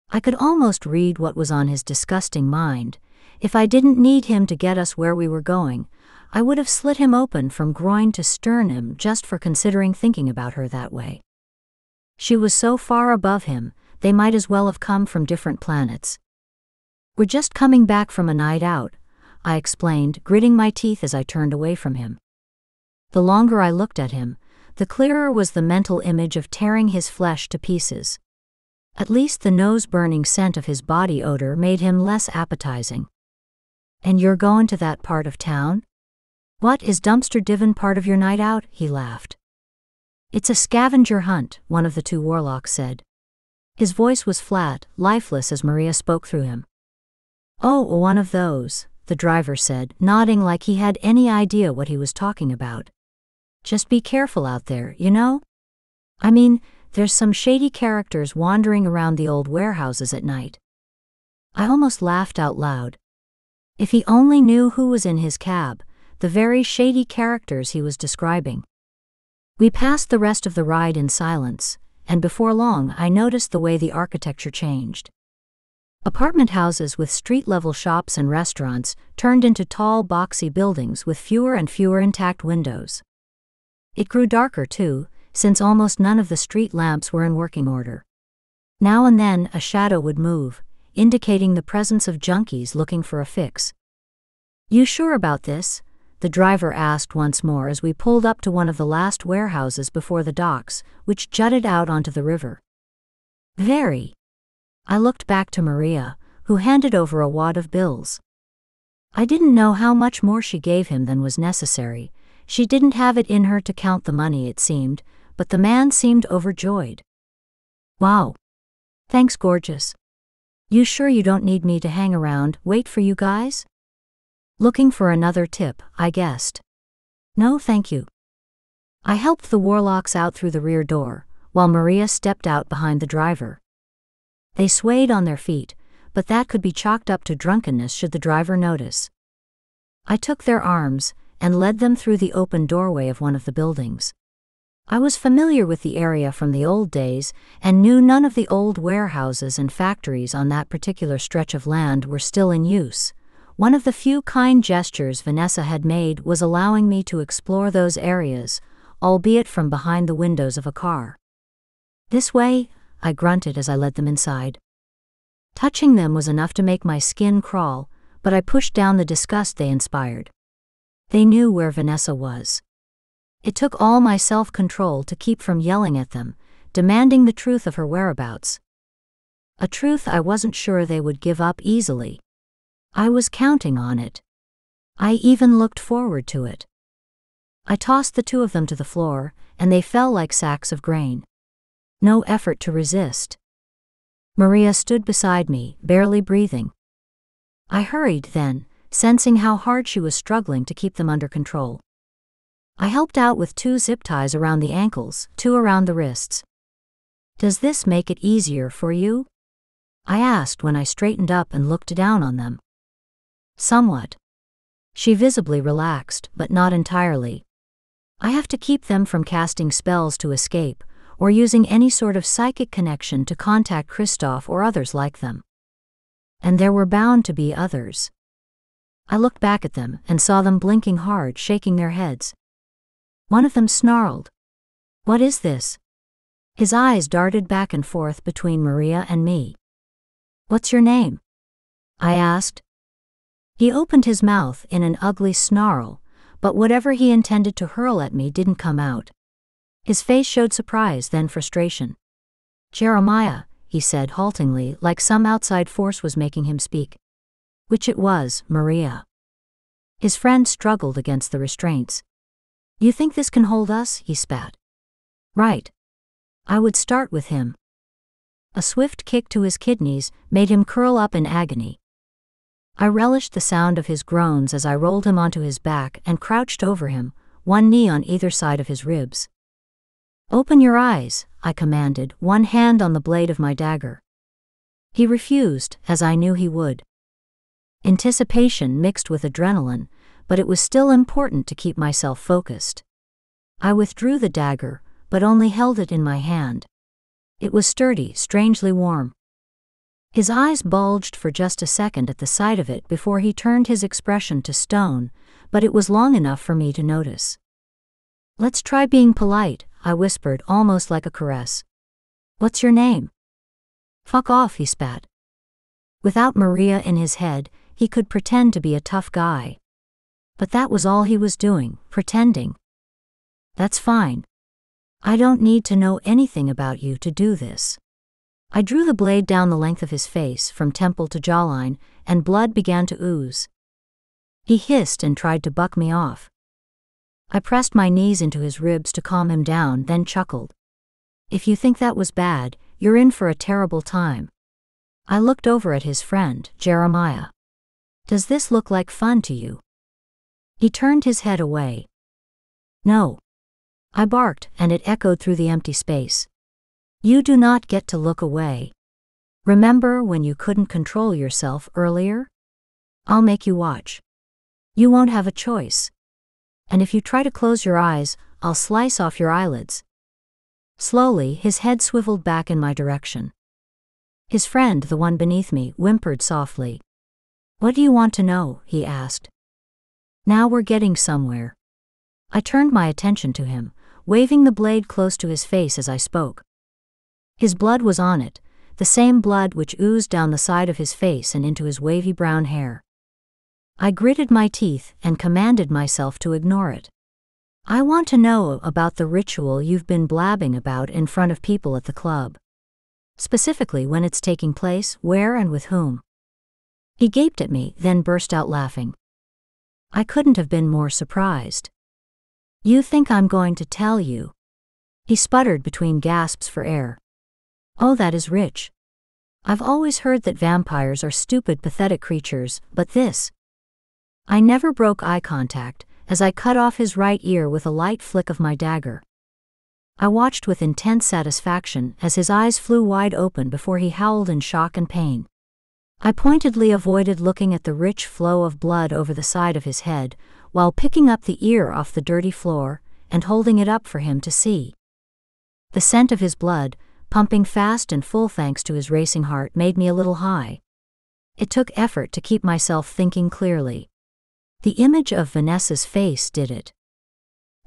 I could almost read what was on his disgusting mind. If I didn't need him to get us where we were going, I would have slit him open from groin to sternum just for considering thinking about her that way. She was so far above him, they might as well have come from different planets. We're just coming back from a night out, I explained, gritting my teeth as I turned away from him. The longer I looked at him, the clearer was the mental image of tearing his flesh to pieces. At least the nose burning scent of his body odor made him less appetizing. And you're going to that part of town? What is Dumpster Divin part of your night out? he laughed. It's a scavenger hunt, one of the two warlocks said. His voice was flat, lifeless as Mariya spoke through him. Oh, one of those, the driver said, nodding like he had any idea what he was talking about. Just be careful out there, you know? I mean, there's some shady characters wandering around the old warehouses at night. I almost laughed out loud. If he only knew who was in his cab, the very shady characters he was describing. We passed the rest of the ride in silence, and before long I noticed the way the architecture changed. Apartment houses with street level shops and restaurants turned into tall, boxy buildings with fewer and fewer intact windows. It grew darker, too, since almost none of the street lamps were in working order. Now and then a shadow would move, indicating the presence of junkies looking for a fix. You sure about this? The driver asked once more as we pulled up to one of the last warehouses before the docks, which jutted out onto the river. Very. I looked back to Mariya, who handed over a wad of bills. I didn't know how much more she gave him than was necessary, she didn't have it in her to count the money, it seemed, but the man seemed overjoyed. Wow. Thanks, gorgeous. You sure you don't need me to hang around, wait for you guys? Looking for another tip, I guessed. No, thank you. I helped the warlocks out through the rear door, while Mariya stepped out behind the driver. They swayed on their feet, but that could be chalked up to drunkenness should the driver notice. I took their arms, and led them through the open doorway of one of the buildings. I was familiar with the area from the old days and knew none of the old warehouses and factories on that particular stretch of land were still in use. One of the few kind gestures Vanessa had made was allowing me to explore those areas, albeit from behind the windows of a car. This way, I grunted as I led them inside. Touching them was enough to make my skin crawl, but I pushed down the disgust they inspired. They knew where Vanessa was. It took all my self control to keep from yelling at them, demanding the truth of her whereabouts. A truth I wasn't sure they would give up easily. I was counting on it. I even looked forward to it. I tossed the two of them to the floor, and they fell like sacks of grain. No effort to resist. Mariya stood beside me, barely breathing. I hurried then, sensing how hard she was struggling to keep them under control. I helped out with two zip ties around the ankles, two around the wrists. Does this make it easier for you? I asked when I straightened up and looked down on them. Somewhat. She visibly relaxed, but not entirely. I have to keep them from casting spells to escape, or using any sort of psychic connection to contact Christoph or others like them. And there were bound to be others. I looked back at them and saw them blinking hard, shaking their heads. One of them snarled. What is this? His eyes darted back and forth between Mariya and me. What's your name? I asked. He opened his mouth in an ugly snarl, but whatever he intended to hurl at me didn't come out. His face showed surprise, then frustration. Jeremiah, he said haltingly, like some outside force was making him speak. Which it was, Mariya. His friend struggled against the restraints. You think this can hold us? he spat. Right. I would start with him. A swift kick to his kidneys made him curl up in agony. I relished the sound of his groans as I rolled him onto his back and crouched over him, one knee on either side of his ribs. Open your eyes, I commanded, one hand on the blade of my dagger. He refused, as I knew he would. Anticipation mixed with adrenaline, but it was still important to keep myself focused. I withdrew the dagger, but only held it in my hand. It was sturdy, strangely warm. His eyes bulged for just a second at the sight of it before he turned his expression to stone, but it was long enough for me to notice. Let's try being polite, I whispered almost like a caress. What's your name? Fuck off, he spat. Without Mariya in his head, he could pretend to be a tough guy. But that was all he was doing, pretending. That's fine. I don't need to know anything about you to do this. I drew the blade down the length of his face, from temple to jawline, and blood began to ooze. He hissed and tried to buck me off. I pressed my knees into his ribs to calm him down, then chuckled. If you think that was bad, you're in for a terrible time. I looked over at his friend, Jeremiah. Does this look like fun to you? He turned his head away. No. I barked, and it echoed through the empty space. You do not get to look away. Remember when you couldn't control yourself earlier? I'll make you watch. You won't have a choice. And if you try to close your eyes, I'll slice off your eyelids. Slowly, his head swiveled back in my direction. His friend, the one beneath me, whimpered softly. What do you want to know? he asked. Now we're getting somewhere. I turned my attention to him, waving the blade close to his face as I spoke. His blood was on it, the same blood which oozed down the side of his face and into his wavy brown hair. I gritted my teeth and commanded myself to ignore it. I want to know about the ritual you've been blabbing about in front of people at the club. Specifically, when it's taking place, where, and with whom. He gaped at me, then burst out laughing. I couldn't have been more surprised. You think I'm going to tell you? He sputtered between gasps for air. Oh, that is rich. I've always heard that vampires are stupid, pathetic creatures, but this. I never broke eye contact, as I cut off his right ear with a light flick of my dagger. I watched with intense satisfaction as his eyes flew wide open before he howled in shock and pain. I pointedly avoided looking at the rich flow of blood over the side of his head, while picking up the ear off the dirty floor and holding it up for him to see. The scent of his blood, pumping fast and full thanks to his racing heart, made me a little high. It took effort to keep myself thinking clearly. The image of Vanessa's face did it.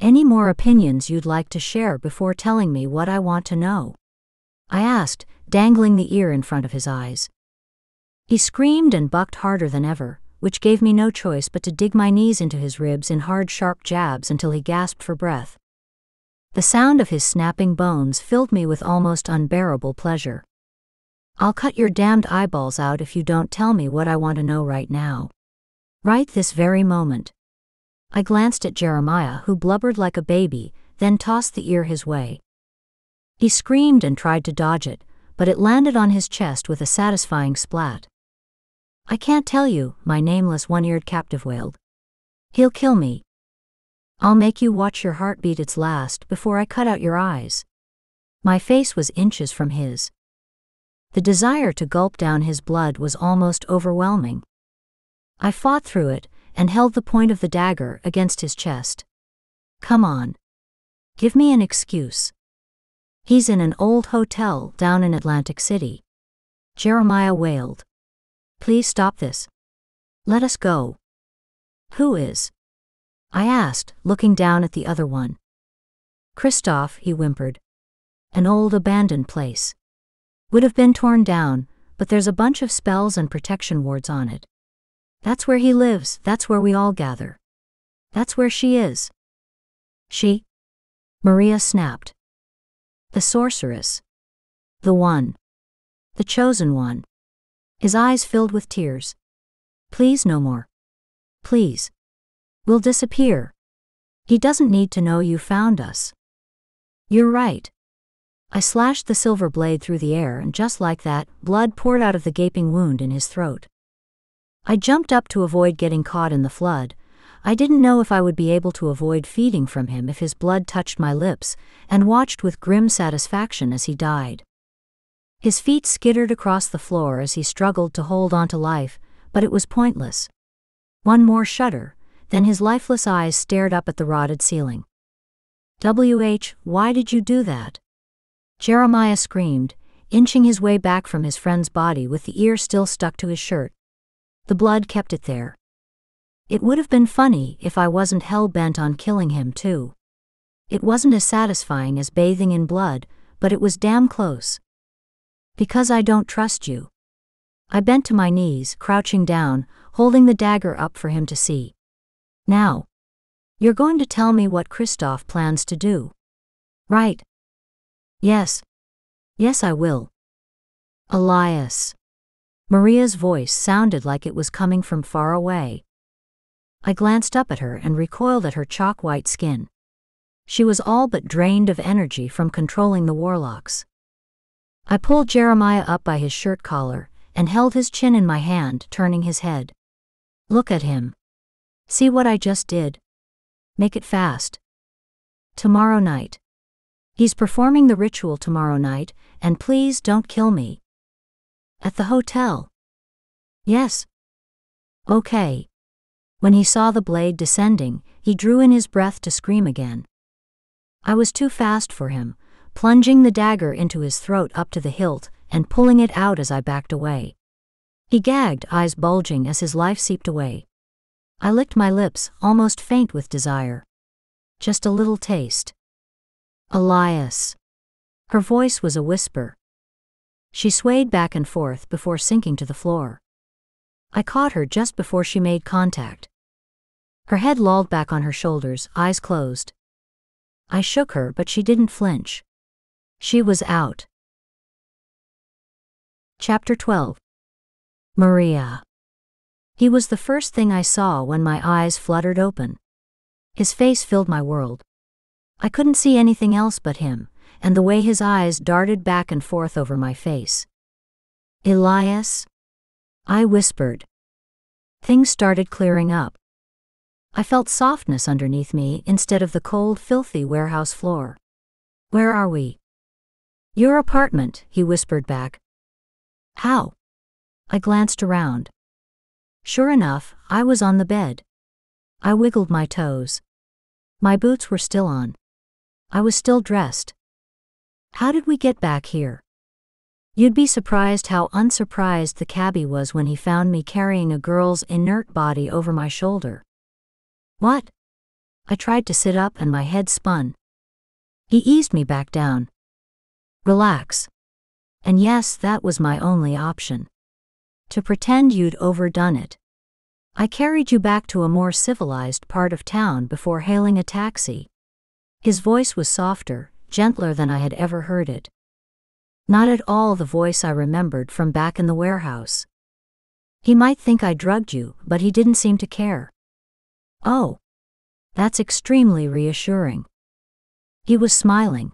Any more opinions you'd like to share before telling me what I want to know? I asked, dangling the ear in front of his eyes. He screamed and bucked harder than ever, which gave me no choice but to dig my knees into his ribs in hard, sharp jabs until he gasped for breath. The sound of his snapping bones filled me with almost unbearable pleasure. I'll cut your damned eyeballs out if you don't tell me what I want to know right now. Right this very moment. I glanced at Jeremiah, who blubbered like a baby, then tossed the ear his way. He screamed and tried to dodge it, but it landed on his chest with a satisfying splat. I can't tell you, my nameless one eared captive wailed. He'll kill me, I'll make you watch your heart beat its last before I cut out your eyes. My face was inches from his. The desire to gulp down his blood was almost overwhelming. I fought through it and held the point of the dagger against his chest. Come on. Give me an excuse. He's in an old hotel down in Atlantic City. Jeremiah wailed. Please stop this. Let us go. Who is? I asked, looking down at the other one. Christoph, he whimpered. An old abandoned place. Would have been torn down, but there's a bunch of spells and protection wards on it. That's where he lives, that's where we all gather. That's where she is. She? Mariya snapped. The sorceress. The one. The chosen one. His eyes filled with tears. Please no more. Please. We'll disappear. He doesn't need to know you found us. You're right. I slashed the silver blade through the air, and just like that, blood poured out of the gaping wound in his throat. I jumped up to avoid getting caught in the flood. I didn't know if I would be able to avoid feeding from him if his blood touched my lips, and watched with grim satisfaction as he died. His feet skittered across the floor as he struggled to hold on to life, but it was pointless. One more shudder, then his lifeless eyes stared up at the rotted ceiling. W.H., why did you do that? Jeremiah screamed, inching his way back from his friend's body with the ear still stuck to his shirt. The blood kept it there. It would have been funny if I wasn't hell bent on killing him, too. It wasn't as satisfying as bathing in blood, but it was damn close. Because I don't trust you. I bent to my knees, crouching down, holding the dagger up for him to see. Now. You're going to tell me what Christoph plans to do. Right. Yes. Yes, I will. Elias. Mariya's voice sounded like it was coming from far away. I glanced up at her and recoiled at her chalk white skin. She was all but drained of energy from controlling the warlocks. I pulled Jeremiah up by his shirt collar and held his chin in my hand, turning his head. Look at him. See what I just did? Make it fast. Tomorrow night. He's performing the ritual tomorrow night, and please don't kill me. At the hotel. Yes. Okay. When he saw the blade descending, he drew in his breath to scream again. I was too fast for him, plunging the dagger into his throat up to the hilt and pulling it out as I backed away. He gagged, eyes bulging as his life seeped away. I licked my lips, almost faint with desire. Just a little taste. Elias. Her voice was a whisper. She swayed back and forth before sinking to the floor. I caught her just before she made contact. Her head lolled back on her shoulders, eyes closed. I shook her, but she didn't flinch. She was out. Chapter 12 Mariya. He was the first thing I saw when my eyes fluttered open. His face filled my world. I couldn't see anything else but him, and the way his eyes darted back and forth over my face. Elias? I whispered. Things started clearing up. I felt softness underneath me instead of the cold, filthy warehouse floor. Where are we? Your apartment, he whispered back. How? I glanced around. Sure enough, I was on the bed. I wiggled my toes. My boots were still on. I was still dressed. How did we get back here? You'd be surprised how unsurprised the cabbie was when he found me carrying a girl's inert body over my shoulder. What? I tried to sit up and my head spun. He eased me back down. Relax. And yes, that was my only option. To pretend you'd overdone it. I carried you back to a more civilized part of town before hailing a taxi. His voice was softer, gentler than I had ever heard it. Not at all the voice I remembered from back in the warehouse. He might think I drugged you, but he didn't seem to care. Oh. That's extremely reassuring. He was smiling.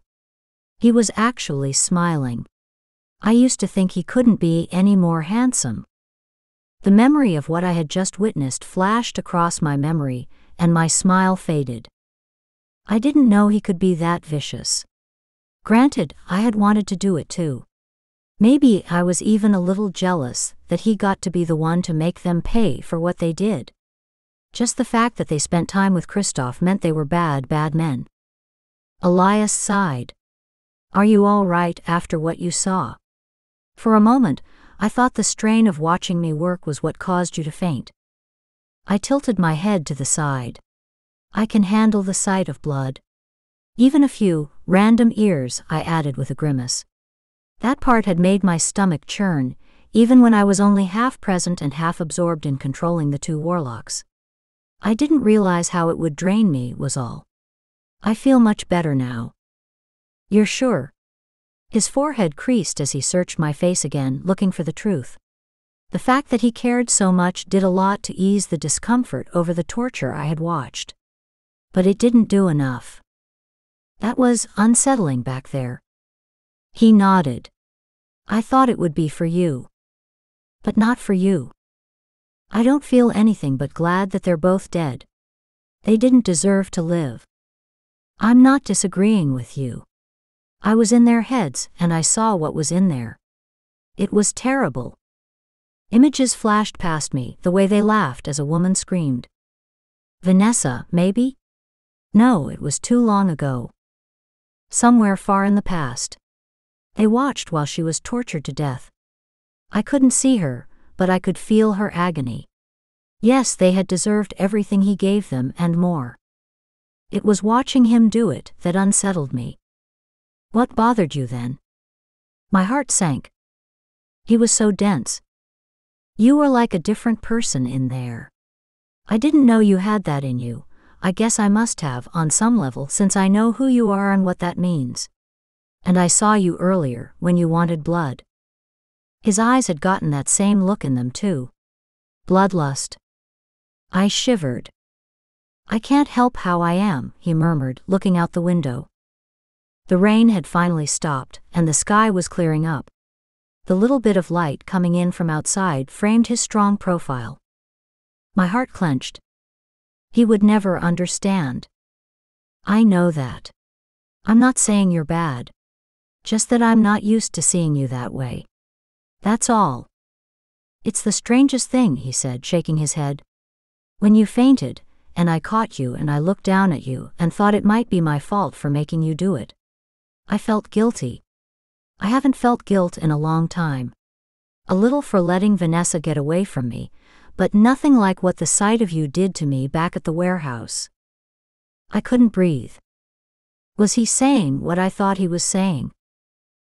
He was actually smiling. I used to think he couldn't be any more handsome. The memory of what I had just witnessed flashed across my memory, and my smile faded. I didn't know he could be that vicious. Granted, I had wanted to do it too. Maybe I was even a little jealous that he got to be the one to make them pay for what they did. Just the fact that they spent time with Christoph meant they were bad, bad men. Elias sighed. Are you all right after what you saw? For a moment, I thought the strain of watching me work was what caused you to faint. I tilted my head to the side. I can handle the sight of blood. Even a few random ears, I added with a grimace. That part had made my stomach churn, even when I was only half present and half absorbed in controlling the two warlocks. I didn't realize how it would drain me, was all. I feel much better now. You're sure? His forehead creased as he searched my face again, looking for the truth. The fact that he cared so much did a lot to ease the discomfort over the torture I had watched. But it didn't do enough. That was unsettling back there. He nodded. I thought it would be for you. But not for you. I don't feel anything but glad that they're both dead. They didn't deserve to live. I'm not disagreeing with you. I was in their heads and I saw what was in there. It was terrible. Images flashed past me, the way they laughed as a woman screamed. Vanessa, maybe? No, it was too long ago. Somewhere far in the past. They watched while she was tortured to death. I couldn't see her, but I could feel her agony. Yes, they had deserved everything he gave them and more. It was watching him do it that unsettled me. What bothered you then? My heart sank. He was so dense, you were like a different person in there. I didn't know you had that in you. I guess I must have, on some level, since I know who you are and what that means. And I saw you earlier, when you wanted blood. His eyes had gotten that same look in them, too. Bloodlust. I shivered. I can't help how I am, he murmured, looking out the window. The rain had finally stopped, and the sky was clearing up. The little bit of light coming in from outside framed his strong profile. My heart clenched. He would never understand. I know that. I'm not saying you're bad. Just that I'm not used to seeing you that way. That's all. It's the strangest thing, he said, shaking his head. When you fainted, and I caught you and I looked down at you and thought it might be my fault for making you do it. I felt guilty. I haven't felt guilt in a long time. A little for letting Vanessa get away from me, but nothing like what the sight of you did to me back at the warehouse. I couldn't breathe. Was he saying what I thought he was saying?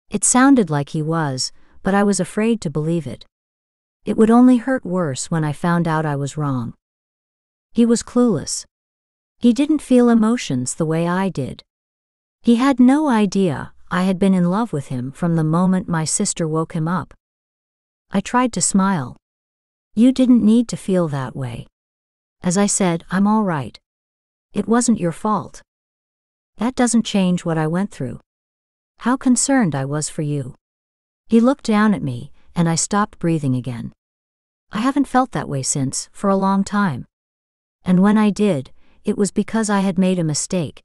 It sounded like he was, but I was afraid to believe it. It would only hurt worse when I found out I was wrong. He was clueless. He didn't feel emotions the way I did. He had no idea I had been in love with him from the moment my sister woke him up. I tried to smile. You didn't need to feel that way. As I said, I'm all right. It wasn't your fault. That doesn't change what I went through. How concerned I was for you. He looked down at me, and I stopped breathing again. I haven't felt that way since, for a long time. And when I did, it was because I had made a mistake.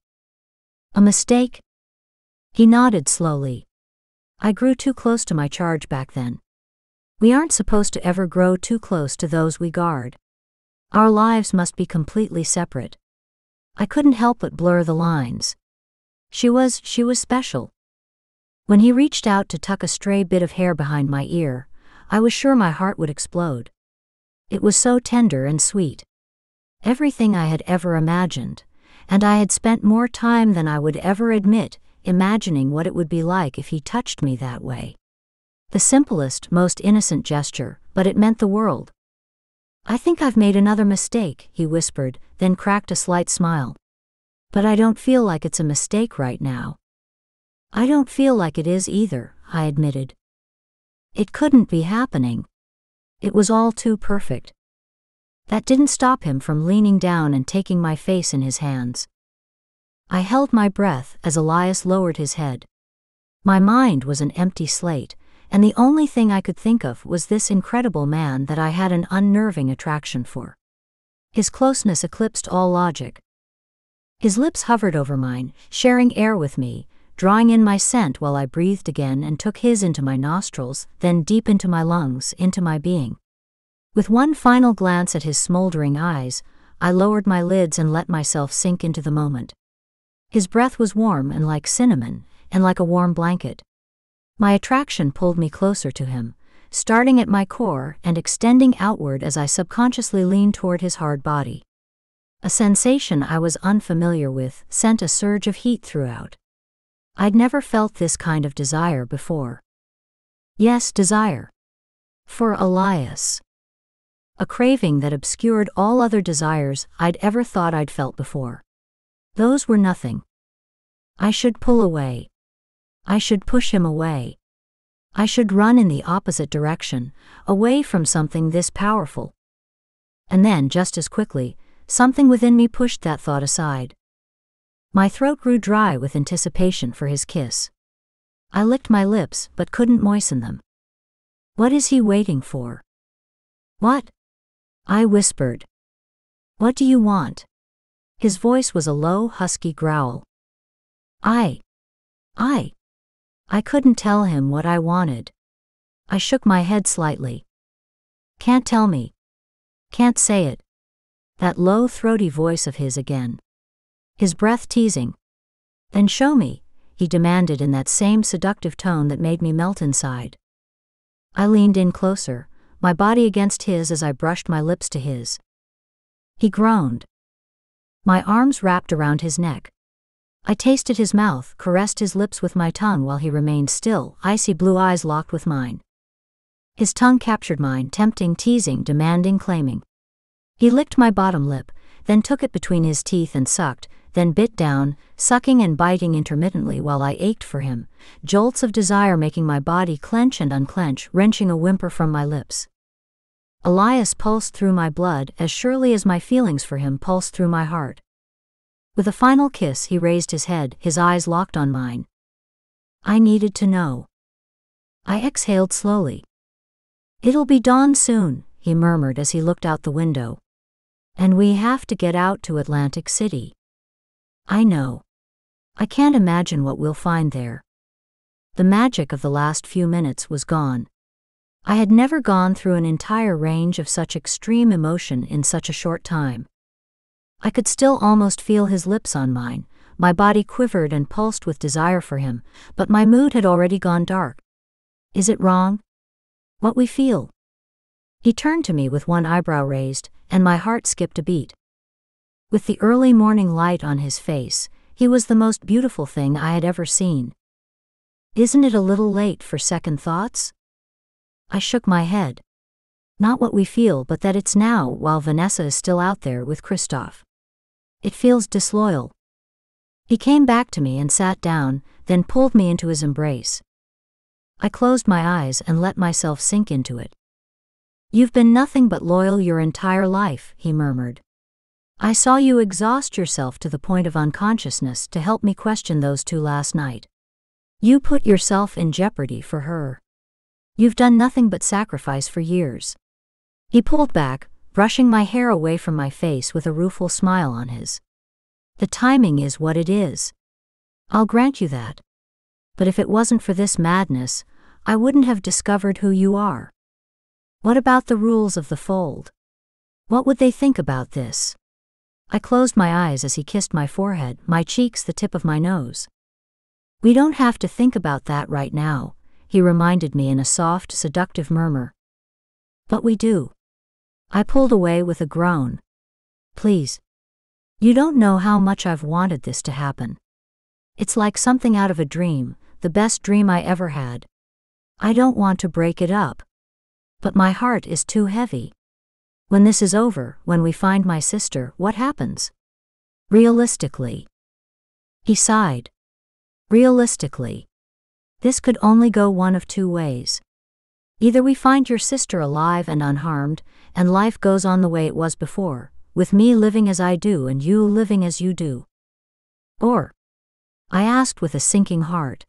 A mistake he nodded slowly. I grew too close to my charge back then. We aren't supposed to ever grow too close to those we guard. Our lives must be completely separate. I couldn't help but blur the lines. She was, she was special. When he reached out to tuck a stray bit of hair behind my ear, I was sure my heart would explode. It was so tender and sweet. Everything I had ever imagined, and I had spent more time than I would ever admit imagining what it would be like if he touched me that way. The simplest, most innocent gesture, but it meant the world. I think I've made another mistake, he whispered, then cracked a slight smile. But I don't feel like it's a mistake right now. I don't feel like it is either, I admitted. It couldn't be happening. It was all too perfect. That didn't stop him from leaning down and taking my face in his hands. I held my breath as Elias lowered his head. My mind was an empty slate, and the only thing I could think of was this incredible man that I had an unnerving attraction for. His closeness eclipsed all logic. His lips hovered over mine, sharing air with me, drawing in my scent while I breathed again and took his into my nostrils, then deep into my lungs, into my being. With one final glance at his smoldering eyes, I lowered my lids and let myself sink into the moment. His breath was warm and like cinnamon, and like a warm blanket. My attraction pulled me closer to him, starting at my core and extending outward as I subconsciously leaned toward his hard body. A sensation I was unfamiliar with sent a surge of heat throughout. I'd never felt this kind of desire before. Yes, desire. For Elias. A craving that obscured all other desires I'd ever thought I'd felt before. Those were nothing. I should pull away. I should push him away. I should run in the opposite direction, away from something this powerful. And then, just as quickly, something within me pushed that thought aside. My throat grew dry with anticipation for his kiss. I licked my lips but couldn't moisten them. What is he waiting for? What? I whispered. What do you want? His voice was a low, husky growl. I. I. I couldn't tell him what I wanted. I shook my head slightly. Can't tell me. Can't say it. That low, throaty voice of his again. His breath teasing. Then show me, he demanded in that same seductive tone that made me melt inside. I leaned in closer, my body against his as I brushed my lips to his. He groaned. My arms wrapped around his neck. I tasted his mouth, caressed his lips with my tongue while he remained still, icy blue eyes locked with mine. His tongue captured mine, tempting, teasing, demanding, claiming. He licked my bottom lip, then took it between his teeth and sucked, then bit down, sucking and biting intermittently while I ached for him, jolts of desire making my body clench and unclench, wrenching a whimper from my lips. Elias pulsed through my blood as surely as my feelings for him pulsed through my heart. With a final kiss, he raised his head, his eyes locked on mine. I needed to know. I exhaled slowly. It'll be dawn soon, he murmured as he looked out the window. And we have to get out to Atlantic City. I know. I can't imagine what we'll find there. The magic of the last few minutes was gone. I had never gone through an entire range of such extreme emotion in such a short time. I could still almost feel his lips on mine, my body quivered and pulsed with desire for him, but my mood had already gone dark. Is it wrong? What we feel? He turned to me with one eyebrow raised, and my heart skipped a beat. With the early morning light on his face, he was the most beautiful thing I had ever seen. Isn't it a little late for second thoughts? I shook my head. Not what we feel, but that it's now while Vanessa is still out there with Christoph. It feels disloyal. He came back to me and sat down, then pulled me into his embrace. I closed my eyes and let myself sink into it. You've been nothing but loyal your entire life, he murmured. I saw you exhaust yourself to the point of unconsciousness to help me question those two last night. You put yourself in jeopardy for her. You've done nothing but sacrifice for years. He pulled back, brushing my hair away from my face with a rueful smile on his. The timing is what it is. I'll grant you that. But if it wasn't for this madness, I wouldn't have discovered who you are. What about the rules of the fold? What would they think about this? I closed my eyes as he kissed my forehead, my cheeks, the tip of my nose. We don't have to think about that right now, he reminded me in a soft, seductive murmur. But we do. I pulled away with a groan. Please. You don't know how much I've wanted this to happen. It's like something out of a dream, the best dream I ever had. I don't want to break it up. But my heart is too heavy. When this is over, when we find my sister, what happens? Realistically. He sighed. Realistically. This could only go one of two ways. Either we find your sister alive and unharmed, and life goes on the way it was before, with me living as I do and you living as you do. Or, I asked with a sinking heart.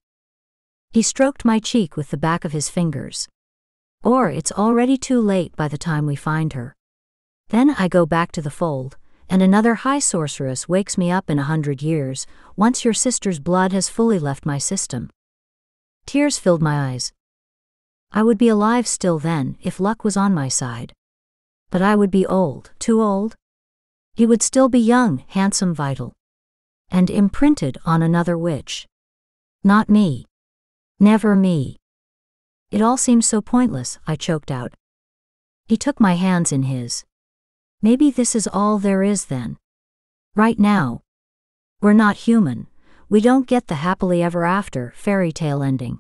He stroked my cheek with the back of his fingers. Or it's already too late by the time we find her. Then I go back to the fold, and another high sorceress wakes me up in a hundred years, once your sister's blood has fully left my system. Tears filled my eyes. I would be alive still then if luck was on my side. But I would be old, too old. He would still be young, handsome, vital. And imprinted on another witch. Not me. Never me. It all seems so pointless, I choked out. He took my hands in his. Maybe this is all there is then. Right now. We're not human, we don't get the happily ever after fairy tale ending.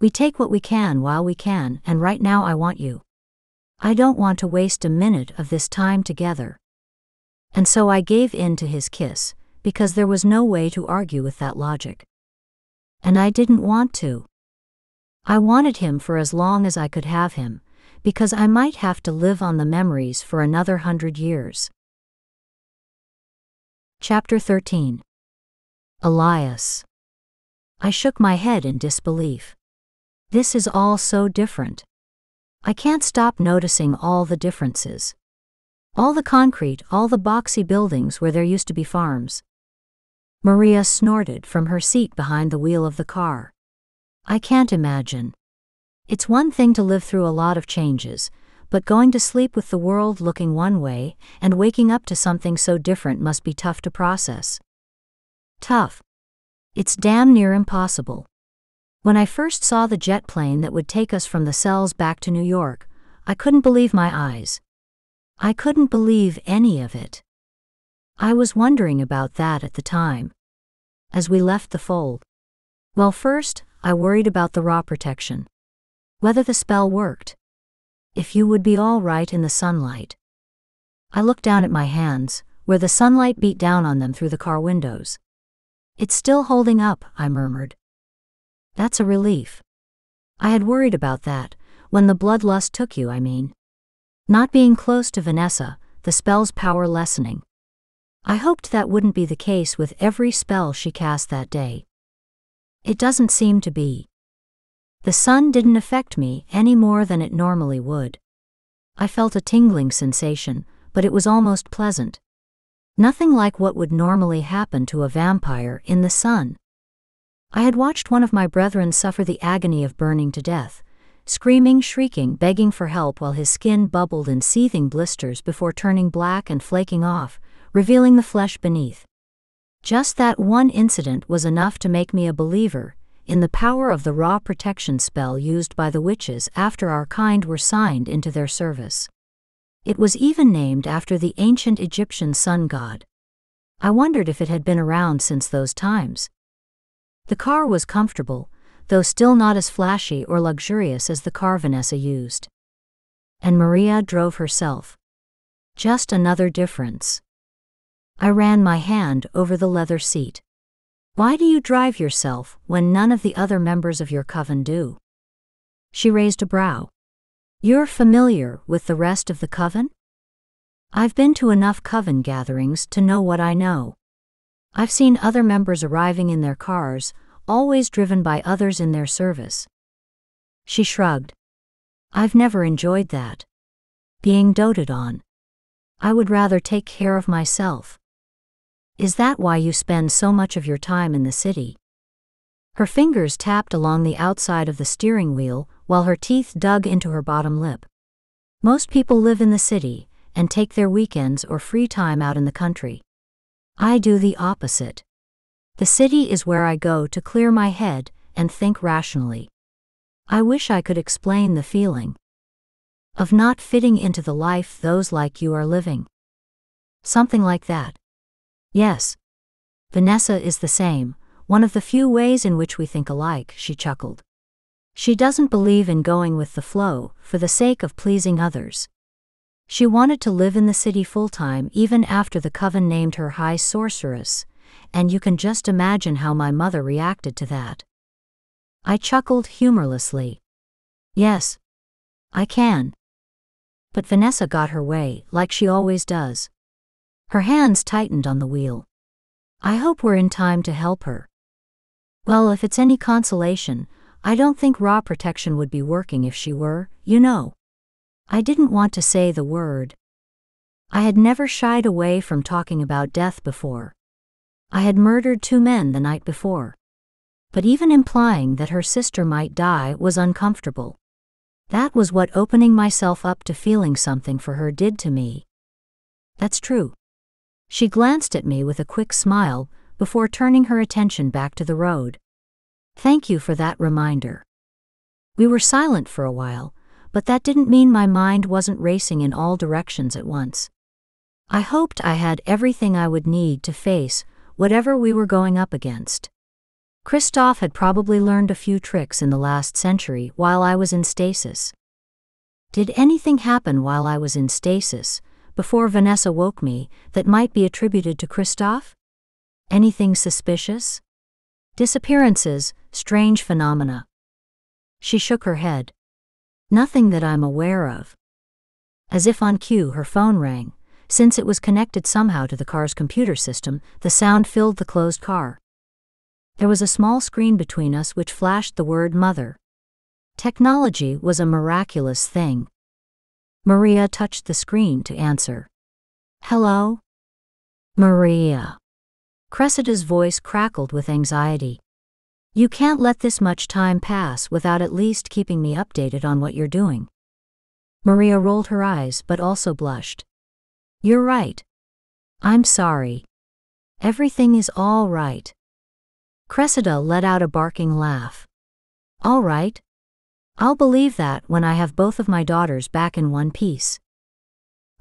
We take what we can while we can, and right now I want you. I don't want to waste a minute of this time together. And so I gave in to his kiss, because there was no way to argue with that logic. And I didn't want to. I wanted him for as long as I could have him, because I might have to live on the memories for another hundred years. Chapter 13 Elias. I shook my head in disbelief. This is all so different. I can't stop noticing all the differences. All the concrete, all the boxy buildings where there used to be farms. Mariya snorted from her seat behind the wheel of the car. I can't imagine. It's one thing to live through a lot of changes, but going to sleep with the world looking one way and waking up to something so different must be tough to process. Tough. It's damn near impossible. When I first saw the jet plane that would take us from the cells back to New York, I couldn't believe my eyes. I couldn't believe any of it. I was wondering about that at the time. As we left the fold. Well, first, I worried about the Ra protection whether the spell worked. If you would be all right in the sunlight. I looked down at my hands, where the sunlight beat down on them through the car windows. It's still holding up, I murmured. That's a relief. I had worried about that, when the bloodlust took you, I mean. Not being close to Vanessa, the spell's power lessening. I hoped that wouldn't be the case with every spell she cast that day. It doesn't seem to be. The sun didn't affect me any more than it normally would. I felt a tingling sensation, but it was almost pleasant. Nothing like what would normally happen to a vampire in the sun. I had watched one of my brethren suffer the agony of burning to death, screaming, shrieking, begging for help while his skin bubbled in seething blisters before turning black and flaking off, revealing the flesh beneath. Just that one incident was enough to make me a believer in the power of the Ra protection spell used by the witches after our kind were signed into their service. It was even named after the ancient Egyptian sun god. I wondered if it had been around since those times. The car was comfortable, though still not as flashy or luxurious as the car Vanessa used. And Mariya drove herself. Just another difference. I ran my hand over the leather seat. Why do you drive yourself when none of the other members of your coven do? She raised a brow. You're familiar with the rest of the coven? I've been to enough coven gatherings to know what I know. I've seen other members arriving in their cars, always driven by others in their service. She shrugged. I've never enjoyed that. Being doted on. I would rather take care of myself. Is that why you spend so much of your time in the city? Her fingers tapped along the outside of the steering wheel while her teeth dug into her bottom lip. Most people live in the city and take their weekends or free time out in the country. I do the opposite. The city is where I go to clear my head and think rationally. I wish I could explain the feeling of not fitting into the life those like you are living. Something like that. Yes. Vanessa is the same, one of the few ways in which we think alike, she chuckled. She doesn't believe in going with the flow for the sake of pleasing others. She wanted to live in the city full time even after the coven named her High Sorceress, and you can just imagine how my mother reacted to that. I chuckled humorlessly. Yes. I can. But Vanessa got her way, like she always does. Her hands tightened on the wheel. I hope we're in time to help her. Well, if it's any consolation, I don't think Ra protection would be working if she were, you know. I didn't want to say the word. I had never shied away from talking about death before. I had murdered two men the night before. But even implying that her sister might die was uncomfortable. That was what opening myself up to feeling something for her did to me. That's true. She glanced at me with a quick smile before turning her attention back to the road. Thank you for that reminder. We were silent for a while, but that didn't mean my mind wasn't racing in all directions at once. I hoped I had everything I would need to face whatever we were going up against. Christoph had probably learned a few tricks in the last century while I was in stasis. Did anything happen while I was in stasis before Vanessa woke me, that might be attributed to Christoph? Anything suspicious? Disappearances, strange phenomena. She shook her head. Nothing that I'm aware of. As if on cue, her phone rang. Since it was connected somehow to the car's computer system, the sound filled the closed car. There was a small screen between us which flashed the word mother. Technology was a miraculous thing. Mariya touched the screen to answer. Hello? Mariya. Cressida's voice crackled with anxiety. You can't let this much time pass without at least keeping me updated on what you're doing. Mariya rolled her eyes but also blushed. You're right. I'm sorry. Everything is all right. Cressida let out a barking laugh. All right. I'll believe that when I have both of my daughters back in one piece.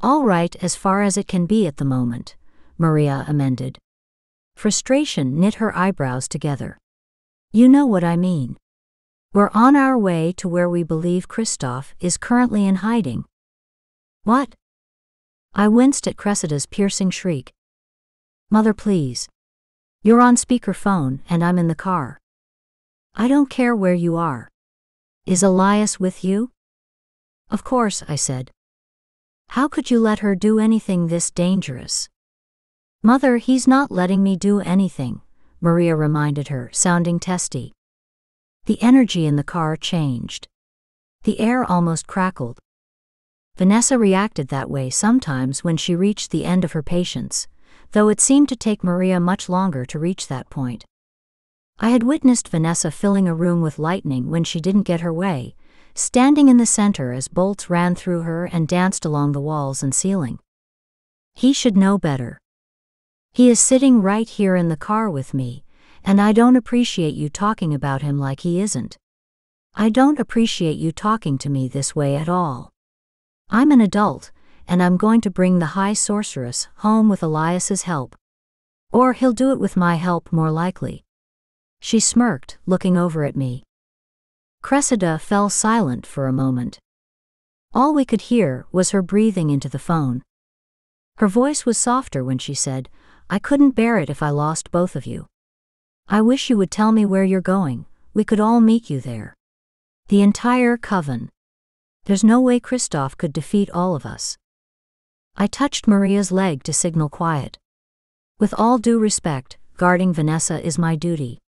All right as far as it can be at the moment, Mariya amended. Frustration knit her eyebrows together. You know what I mean. We're on our way to where we believe Christoph is currently in hiding. What? I winced at Cressida's piercing shriek. Mother, please. You're on speakerphone and I'm in the car. I don't care where you are. Is Elias with you? Of course, I said. How could you let her do anything this dangerous? Mother, he's not letting me do anything, Mariya reminded her, sounding testy. The energy in the car changed. The air almost crackled. Vanessa reacted that way sometimes when she reached the end of her patience, though it seemed to take Mariya much longer to reach that point. I had witnessed Vanessa filling a room with lightning when she didn't get her way, standing in the center as bolts ran through her and danced along the walls and ceiling. He should know better. He is sitting right here in the car with me, and I don't appreciate you talking about him like he isn't. I don't appreciate you talking to me this way at all. I'm an adult, and I'm going to bring the High Sorceress home with Elias's help. Or he'll do it with my help more likely. She smirked, looking over at me. Cressida fell silent for a moment. All we could hear was her breathing into the phone. Her voice was softer when she said, I couldn't bear it if I lost both of you. I wish you would tell me where you're going, we could all meet you there. The entire coven. There's no way Christoph could defeat all of us. I touched Mariya's leg to signal quiet. With all due respect, guarding Vanessa is my duty.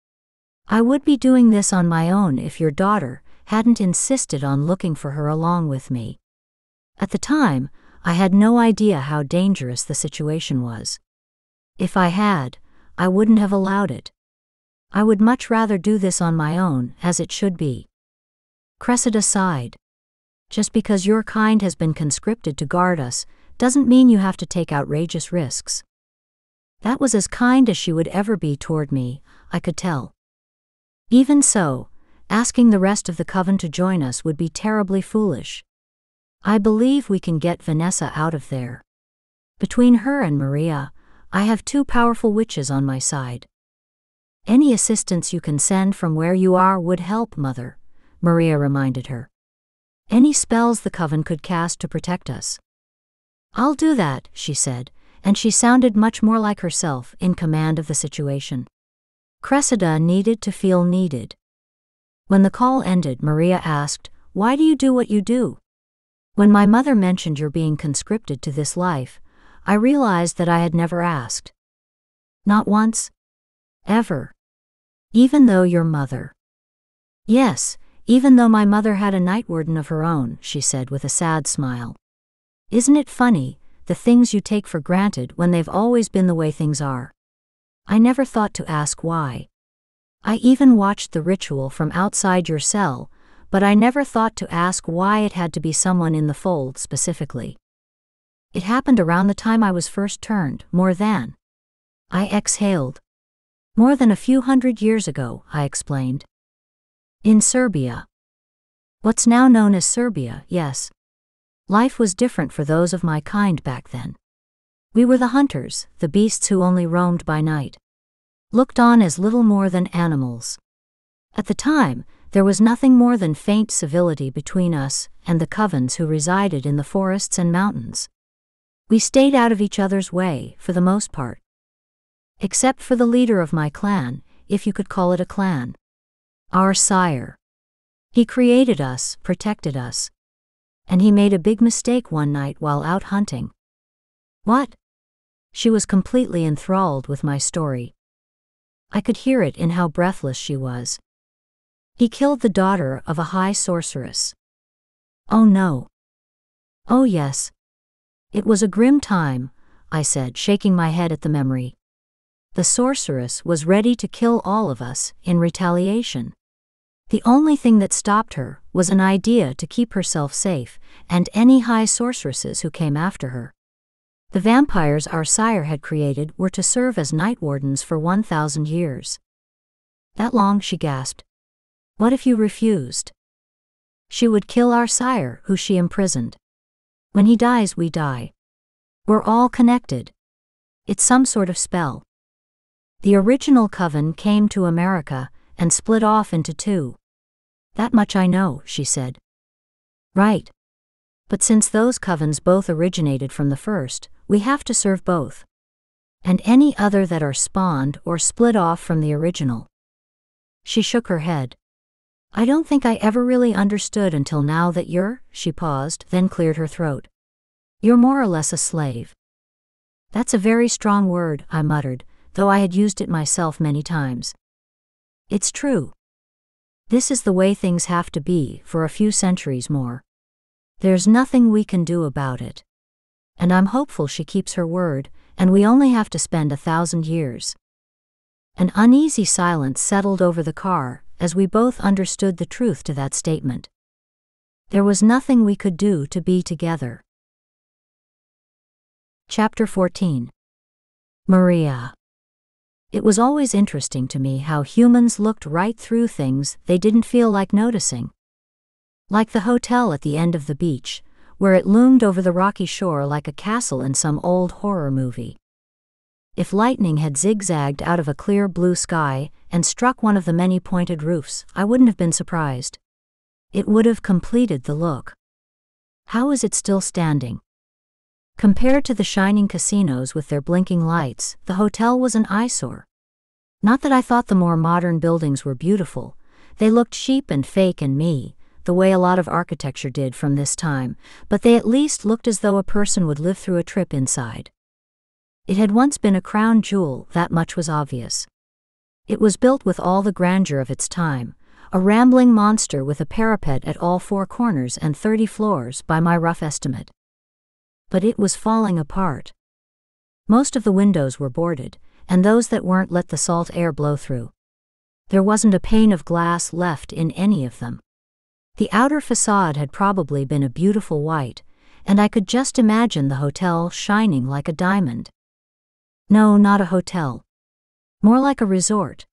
I would be doing this on my own if your daughter hadn't insisted on looking for her along with me. At the time, I had no idea how dangerous the situation was. If I had, I wouldn't have allowed it. I would much rather do this on my own, as it should be. Cressida sighed. Just because your kind has been conscripted to guard us doesn't mean you have to take outrageous risks. That was as kind as she would ever be toward me, I could tell. Even so, asking the rest of the coven to join us would be terribly foolish. I believe we can get Vanessa out of there. Between her and Mariya, I have two powerful witches on my side. Any assistance you can send from where you are would help, Mother, Mariya reminded her any spells the coven could cast to protect us. I'll do that, she said, and she sounded much more like herself in command of the situation. Cressida needed to feel needed. When the call ended, Mariya asked, Why do you do what you do? When my mother mentioned your being conscripted to this life, I realized that I had never asked. Not once? Ever. Even though your mother. Yes, even though my mother had a Nightwarden of her own, she said with a sad smile. Isn't it funny, the things you take for granted when they've always been the way things are? I never thought to ask why. I even watched the ritual from outside your cell, but I never thought to ask why it had to be someone in the fold specifically. It happened around the time I was first turned, more than. I exhaled. More than a few hundred years ago, I explained. In Serbia. What's now known as Serbia, yes. Life was different for those of my kind back then. We were the hunters, the beasts who only roamed by night. Looked on as little more than animals. At the time, there was nothing more than faint civility between us and the covens who resided in the forests and mountains. We stayed out of each other's way, for the most part. Except for the leader of my clan, if you could call it a clan. Our sire. He created us, protected us. And he made a big mistake one night while out hunting. What? She was completely enthralled with my story. I could hear it in how breathless she was. He killed the daughter of a high sorceress. Oh no. Oh yes. It was a grim time, I said, shaking my head at the memory. The sorceress was ready to kill all of us in retaliation. The only thing that stopped her was an idea to keep herself safe and any high sorceresses who came after her. The vampires our sire had created were to serve as Nightwardens for 1,000 years. That long, she gasped. What if you refused? She would kill our sire, who she imprisoned. When he dies, we die. We're all connected. It's some sort of spell. The original coven came to America and split off into two. That much I know, she said. Right. But since those covens both originated from the first, we have to serve both. And any other that are spawned or split off from the original. She shook her head. I don't think I ever really understood until now that you're, she paused, then cleared her throat. You're more or less a slave. That's a very strong word, I muttered, though I had used it myself many times. It's true. This is the way things have to be for a few centuries more. There's nothing we can do about it and I'm hopeful she keeps her word, and we only have to spend a thousand years. An uneasy silence settled over the car as we both understood the truth to that statement. There was nothing we could do to be together. Chapter 14 Mariya. It was always interesting to me how humans looked right through things they didn't feel like noticing. Like the hotel at the end of the beach, where it loomed over the rocky shore like a castle in some old horror movie. If lightning had zigzagged out of a clear blue sky and struck one of the many pointed roofs, I wouldn't have been surprised. It would have completed the look. How is it still standing? Compared to the shining casinos with their blinking lights, the hotel was an eyesore. Not that I thought the more modern buildings were beautiful, they looked cheap and fake and me, the way a lot of architecture did from this time, but they at least looked as though a person would live through a trip inside. It had once been a crown jewel, that much was obvious. It was built with all the grandeur of its time, a rambling monster with a parapet at all four corners and 30 floors by my rough estimate. But it was falling apart. Most of the windows were boarded, and those that weren't let the salt air blow through. There wasn't a pane of glass left in any of them. The outer facade had probably been a beautiful white, and I could just imagine the hotel shining like a diamond. No, not a hotel. More like a resort.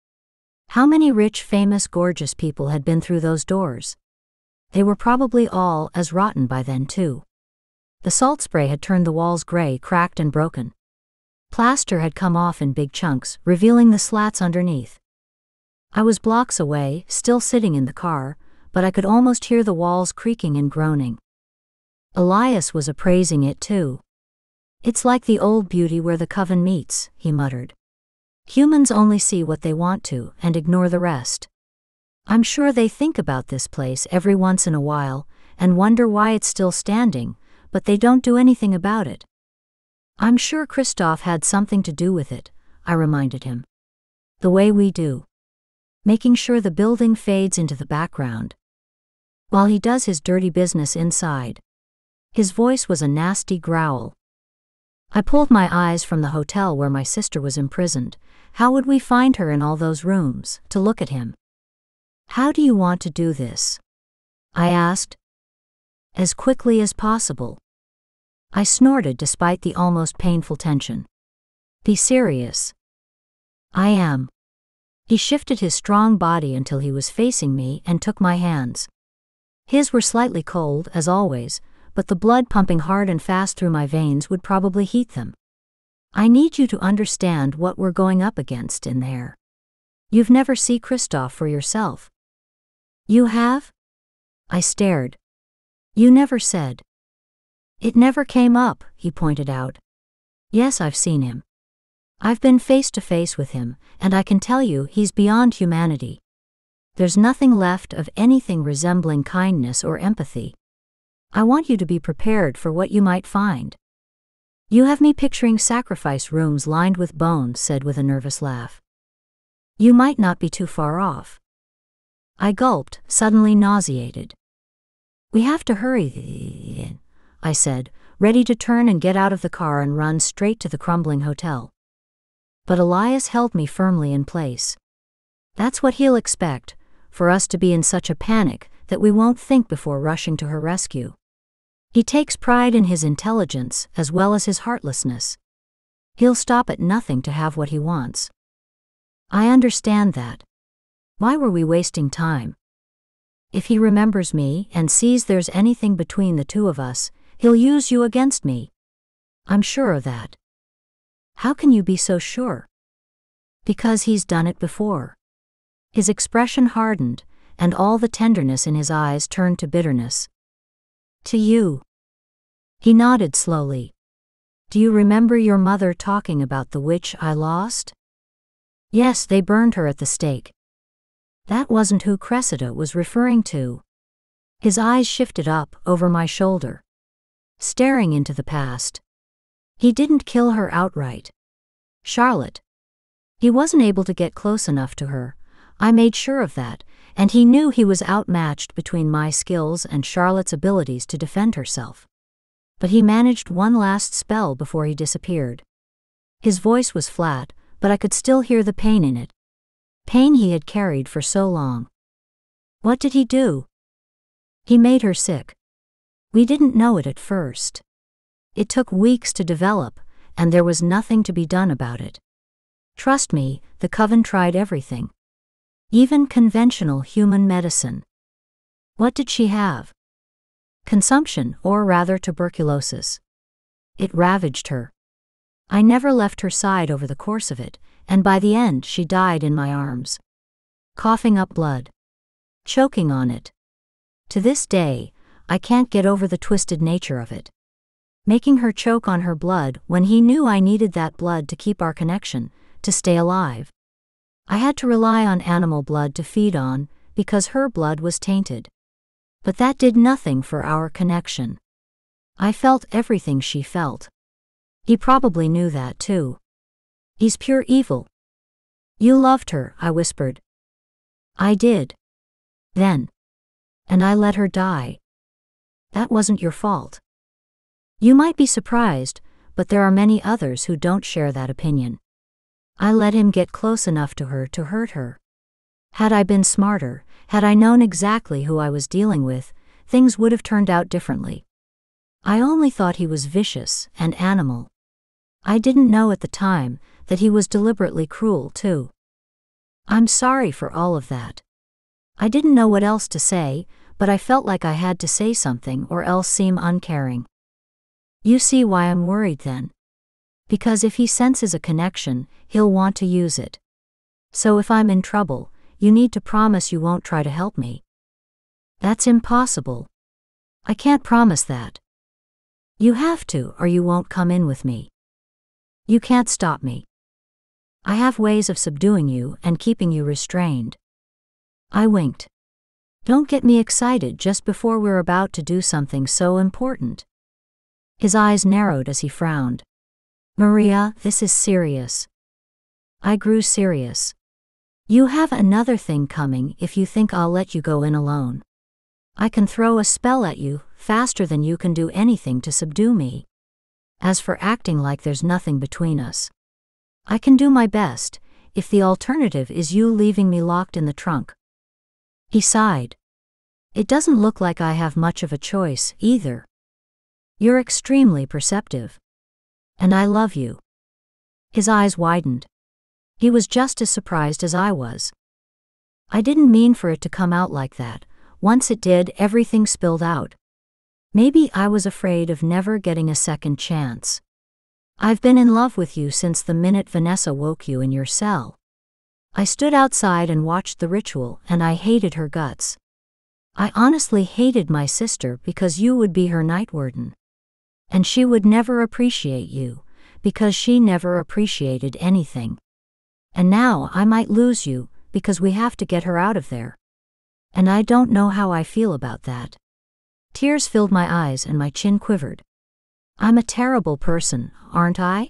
How many rich, famous, gorgeous people had been through those doors? They were probably all as rotten by then, too. The salt spray had turned the walls gray, cracked, and broken. Plaster had come off in big chunks, revealing the slats underneath. I was blocks away, still sitting in the car, but I could almost hear the walls creaking and groaning. Elias was appraising it too. It's like the old beauty where the coven meets, he muttered. Humans only see what they want to and ignore the rest. I'm sure they think about this place every once in a while and wonder why it's still standing, but they don't do anything about it. I'm sure Christoph had something to do with it, I reminded him. The way we do. Making sure the building fades into the background, while he does his dirty business inside. His voice was a nasty growl. I pulled my eyes from the hotel where my sister was imprisoned. How would we find her in all those rooms, to look at him? How do you want to do this? I asked. As quickly as possible. I snorted despite the almost painful tension. Be serious. I am. He shifted his strong body until he was facing me and took my hands. His were slightly cold, as always, but the blood pumping hard and fast through my veins would probably heat them. I need you to understand what we're going up against in there. You've never seen Christoph for yourself. You have? I stared. You never said. It never came up, he pointed out. Yes, I've seen him. I've been face to face with him, and I can tell you he's beyond humanity. There's nothing left of anything resembling kindness or empathy. I want you to be prepared for what you might find. You have me picturing sacrifice rooms lined with bones, said with a nervous laugh. You might not be too far off. I gulped, suddenly nauseated. We have to hurry, I said, ready to turn and get out of the car and run straight to the crumbling hotel. But Elias held me firmly in place. That's what he'll expect, for us to be in such a panic that we won't think before rushing to her rescue. He takes pride in his intelligence as well as his heartlessness. He'll stop at nothing to have what he wants. I understand that. Why were we wasting time? If he remembers me and sees there's anything between the two of us, he'll use you against me. I'm sure of that. How can you be so sure? Because he's done it before. His expression hardened, and all the tenderness in his eyes turned to bitterness. To you. He nodded slowly. Do you remember your mother talking about the witch I lost? Yes, they burned her at the stake. That wasn't who Cressida was referring to. His eyes shifted up over my shoulder, staring into the past. He didn't kill her outright. Charlotte. He wasn't able to get close enough to her. I made sure of that, and he knew he was outmatched between my skills and Charlotte's abilities to defend herself. But he managed one last spell before he disappeared. His voice was flat, but I could still hear the pain in it pain he had carried for so long. What did he do? He made her sick. We didn't know it at first. It took weeks to develop, and there was nothing to be done about it. Trust me, the coven tried everything. Even conventional human medicine. What did she have? Consumption, or rather tuberculosis. It ravaged her. I never left her side over the course of it, and by the end she died in my arms. Coughing up blood. Choking on it. To this day, I can't get over the twisted nature of it. Making her choke on her blood when he knew I needed that blood to keep our connection, to stay alive. I had to rely on animal blood to feed on, because her blood was tainted. But that did nothing for our connection. I felt everything she felt. He probably knew that too. He's pure evil. You loved her, I whispered. I did. Then. And I let her die. That wasn't your fault. You might be surprised, but there are many others who don't share that opinion. I let him get close enough to her to hurt her. Had I been smarter, had I known exactly who I was dealing with, things would have turned out differently. I only thought he was vicious and animal. I didn't know at the time that he was deliberately cruel, too. I'm sorry for all of that. I didn't know what else to say, but I felt like I had to say something or else seem uncaring. You see why I'm worried then. Because if he senses a connection, he'll want to use it. So if I'm in trouble, you need to promise you won't try to help me. That's impossible. I can't promise that. You have to, or you won't come in with me. You can't stop me. I have ways of subduing you and keeping you restrained. I winked. Don't get me excited just before we're about to do something so important. His eyes narrowed as he frowned. Mariya, this is serious. I grew serious. You have another thing coming if you think I'll let you go in alone. I can throw a spell at you faster than you can do anything to subdue me. As for acting like there's nothing between us, I can do my best, if the alternative is you leaving me locked in the trunk. He sighed. It doesn't look like I have much of a choice, either. You're extremely perceptive. And I love you. His eyes widened. He was just as surprised as I was. I didn't mean for it to come out like that. Once it did, everything spilled out. Maybe I was afraid of never getting a second chance. I've been in love with you since the minute Vanessa woke you in your cell. I stood outside and watched the ritual, and I hated her guts. I honestly hated my sister because you would be her Nightwarden. And she would never appreciate you, because she never appreciated anything. And now I might lose you because we have to get her out of there. And I don't know how I feel about that. Tears filled my eyes and my chin quivered. I'm a terrible person, aren't I?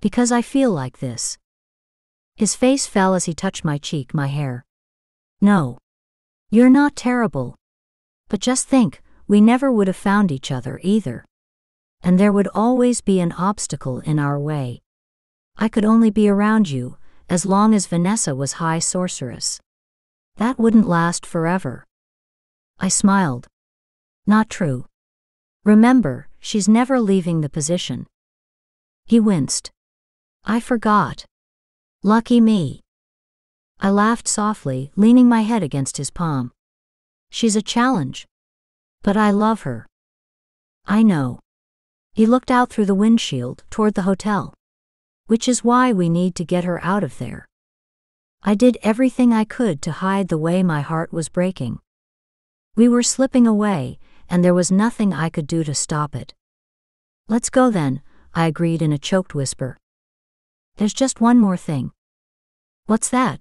Because I feel like this. His face fell as he touched my cheek, my hair. No. You're not terrible. But just think, we never would have found each other either. And there would always be an obstacle in our way. I could only be around you, as long as Vanessa was high sorceress. That wouldn't last forever. I smiled. Not true. Remember, she's never leaving the position. He winced. I forgot. Lucky me. I laughed softly, leaning my head against his palm. She's a challenge. But I love her. I know. He looked out through the windshield toward the hotel. Which is why we need to get her out of there. I did everything I could to hide the way my heart was breaking. We were slipping away, and there was nothing I could do to stop it. Let's go then, I agreed in a choked whisper. There's just one more thing. What's that?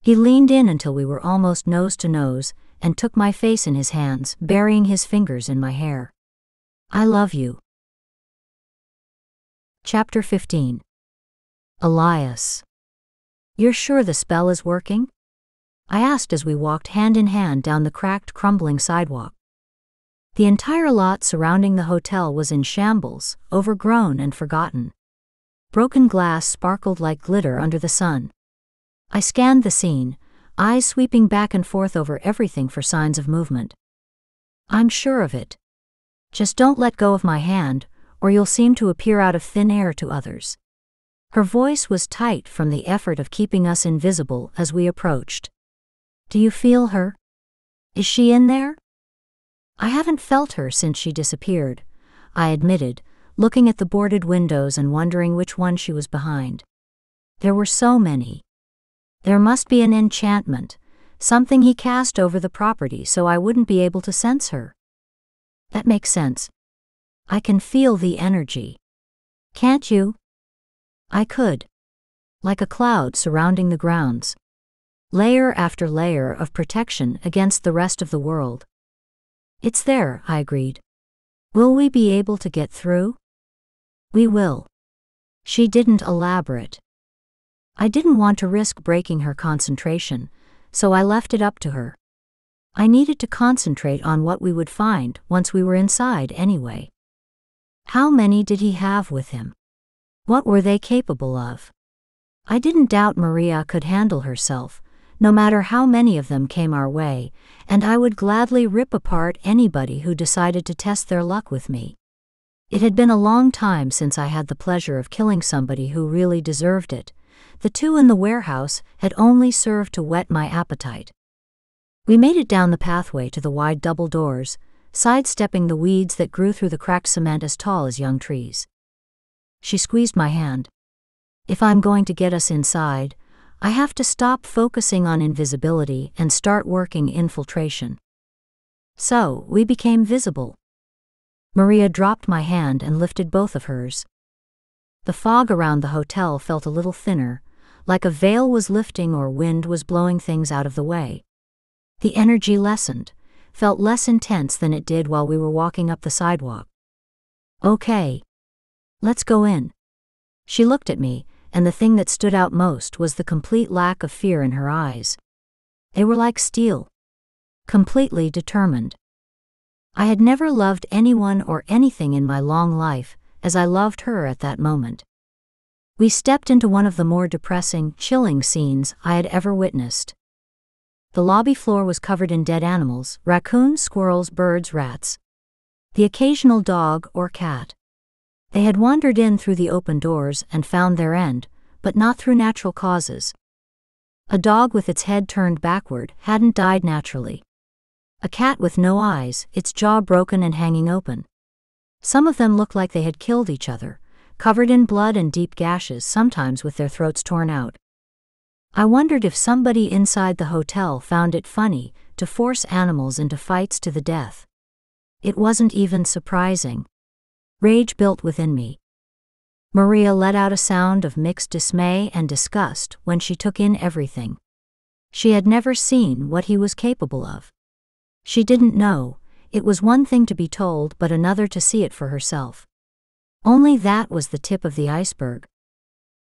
He leaned in until we were almost nose to nose and took my face in his hands, burying his fingers in my hair. I love you. Chapter 15 Elias. You're sure the spell is working? I asked as we walked hand in hand down the cracked, crumbling sidewalk. The entire lot surrounding the hotel was in shambles, overgrown and forgotten. Broken glass sparkled like glitter under the sun. I scanned the scene, eyes sweeping back and forth over everything for signs of movement. I'm sure of it. Just don't let go of my hand, or you'll seem to appear out of thin air to others. Her voice was tight from the effort of keeping us invisible as we approached. Do you feel her? Is she in there? I haven't felt her since she disappeared, I admitted, looking at the boarded windows and wondering which one she was behind. There were so many. There must be an enchantment, something he cast over the property so I wouldn't be able to sense her. That makes sense. I can feel the energy. Can't you? I could. Like a cloud surrounding the grounds. Layer after layer of protection against the rest of the world. It's there, I agreed. Will we be able to get through? We will. She didn't elaborate. I didn't want to risk breaking her concentration, so I left it up to her. I needed to concentrate on what we would find once we were inside anyway. How many did he have with him? What were they capable of? I didn't doubt Mariya could handle herself, no matter how many of them came our way, and I would gladly rip apart anybody who decided to test their luck with me. It had been a long time since I had the pleasure of killing somebody who really deserved it. The two in the warehouse had only served to whet my appetite. We made it down the pathway to the wide double doors, sidestepping the weeds that grew through the cracked cement as tall as young trees. She squeezed my hand. If I'm going to get us inside, I have to stop focusing on invisibility and start working infiltration. So, we became visible. Mariya dropped my hand and lifted both of hers. The fog around the hotel felt a little thinner, like a veil was lifting or wind was blowing things out of the way. The energy lessened, felt less intense than it did while we were walking up the sidewalk. Okay. Let's go in. She looked at me, and the thing that stood out most was the complete lack of fear in her eyes. They were like steel. Completely determined. I had never loved anyone or anything in my long life as I loved her at that moment. We stepped into one of the more depressing, chilling scenes I had ever witnessed. The lobby floor was covered in dead animals raccoons, squirrels, birds, rats. The occasional dog or cat. They had wandered in through the open doors and found their end, but not through natural causes. A dog with its head turned backward hadn't died naturally. A cat with no eyes, its jaw broken and hanging open. Some of them looked like they had killed each other, covered in blood and deep gashes, sometimes with their throats torn out. I wondered if somebody inside the hotel found it funny to force animals into fights to the death. It wasn't even surprising. Rage built within me. Mariya let out a sound of mixed dismay and disgust when she took in everything. She had never seen what he was capable of. She didn't know, it was one thing to be told but another to see it for herself. Only that was the tip of the iceberg.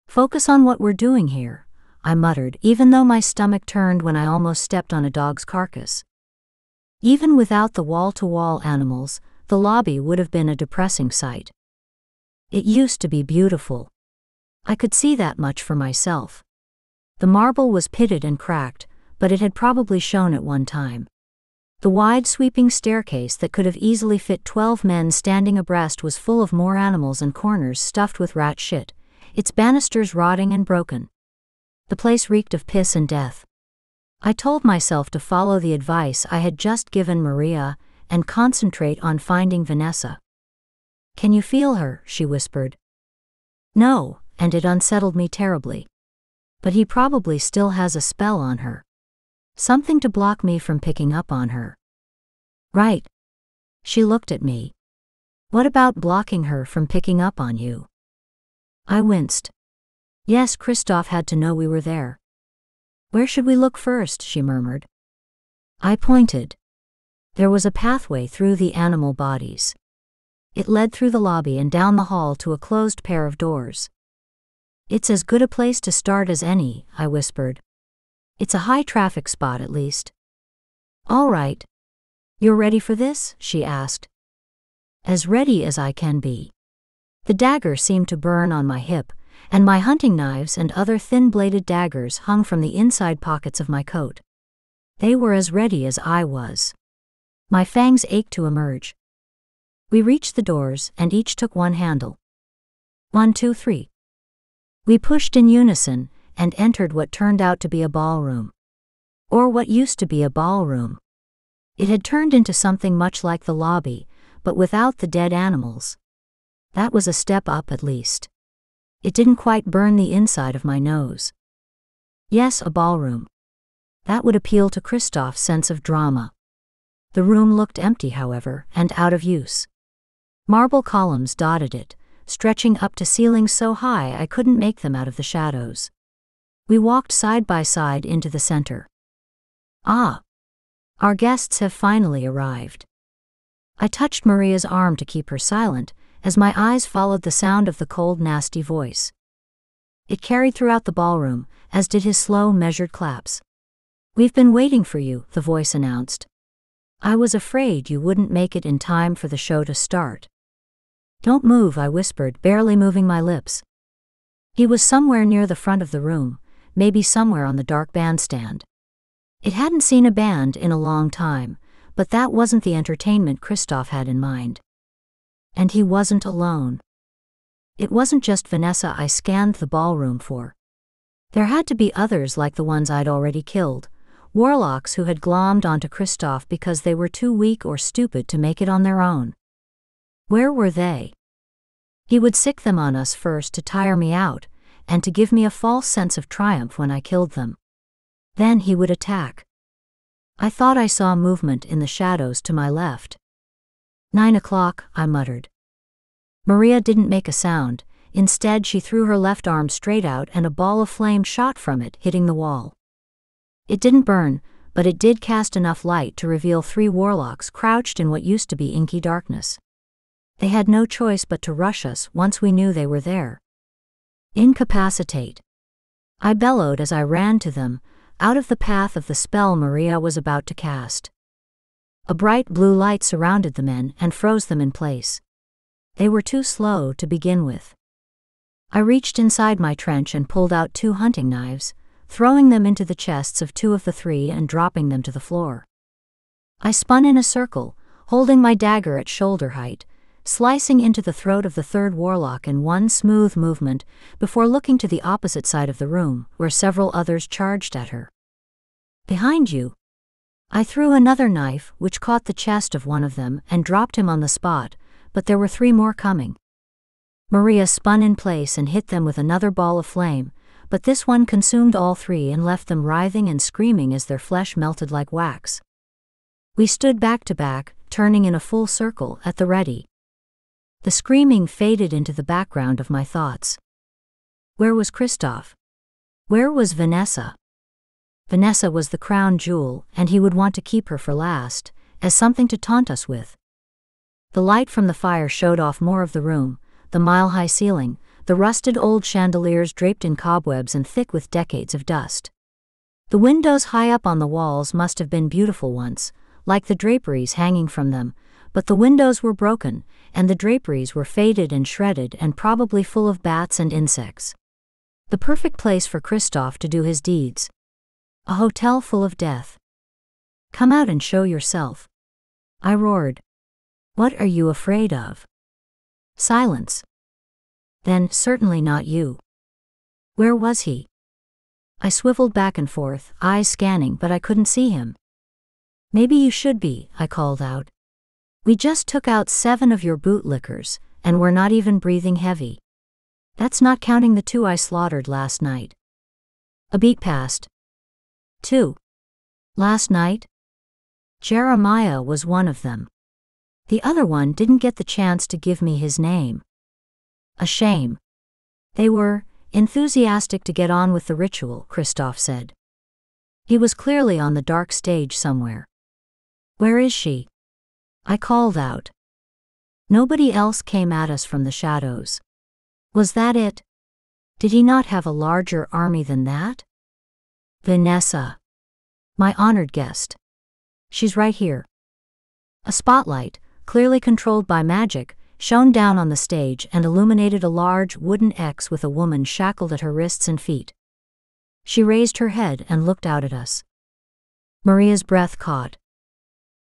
Focus on what we're doing here, I muttered, even though my stomach turned when I almost stepped on a dog's carcass. Even without the wall to wall animals, the lobby would have been a depressing sight. It used to be beautiful. I could see that much for myself. The marble was pitted and cracked, but it had probably shone at one time. The wide sweeping staircase that could have easily fit twelve men standing abreast was full of more animals and corners stuffed with rat shit, its banisters rotting and broken. The place reeked of piss and death. I told myself to follow the advice I had just given Mariya and concentrate on finding Vanessa. Can you feel her? she whispered. No, and it unsettled me terribly. But he probably still has a spell on her. Something to block me from picking up on her. Right. She looked at me. What about blocking her from picking up on you? I winced. Yes, Christoph had to know we were there. Where should we look first? she murmured. I pointed. There was a pathway through the animal bodies. It led through the lobby and down the hall to a closed pair of doors. It's as good a place to start as any, I whispered. It's a high traffic spot at least. All right. You're ready for this? she asked. As ready as I can be. The dagger seemed to burn on my hip, and my hunting knives and other thin bladed daggers hung from the inside pockets of my coat. They were as ready as I was. My fangs ached to emerge. We reached the doors, and each took one handle. One, two, three. We pushed in unison, and entered what turned out to be a ballroom. Or what used to be a ballroom. It had turned into something much like the lobby, but without the dead animals. That was a step up at least. It didn't quite burn the inside of my nose. Yes, a ballroom. That would appeal to Christoph's sense of drama. The room looked empty, however, and out of use. Marble columns dotted it, stretching up to ceilings so high I couldn't make them out of the shadows. We walked side by side into the center. Ah! Our guests have finally arrived. I touched Mariya's arm to keep her silent, as my eyes followed the sound of the cold, nasty voice. It carried throughout the ballroom, as did his slow, measured claps. We've been waiting for you, the voice announced. I was afraid you wouldn't make it in time for the show to start. Don't move, I whispered, barely moving my lips. He was somewhere near the front of the room, maybe somewhere on the dark bandstand. It hadn't seen a band in a long time, but that wasn't the entertainment Christoph had in mind. And he wasn't alone. It wasn't just Vanessa I scanned the ballroom for. There had to be others like the ones I'd already killed, warlocks who had glommed onto Christoph because they were too weak or stupid to make it on their own. Where were they? He would sick them on us first to tire me out, and to give me a false sense of triumph when I killed them. Then he would attack. I thought I saw movement in the shadows to my left. Nine o'clock, I muttered. Mariya didn't make a sound, instead, she threw her left arm straight out and a ball of flame shot from it, hitting the wall. It didn't burn, but it did cast enough light to reveal three warlocks crouched in what used to be inky darkness. They had no choice but to rush us once we knew they were there. Incapacitate. I bellowed as I ran to them, out of the path of the spell Mariya was about to cast. A bright blue light surrounded the men and froze them in place. They were too slow to begin with. I reached inside my trench and pulled out two hunting knives, throwing them into the chests of two of the three and dropping them to the floor. I spun in a circle, holding my dagger at shoulder height, slicing into the throat of the third warlock in one smooth movement before looking to the opposite side of the room, where several others charged at her. Behind you. I threw another knife, which caught the chest of one of them and dropped him on the spot, but there were three more coming. Mariya spun in place and hit them with another ball of flame, but this one consumed all three and left them writhing and screaming as their flesh melted like wax. We stood back to back, turning in a full circle, at the ready. The screaming faded into the background of my thoughts. Where was Christoph? Where was Vanessa? Vanessa was the crown jewel, and he would want to keep her for last, as something to taunt us with. The light from the fire showed off more of the room, the mile high ceiling, the rusted old chandeliers draped in cobwebs and thick with decades of dust. The windows high up on the walls must have been beautiful once, like the draperies hanging from them, but the windows were broken, and the draperies were faded and shredded and probably full of bats and insects. The perfect place for Christoph to do his deeds. A hotel full of death. Come out and show yourself. I roared. What are you afraid of? Silence. Then, certainly not you. Where was he? I swiveled back and forth, eyes scanning, but I couldn't see him. Maybe you should be, I called out. We just took out seven of your bootlickers, and we're not even breathing heavy. That's not counting the two I slaughtered last night. A beat passed. Two. Last night? Jeremiah was one of them. The other one didn't get the chance to give me his name. A shame. They were enthusiastic to get on with the ritual, Christoph said. He was clearly on the dark stage somewhere. Where is she? I called out. Nobody else came at us from the shadows. Was that it? Did he not have a larger army than that? Vanessa. My honored guest. She's right here. A spotlight, clearly controlled by magic, shone down on the stage and illuminated a large wooden X with a woman shackled at her wrists and feet. She raised her head and looked out at us. Mariya's breath caught.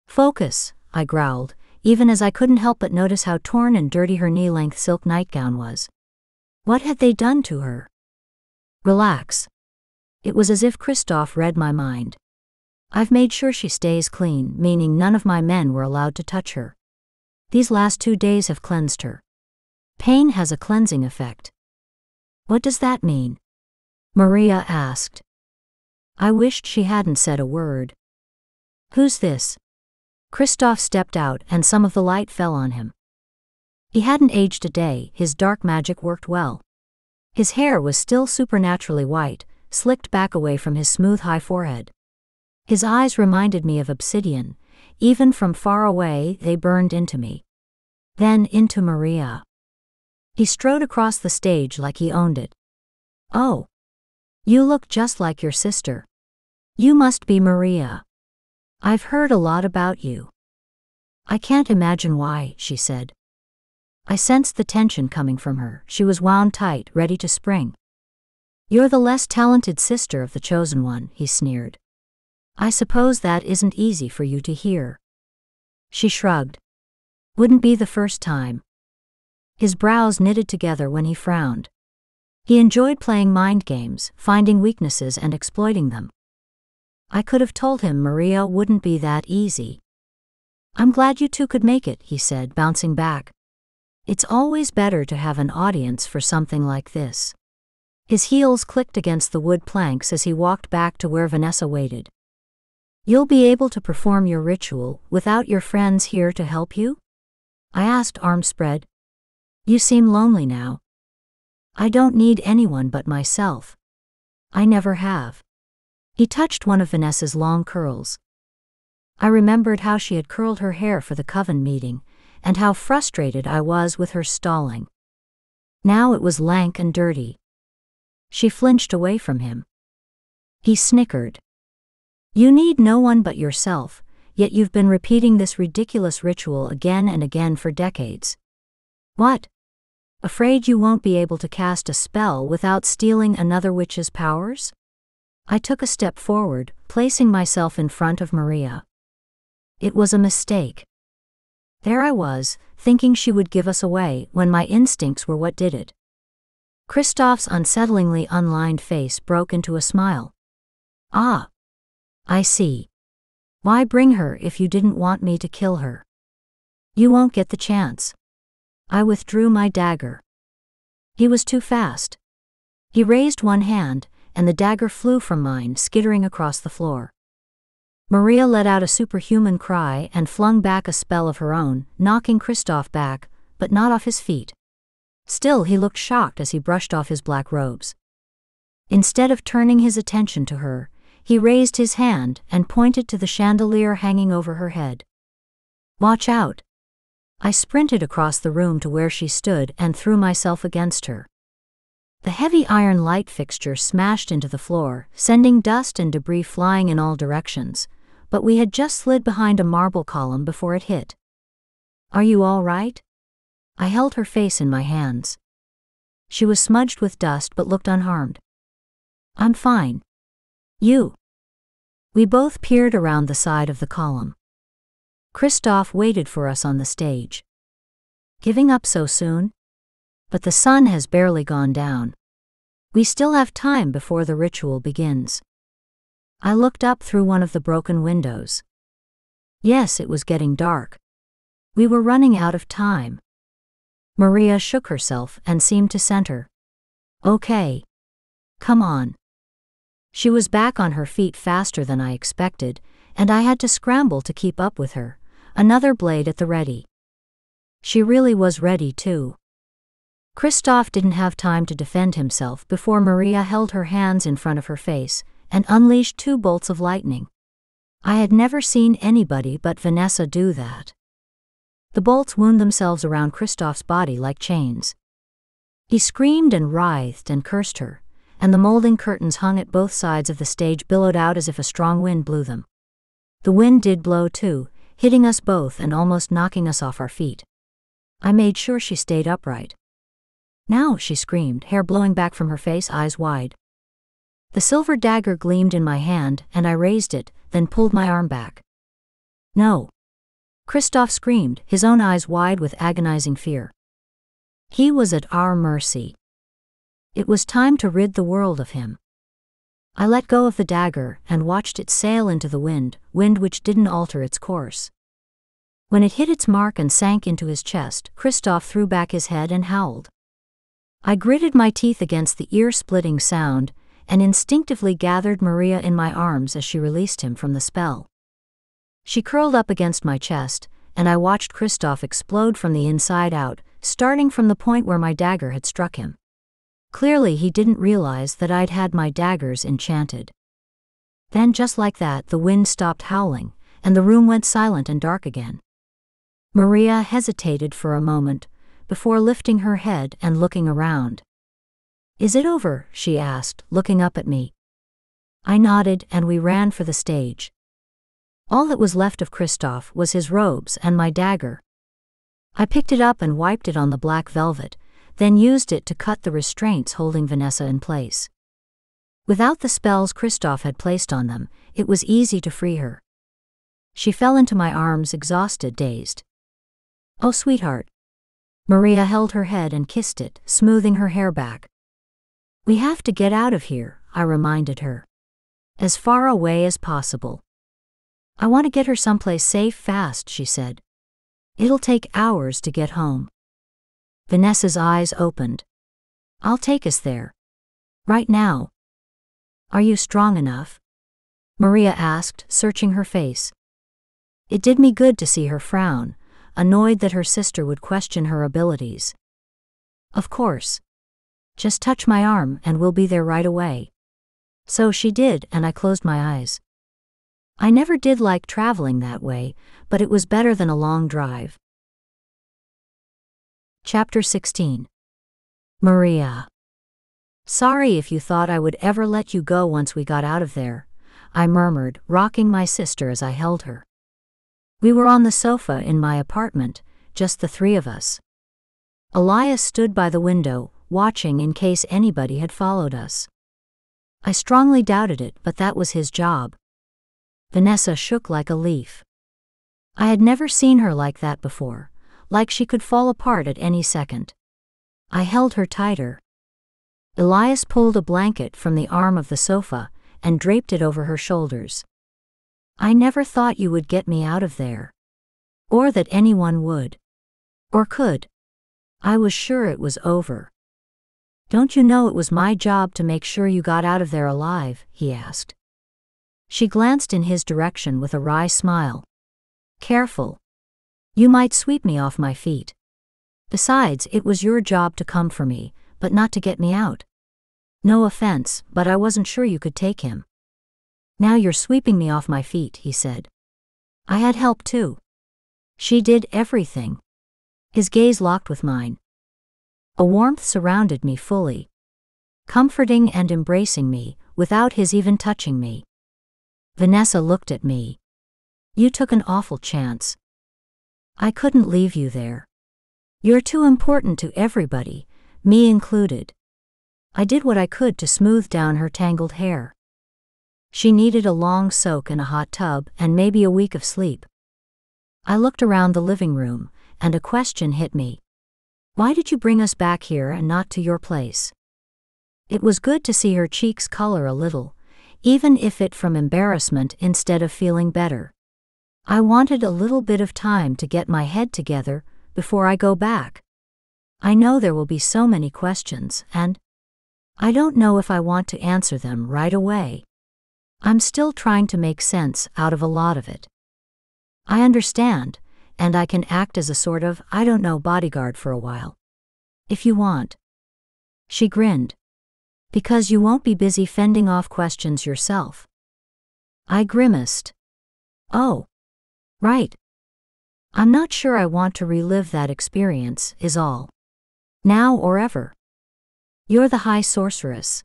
Focus, I growled, even as I couldn't help but notice how torn and dirty her knee length silk nightgown was. What had they done to her? Relax. It was as if Christoph read my mind. I've made sure she stays clean, meaning none of my men were allowed to touch her. These last two days have cleansed her. Pain has a cleansing effect. What does that mean? Mariya asked. I wished she hadn't said a word. Who's this? Christoph stepped out and some of the light fell on him. He hadn't aged a day, his dark magic worked well. His hair was still supernaturally white, slicked back away from his smooth high forehead. His eyes reminded me of obsidian, even from far away they burned into me. Then into Mariya. He strode across the stage like he owned it. Oh. You look just like your sister. You must be Mariya. I've heard a lot about you. I can't imagine why, she said. I sensed the tension coming from her. She was wound tight, ready to spring. You're the less talented sister of the chosen one, he sneered. I suppose that isn't easy for you to hear. She shrugged. Wouldn't be the first time. His brows knitted together when he frowned. He enjoyed playing mind games, finding weaknesses and exploiting them. I could have told him Mariya wouldn't be that easy. I'm glad you two could make it, he said, bouncing back. It's always better to have an audience for something like this. His heels clicked against the wood planks as he walked back to where Vanessa waited. You'll be able to perform your ritual without your friends here to help you? I asked, arms spread. You seem lonely now. I don't need anyone but myself. I never have. He touched one of Vanessa's long curls. I remembered how she had curled her hair for the coven meeting, and how frustrated I was with her stalling. Now it was lank and dirty. She flinched away from him. He snickered. You need no one but yourself, yet you've been repeating this ridiculous ritual again and again for decades. What? Afraid you won't be able to cast a spell without stealing another witch's powers? I took a step forward, placing myself in front of Mariya. It was a mistake. There I was, thinking she would give us away when my instincts were what did it. Christoph's unsettlingly unlined face broke into a smile. Ah. I see. Why bring her if you didn't want me to kill her? You won't get the chance. I withdrew my dagger. He was too fast. He raised one hand, and the dagger flew from mine, skittering across the floor. Mariya let out a superhuman cry and flung back a spell of her own, knocking Christoph back, but not off his feet. Still, he looked shocked as he brushed off his black robes. Instead of turning his attention to her, he raised his hand and pointed to the chandelier hanging over her head. Watch out! I sprinted across the room to where she stood and threw myself against her. The heavy iron light fixture smashed into the floor, sending dust and debris flying in all directions, but we had just slid behind a marble column before it hit. Are you all right? I held her face in my hands. She was smudged with dust but looked unharmed. I'm fine. You. We both peered around the side of the column. Christoph waited for us on the stage. Giving up so soon? But the sun has barely gone down. We still have time before the ritual begins. I looked up through one of the broken windows. Yes, it was getting dark. We were running out of time. Mariya shook herself and seemed to center. Okay. Come on. She was back on her feet faster than I expected, and I had to scramble to keep up with her another blade at the ready. She really was ready, too. Christoph didn't have time to defend himself before Mariya held her hands in front of her face and unleashed two bolts of lightning. I had never seen anybody but Vanessa do that. The bolts wound themselves around Christoph's body like chains. He screamed and writhed and cursed her, and the molding curtains hung at both sides of the stage billowed out as if a strong wind blew them. The wind did blow too, hitting us both and almost knocking us off our feet. I made sure she stayed upright. Now, she screamed, hair blowing back from her face, eyes wide. The silver dagger gleamed in my hand, and I raised it, then pulled my arm back. No. Christoph screamed, his own eyes wide with agonizing fear. He was at our mercy. It was time to rid the world of him. I let go of the dagger and watched it sail into the wind, wind which didn't alter its course. When it hit its mark and sank into his chest, Christoph threw back his head and howled. I gritted my teeth against the ear splitting sound and instinctively gathered Mariya in my arms as she released him from the spell. She curled up against my chest, and I watched Christoph explode from the inside out, starting from the point where my dagger had struck him. Clearly, he didn't realize that I'd had my daggers enchanted. Then, just like that, the wind stopped howling, and the room went silent and dark again. Mariya hesitated for a moment, before lifting her head and looking around. Is it over? she asked, looking up at me. I nodded and we ran for the stage. All that was left of Christoph was his robes and my dagger. I picked it up and wiped it on the black velvet, then used it to cut the restraints holding Vanessa in place. Without the spells Christoph had placed on them, it was easy to free her. She fell into my arms, exhausted, dazed. Oh, sweetheart. Mariya held her head and kissed it, smoothing her hair back. We have to get out of here, I reminded her. As far away as possible. I want to get her someplace safe fast, she said. It'll take hours to get home. Vanessa's eyes opened. I'll take us there. Right now. Are you strong enough? Mariya asked, searching her face. It did me good to see her frown, annoyed that her sister would question her abilities. Of course. Just touch my arm and we'll be there right away. So she did, and I closed my eyes. I never did like traveling that way, but it was better than a long drive. Chapter 16 Mariya. Sorry if you thought I would ever let you go once we got out of there, I murmured, rocking my sister as I held her. We were on the sofa in my apartment, just the three of us. Elias stood by the window, watching in case anybody had followed us. I strongly doubted it, but that was his job. Vanessa shook like a leaf. I had never seen her like that before like she could fall apart at any second. I held her tighter. Elias pulled a blanket from the arm of the sofa and draped it over her shoulders. I never thought you would get me out of there. Or that anyone would. Or could. I was sure it was over. Don't you know it was my job to make sure you got out of there alive? he asked. She glanced in his direction with a wry smile. Careful, you might sweep me off my feet. Besides, it was your job to come for me, but not to get me out. No offense, but I wasn't sure you could take him. Now you're sweeping me off my feet, he said. I had help too. She did everything. His gaze locked with mine. A warmth surrounded me fully, comforting and embracing me, without his even touching me. Vanessa looked at me. You took an awful chance. I couldn't leave you there. You're too important to everybody, me included. I did what I could to smooth down her tangled hair. She needed a long soak in a hot tub and maybe a week of sleep. I looked around the living room, and a question hit me. Why did you bring us back here and not to your place? It was good to see her cheeks color a little, even if it from embarrassment instead of feeling better. I wanted a little bit of time to get my head together before I go back. I know there will be so many questions, and I don't know if I want to answer them right away. I'm still trying to make sense out of a lot of it. I understand, and I can act as a sort of, I don't know, bodyguard for a while. If you want. She grinned. Because you won't be busy fending off questions yourself. I grimaced. Oh. Right. I'm not sure I want to relive that experience, is all. Now or ever. You're the High Sorceress.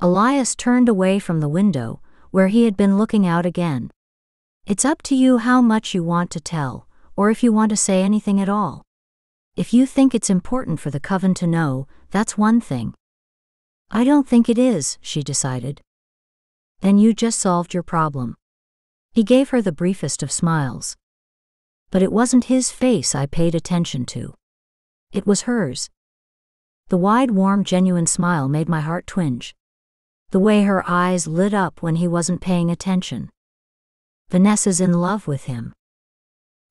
Elias turned away from the window, where he had been looking out again. It's up to you how much you want to tell, or if you want to say anything at all. If you think it's important for the coven to know, that's one thing. I don't think it is, she decided. Then you just solved your problem. He gave her the briefest of smiles. But it wasn't his face I paid attention to. It was hers. The wide, warm, genuine smile made my heart twinge. The way her eyes lit up when he wasn't paying attention. Vanessa's in love with him.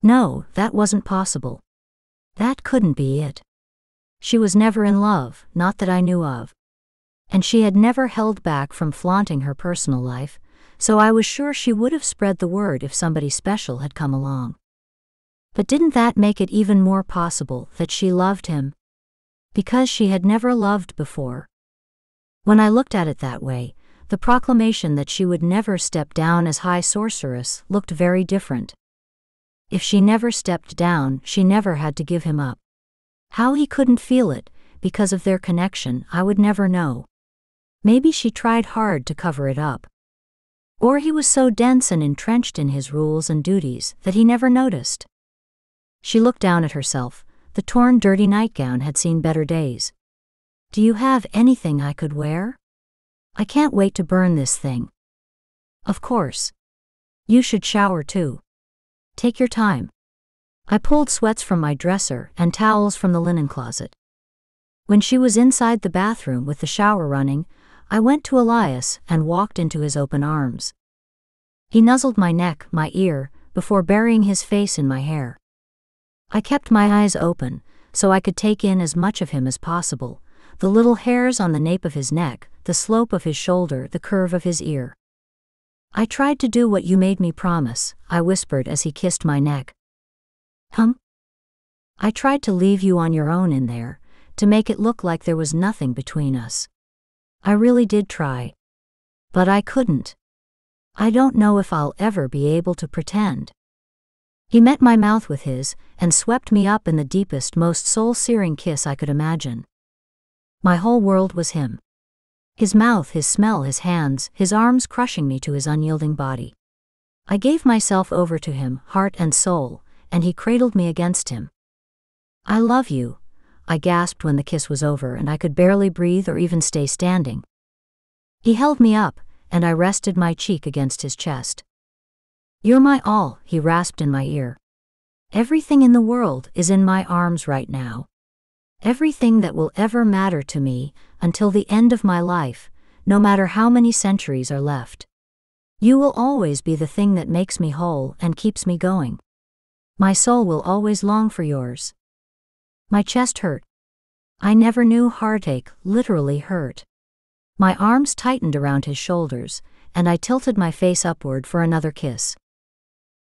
No, that wasn't possible. That couldn't be it. She was never in love, not that I knew of. And she had never held back from flaunting her personal life, so I was sure she would have spread the word if somebody special had come along. But didn't that make it even more possible that she loved him? Because she had never loved before. When I looked at it that way, the proclamation that she would never step down as High Sorceress looked very different. If she never stepped down, she never had to give him up. How he couldn't feel it, because of their connection, I would never know. Maybe she tried hard to cover it up. Or he was so dense and entrenched in his rules and duties that he never noticed. She looked down at herself. The torn, dirty nightgown had seen better days. Do you have anything I could wear? I can't wait to burn this thing. Of course. You should shower too. Take your time. I pulled sweats from my dresser and towels from the linen closet. When she was inside the bathroom with the shower running, I went to Elias and walked into his open arms. He nuzzled my neck, my ear, before burying his face in my hair. I kept my eyes open, so I could take in as much of him as possible the little hairs on the nape of his neck, the slope of his shoulder, the curve of his ear. I tried to do what you made me promise, I whispered as he kissed my neck. Hum? I tried to leave you on your own in there, to make it look like there was nothing between us. I really did try. But I couldn't. I don't know if I'll ever be able to pretend. He met my mouth with his, and swept me up in the deepest, most soul searing kiss I could imagine. My whole world was him. His mouth, his smell, his hands, his arms crushing me to his unyielding body. I gave myself over to him, heart and soul, and he cradled me against him. I love you, I gasped when the kiss was over and I could barely breathe or even stay standing. He held me up, and I rested my cheek against his chest. You're my all, he rasped in my ear. Everything in the world is in my arms right now. Everything that will ever matter to me until the end of my life, no matter how many centuries are left. You will always be the thing that makes me whole and keeps me going. My soul will always long for yours. My chest hurt. I never knew heartache literally hurt. My arms tightened around his shoulders, and I tilted my face upward for another kiss.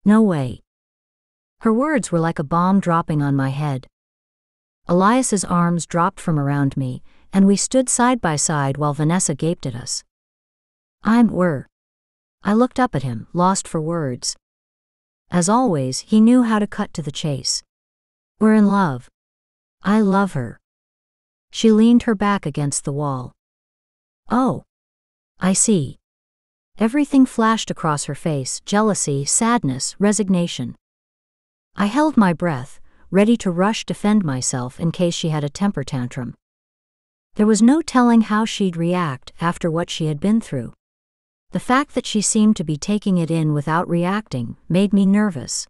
No way. Her words were like a bomb dropping on my head. Elias's arms dropped from around me, and we stood side by side while Vanessa gaped at us. I'm were. I looked up at him, lost for words. As always, he knew how to cut to the chase. We're in love. I love her. She leaned her back against the wall. Oh. I see. Everything flashed across her face jealousy, sadness, resignation. I held my breath, ready to rush defend myself in case she had a temper tantrum. There was no telling how she'd react after what she had been through. The fact that she seemed to be taking it in without reacting made me nervous.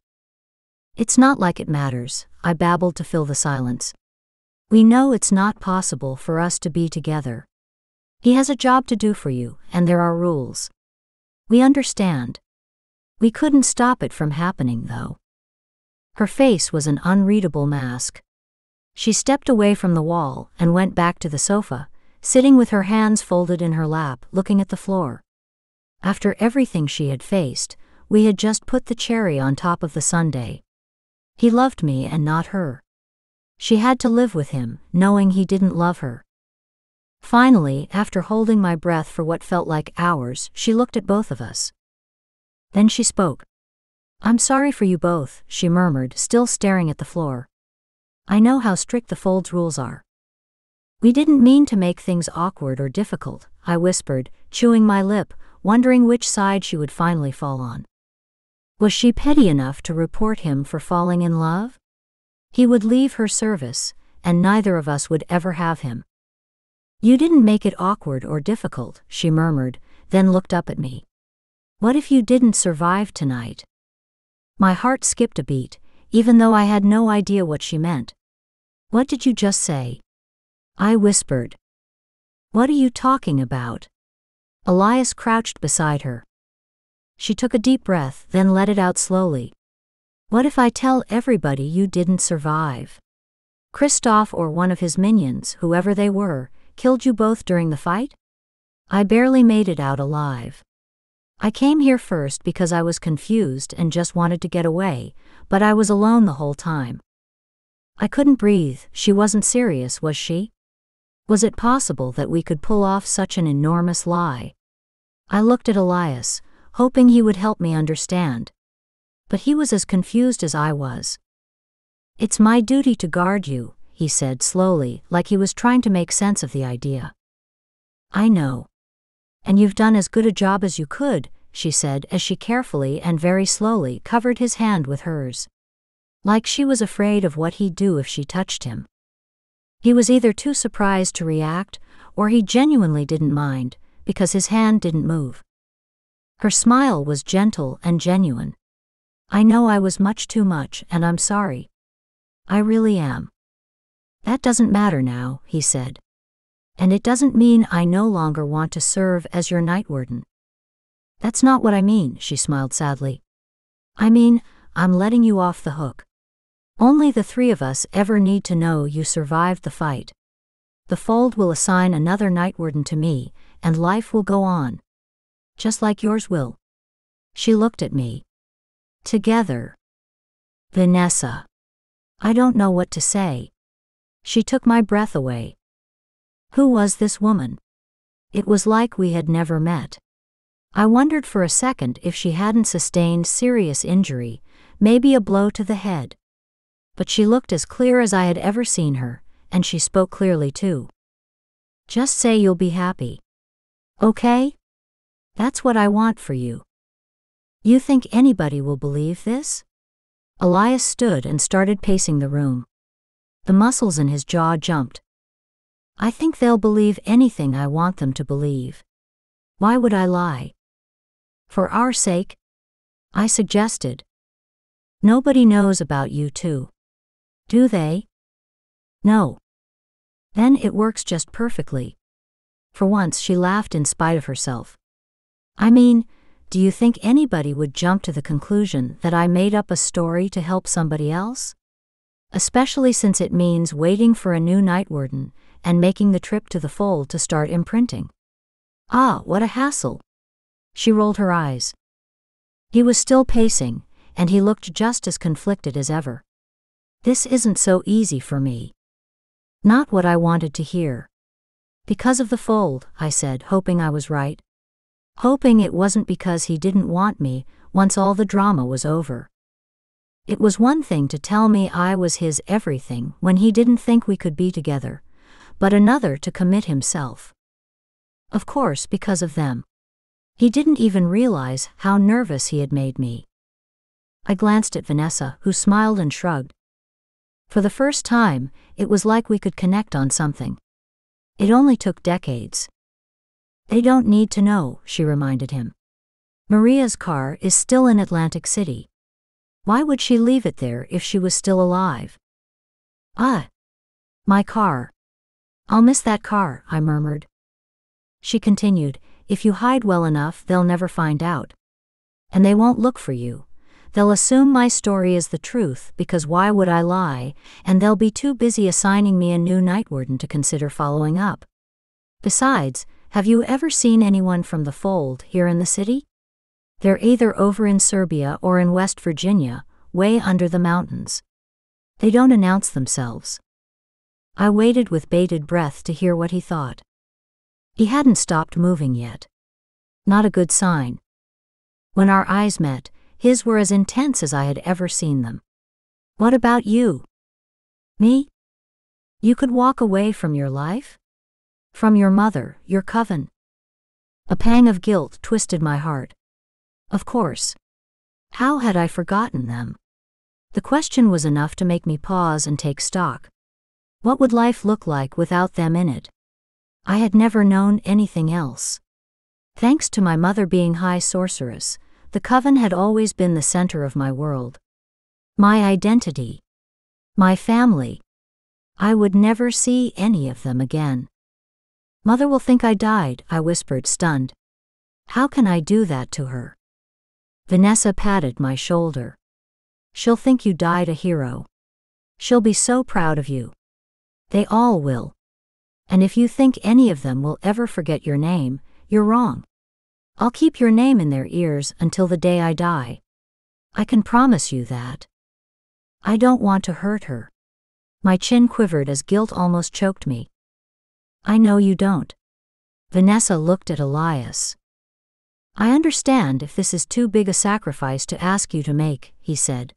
It's not like it matters, I babbled to fill the silence. We know it's not possible for us to be together. He has a job to do for you, and there are rules. We understand. We couldn't stop it from happening, though. Her face was an unreadable mask. She stepped away from the wall and went back to the sofa, sitting with her hands folded in her lap, looking at the floor. After everything she had faced, we had just put the cherry on top of the sundae. He loved me and not her. She had to live with him, knowing he didn't love her. Finally, after holding my breath for what felt like hours, she looked at both of us. Then she spoke. I'm sorry for you both, she murmured, still staring at the floor. I know how strict the Folds rules are. We didn't mean to make things awkward or difficult, I whispered, chewing my lip, wondering which side she would finally fall on. Was she petty enough to report him for falling in love? He would leave her service, and neither of us would ever have him. You didn't make it awkward or difficult, she murmured, then looked up at me. What if you didn't survive tonight? My heart skipped a beat, even though I had no idea what she meant. What did you just say? I whispered. What are you talking about? Elias crouched beside her. She took a deep breath, then let it out slowly. What if I tell everybody you didn't survive? Christoph or one of his minions, whoever they were, killed you both during the fight? I barely made it out alive. I came here first because I was confused and just wanted to get away, but I was alone the whole time. I couldn't breathe, she wasn't serious, was she? Was it possible that we could pull off such an enormous lie? I looked at Elias, hoping he would help me understand. But he was as confused as I was. It's my duty to guard you, he said slowly, like he was trying to make sense of the idea. I know. And you've done as good a job as you could, she said as she carefully and very slowly covered his hand with hers. Like she was afraid of what he'd do if she touched him. He was either too surprised to react, or he genuinely didn't mind, because his hand didn't move. Her smile was gentle and genuine. I know I was much too much, and I'm sorry. I really am. That doesn't matter now, he said. And it doesn't mean I no longer want to serve as your Nightwarden. That's not what I mean, she smiled sadly. I mean, I'm letting you off the hook. Only the three of us ever need to know you survived the fight. The Fold will assign another Nightwarden to me, and life will go on. Just like yours will. She looked at me. Together. Vanessa. I don't know what to say. She took my breath away. Who was this woman? It was like we had never met. I wondered for a second if she hadn't sustained serious injury, maybe a blow to the head but she looked as clear as I had ever seen her, and she spoke clearly too. Just say you'll be happy. Okay? That's what I want for you. You think anybody will believe this? Elias stood and started pacing the room. The muscles in his jaw jumped. I think they'll believe anything I want them to believe. Why would I lie? For our sake? I suggested. Nobody knows about you too. Do they? No. Then it works just perfectly. For once she laughed in spite of herself. I mean, do you think anybody would jump to the conclusion that I made up a story to help somebody else? Especially since it means waiting for a new Nightwarden and making the trip to the fold to start imprinting. Ah, what a hassle! She rolled her eyes. He was still pacing, and he looked just as conflicted as ever. This isn't so easy for me. Not what I wanted to hear. Because of the fold, I said, hoping I was right. Hoping it wasn't because he didn't want me once all the drama was over. It was one thing to tell me I was his everything when he didn't think we could be together, but another to commit himself. Of course, because of them. He didn't even realize how nervous he had made me. I glanced at Vanessa, who smiled and shrugged. For the first time, it was like we could connect on something. It only took decades. They don't need to know, she reminded him. Mariya's car is still in Atlantic City. Why would she leave it there if she was still alive? Ah. My car. I'll miss that car, I murmured. She continued, If you hide well enough, they'll never find out. And they won't look for you. They'll assume my story is the truth, because why would I lie, and they'll be too busy assigning me a new Nightwarden to consider following up. Besides, have you ever seen anyone from the fold here in the city? They're either over in Serbia or in West Virginia, way under the mountains. They don't announce themselves. I waited with bated breath to hear what he thought. He hadn't stopped moving yet. Not a good sign. When our eyes met, his were as intense as I had ever seen them. What about you? Me? You could walk away from your life? From your mother, your coven? A pang of guilt twisted my heart. Of course. How had I forgotten them? The question was enough to make me pause and take stock. What would life look like without them in it? I had never known anything else. Thanks to my mother being high sorceress, the coven had always been the center of my world. My identity. My family. I would never see any of them again. Mother will think I died, I whispered, stunned. How can I do that to her? Vanessa patted my shoulder. She'll think you died a hero. She'll be so proud of you. They all will. And if you think any of them will ever forget your name, you're wrong. I'll keep your name in their ears until the day I die. I can promise you that. I don't want to hurt her. My chin quivered as guilt almost choked me. I know you don't. Vanessa looked at Elias. I understand if this is too big a sacrifice to ask you to make, he said.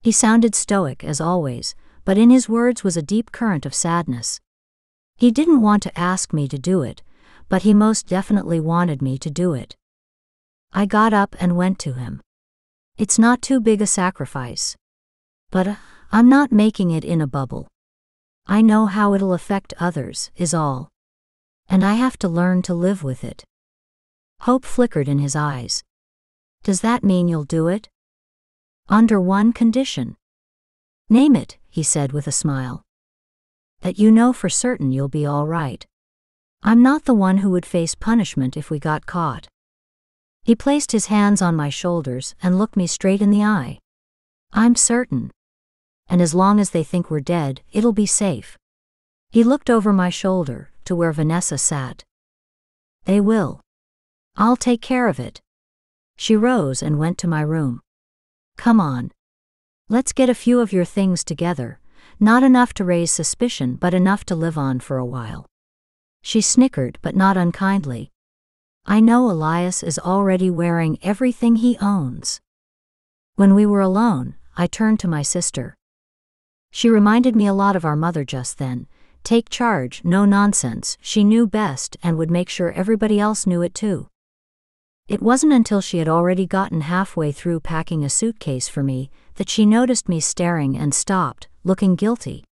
He sounded stoic as always, but in his words was a deep current of sadness. He didn't want to ask me to do it, but he most definitely wanted me to do it. I got up and went to him. It's not too big a sacrifice. But uh, I'm not making it in a bubble. I know how it'll affect others, is all. And I have to learn to live with it. Hope flickered in his eyes. Does that mean you'll do it? Under one condition. Name it, he said with a smile. That you know for certain you'll be all right. I'm not the one who would face punishment if we got caught. He placed his hands on my shoulders and looked me straight in the eye. I'm certain. And as long as they think we're dead, it'll be safe. He looked over my shoulder to where Vanessa sat. They will. I'll take care of it. She rose and went to my room. Come on. Let's get a few of your things together, not enough to raise suspicion but enough to live on for a while. She snickered, but not unkindly. I know Elias is already wearing everything he owns. When we were alone, I turned to my sister. She reminded me a lot of our mother just then. Take charge, no nonsense, she knew best and would make sure everybody else knew it too. It wasn't until she had already gotten halfway through packing a suitcase for me that she noticed me staring and stopped, looking guilty.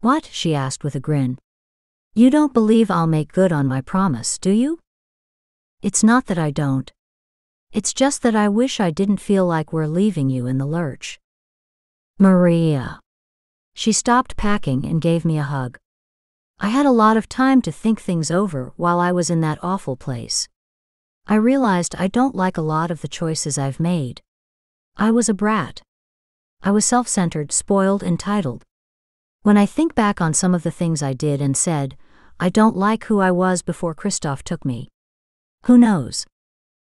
What? she asked with a grin. You don't believe I'll make good on my promise, do you? It's not that I don't. It's just that I wish I didn't feel like we're leaving you in the lurch. Mariya. She stopped packing and gave me a hug. I had a lot of time to think things over while I was in that awful place. I realized I don't like a lot of the choices I've made. I was a brat. I was self centered, spoiled, entitled. When I think back on some of the things I did and said, I don't like who I was before Christoph took me. Who knows?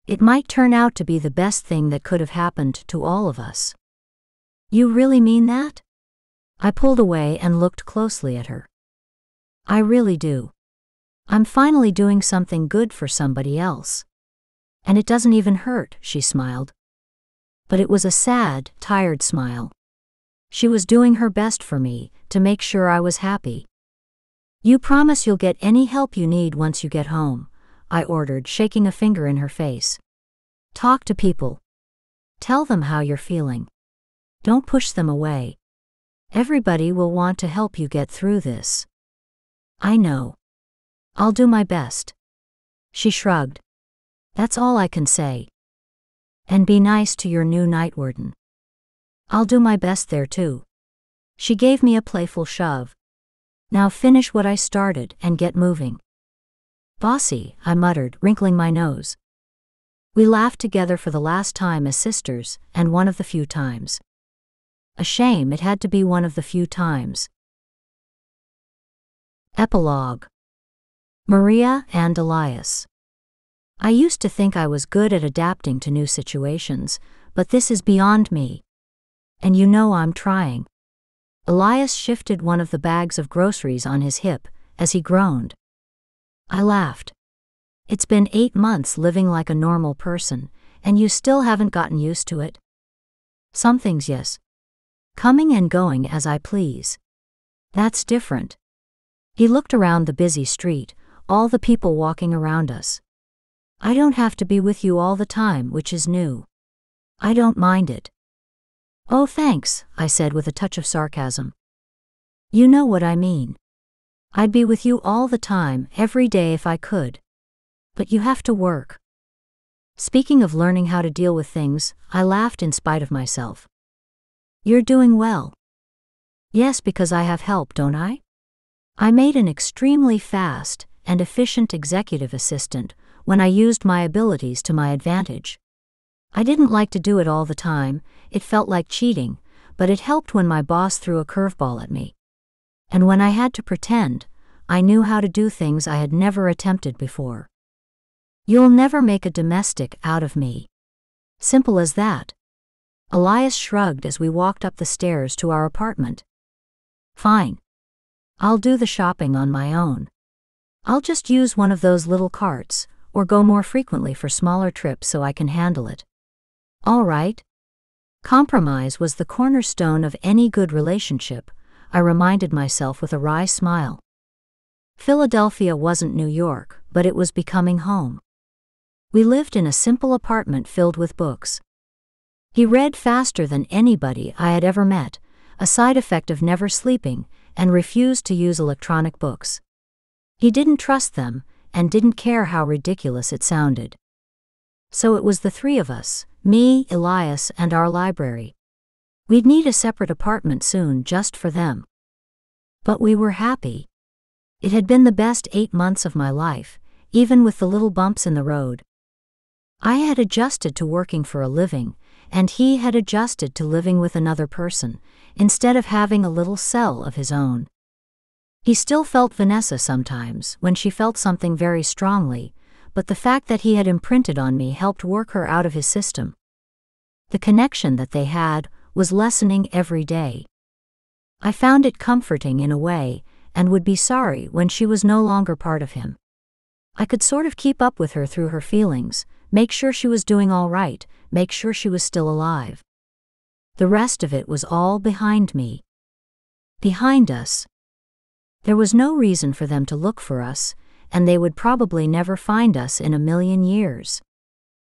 It might turn out to be the best thing that could have happened to all of us. You really mean that? I pulled away and looked closely at her. I really do. I'm finally doing something good for somebody else. And it doesn't even hurt, she smiled. But it was a sad, tired smile. She was doing her best for me, to make sure I was happy. You promise you'll get any help you need once you get home, I ordered, shaking a finger in her face. Talk to people. Tell them how you're feeling. Don't push them away. Everybody will want to help you get through this. I know. I'll do my best. She shrugged. That's all I can say. And be nice to your new Nightwarden. I'll do my best there too. She gave me a playful shove. Now finish what I started and get moving. Bossy, I muttered, wrinkling my nose. We laughed together for the last time as sisters, and one of the few times. A shame it had to be one of the few times. Epilogue Mariya and Elias. I used to think I was good at adapting to new situations, but this is beyond me. And you know I'm trying. Elias shifted one of the bags of groceries on his hip as he groaned. I laughed. It's been eight months living like a normal person, and you still haven't gotten used to it. Some things, yes. Coming and going as I please. That's different. He looked around the busy street, all the people walking around us. I don't have to be with you all the time, which is new. I don't mind it. Oh, thanks, I said with a touch of sarcasm. You know what I mean. I'd be with you all the time, every day if I could. But you have to work. Speaking of learning how to deal with things, I laughed in spite of myself. You're doing well. Yes, because I have help, don't I? I made an extremely fast and efficient executive assistant when I used my abilities to my advantage. I didn't like to do it all the time, it felt like cheating, but it helped when my boss threw a curveball at me. And when I had to pretend, I knew how to do things I had never attempted before. You'll never make a domestic out of me. Simple as that. Elias shrugged as we walked up the stairs to our apartment. Fine. I'll do the shopping on my own. I'll just use one of those little carts, or go more frequently for smaller trips so I can handle it. All right. Compromise was the cornerstone of any good relationship, I reminded myself with a wry smile. Philadelphia wasn't New York, but it was becoming home. We lived in a simple apartment filled with books. He read faster than anybody I had ever met, a side effect of never sleeping, and refused to use electronic books. He didn't trust them, and didn't care how ridiculous it sounded. So it was the three of us me, Elias, and our library. We'd need a separate apartment soon just for them. But we were happy. It had been the best eight months of my life, even with the little bumps in the road. I had adjusted to working for a living, and he had adjusted to living with another person, instead of having a little cell of his own. He still felt Vanessa sometimes when she felt something very strongly, but the fact that he had imprinted on me helped work her out of his system. The connection that they had was lessening every day. I found it comforting in a way, and would be sorry when she was no longer part of him. I could sort of keep up with her through her feelings, make sure she was doing all right, make sure she was still alive. The rest of it was all behind me. Behind us. There was no reason for them to look for us, and they would probably never find us in a million years.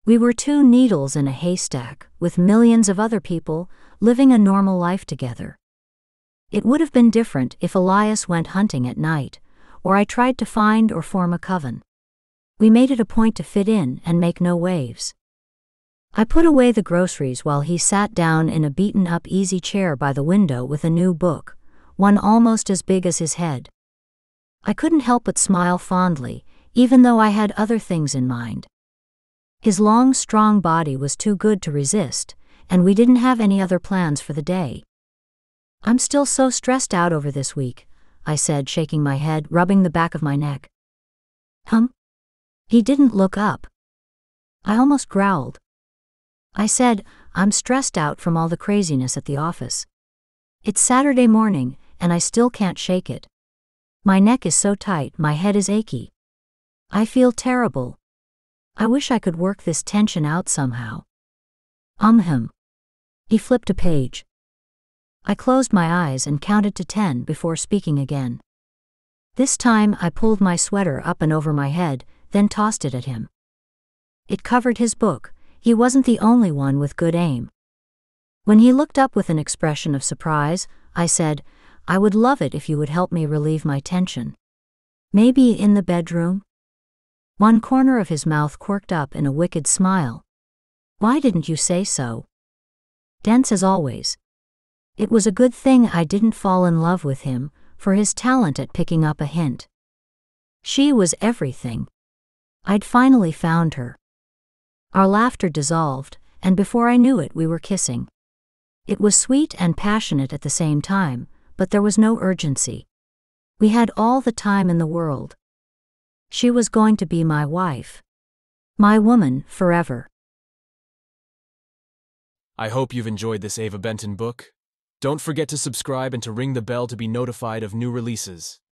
We were two needles in a haystack, with millions of other people living a normal life together. It would have been different if Elias went hunting at night, or I tried to find or form a coven. We made it a point to fit in and make no waves. I put away the groceries while he sat down in a beaten up easy chair by the window with a new book, one almost as big as his head. I couldn't help but smile fondly, even though I had other things in mind. His long, strong body was too good to resist, and we didn't have any other plans for the day. I'm still so stressed out over this week, I said, shaking my head, rubbing the back of my neck. Hum? He didn't look up. I almost growled. I said, I'm stressed out from all the craziness at the office. It's Saturday morning, and I still can't shake it. My neck is so tight, my head is achy. I feel terrible. I wish I could work this tension out somehow. Um him. He flipped a page. I closed my eyes and counted to ten before speaking again. This time I pulled my sweater up and over my head, then tossed it at him. It covered his book, he wasn't the only one with good aim. When he looked up with an expression of surprise, I said, I would love it if you would help me relieve my tension. Maybe in the bedroom? One corner of his mouth quirked up in a wicked smile. Why didn't you say so? Dense as always. It was a good thing I didn't fall in love with him, for his talent at picking up a hint. She was everything. I'd finally found her. Our laughter dissolved, and before I knew it, we were kissing. It was sweet and passionate at the same time, but there was no urgency. We had all the time in the world. She was going to be my wife. My woman forever. I hope you've enjoyed this Ava Benton book. Don't forget to subscribe and to ring the bell to be notified of new releases.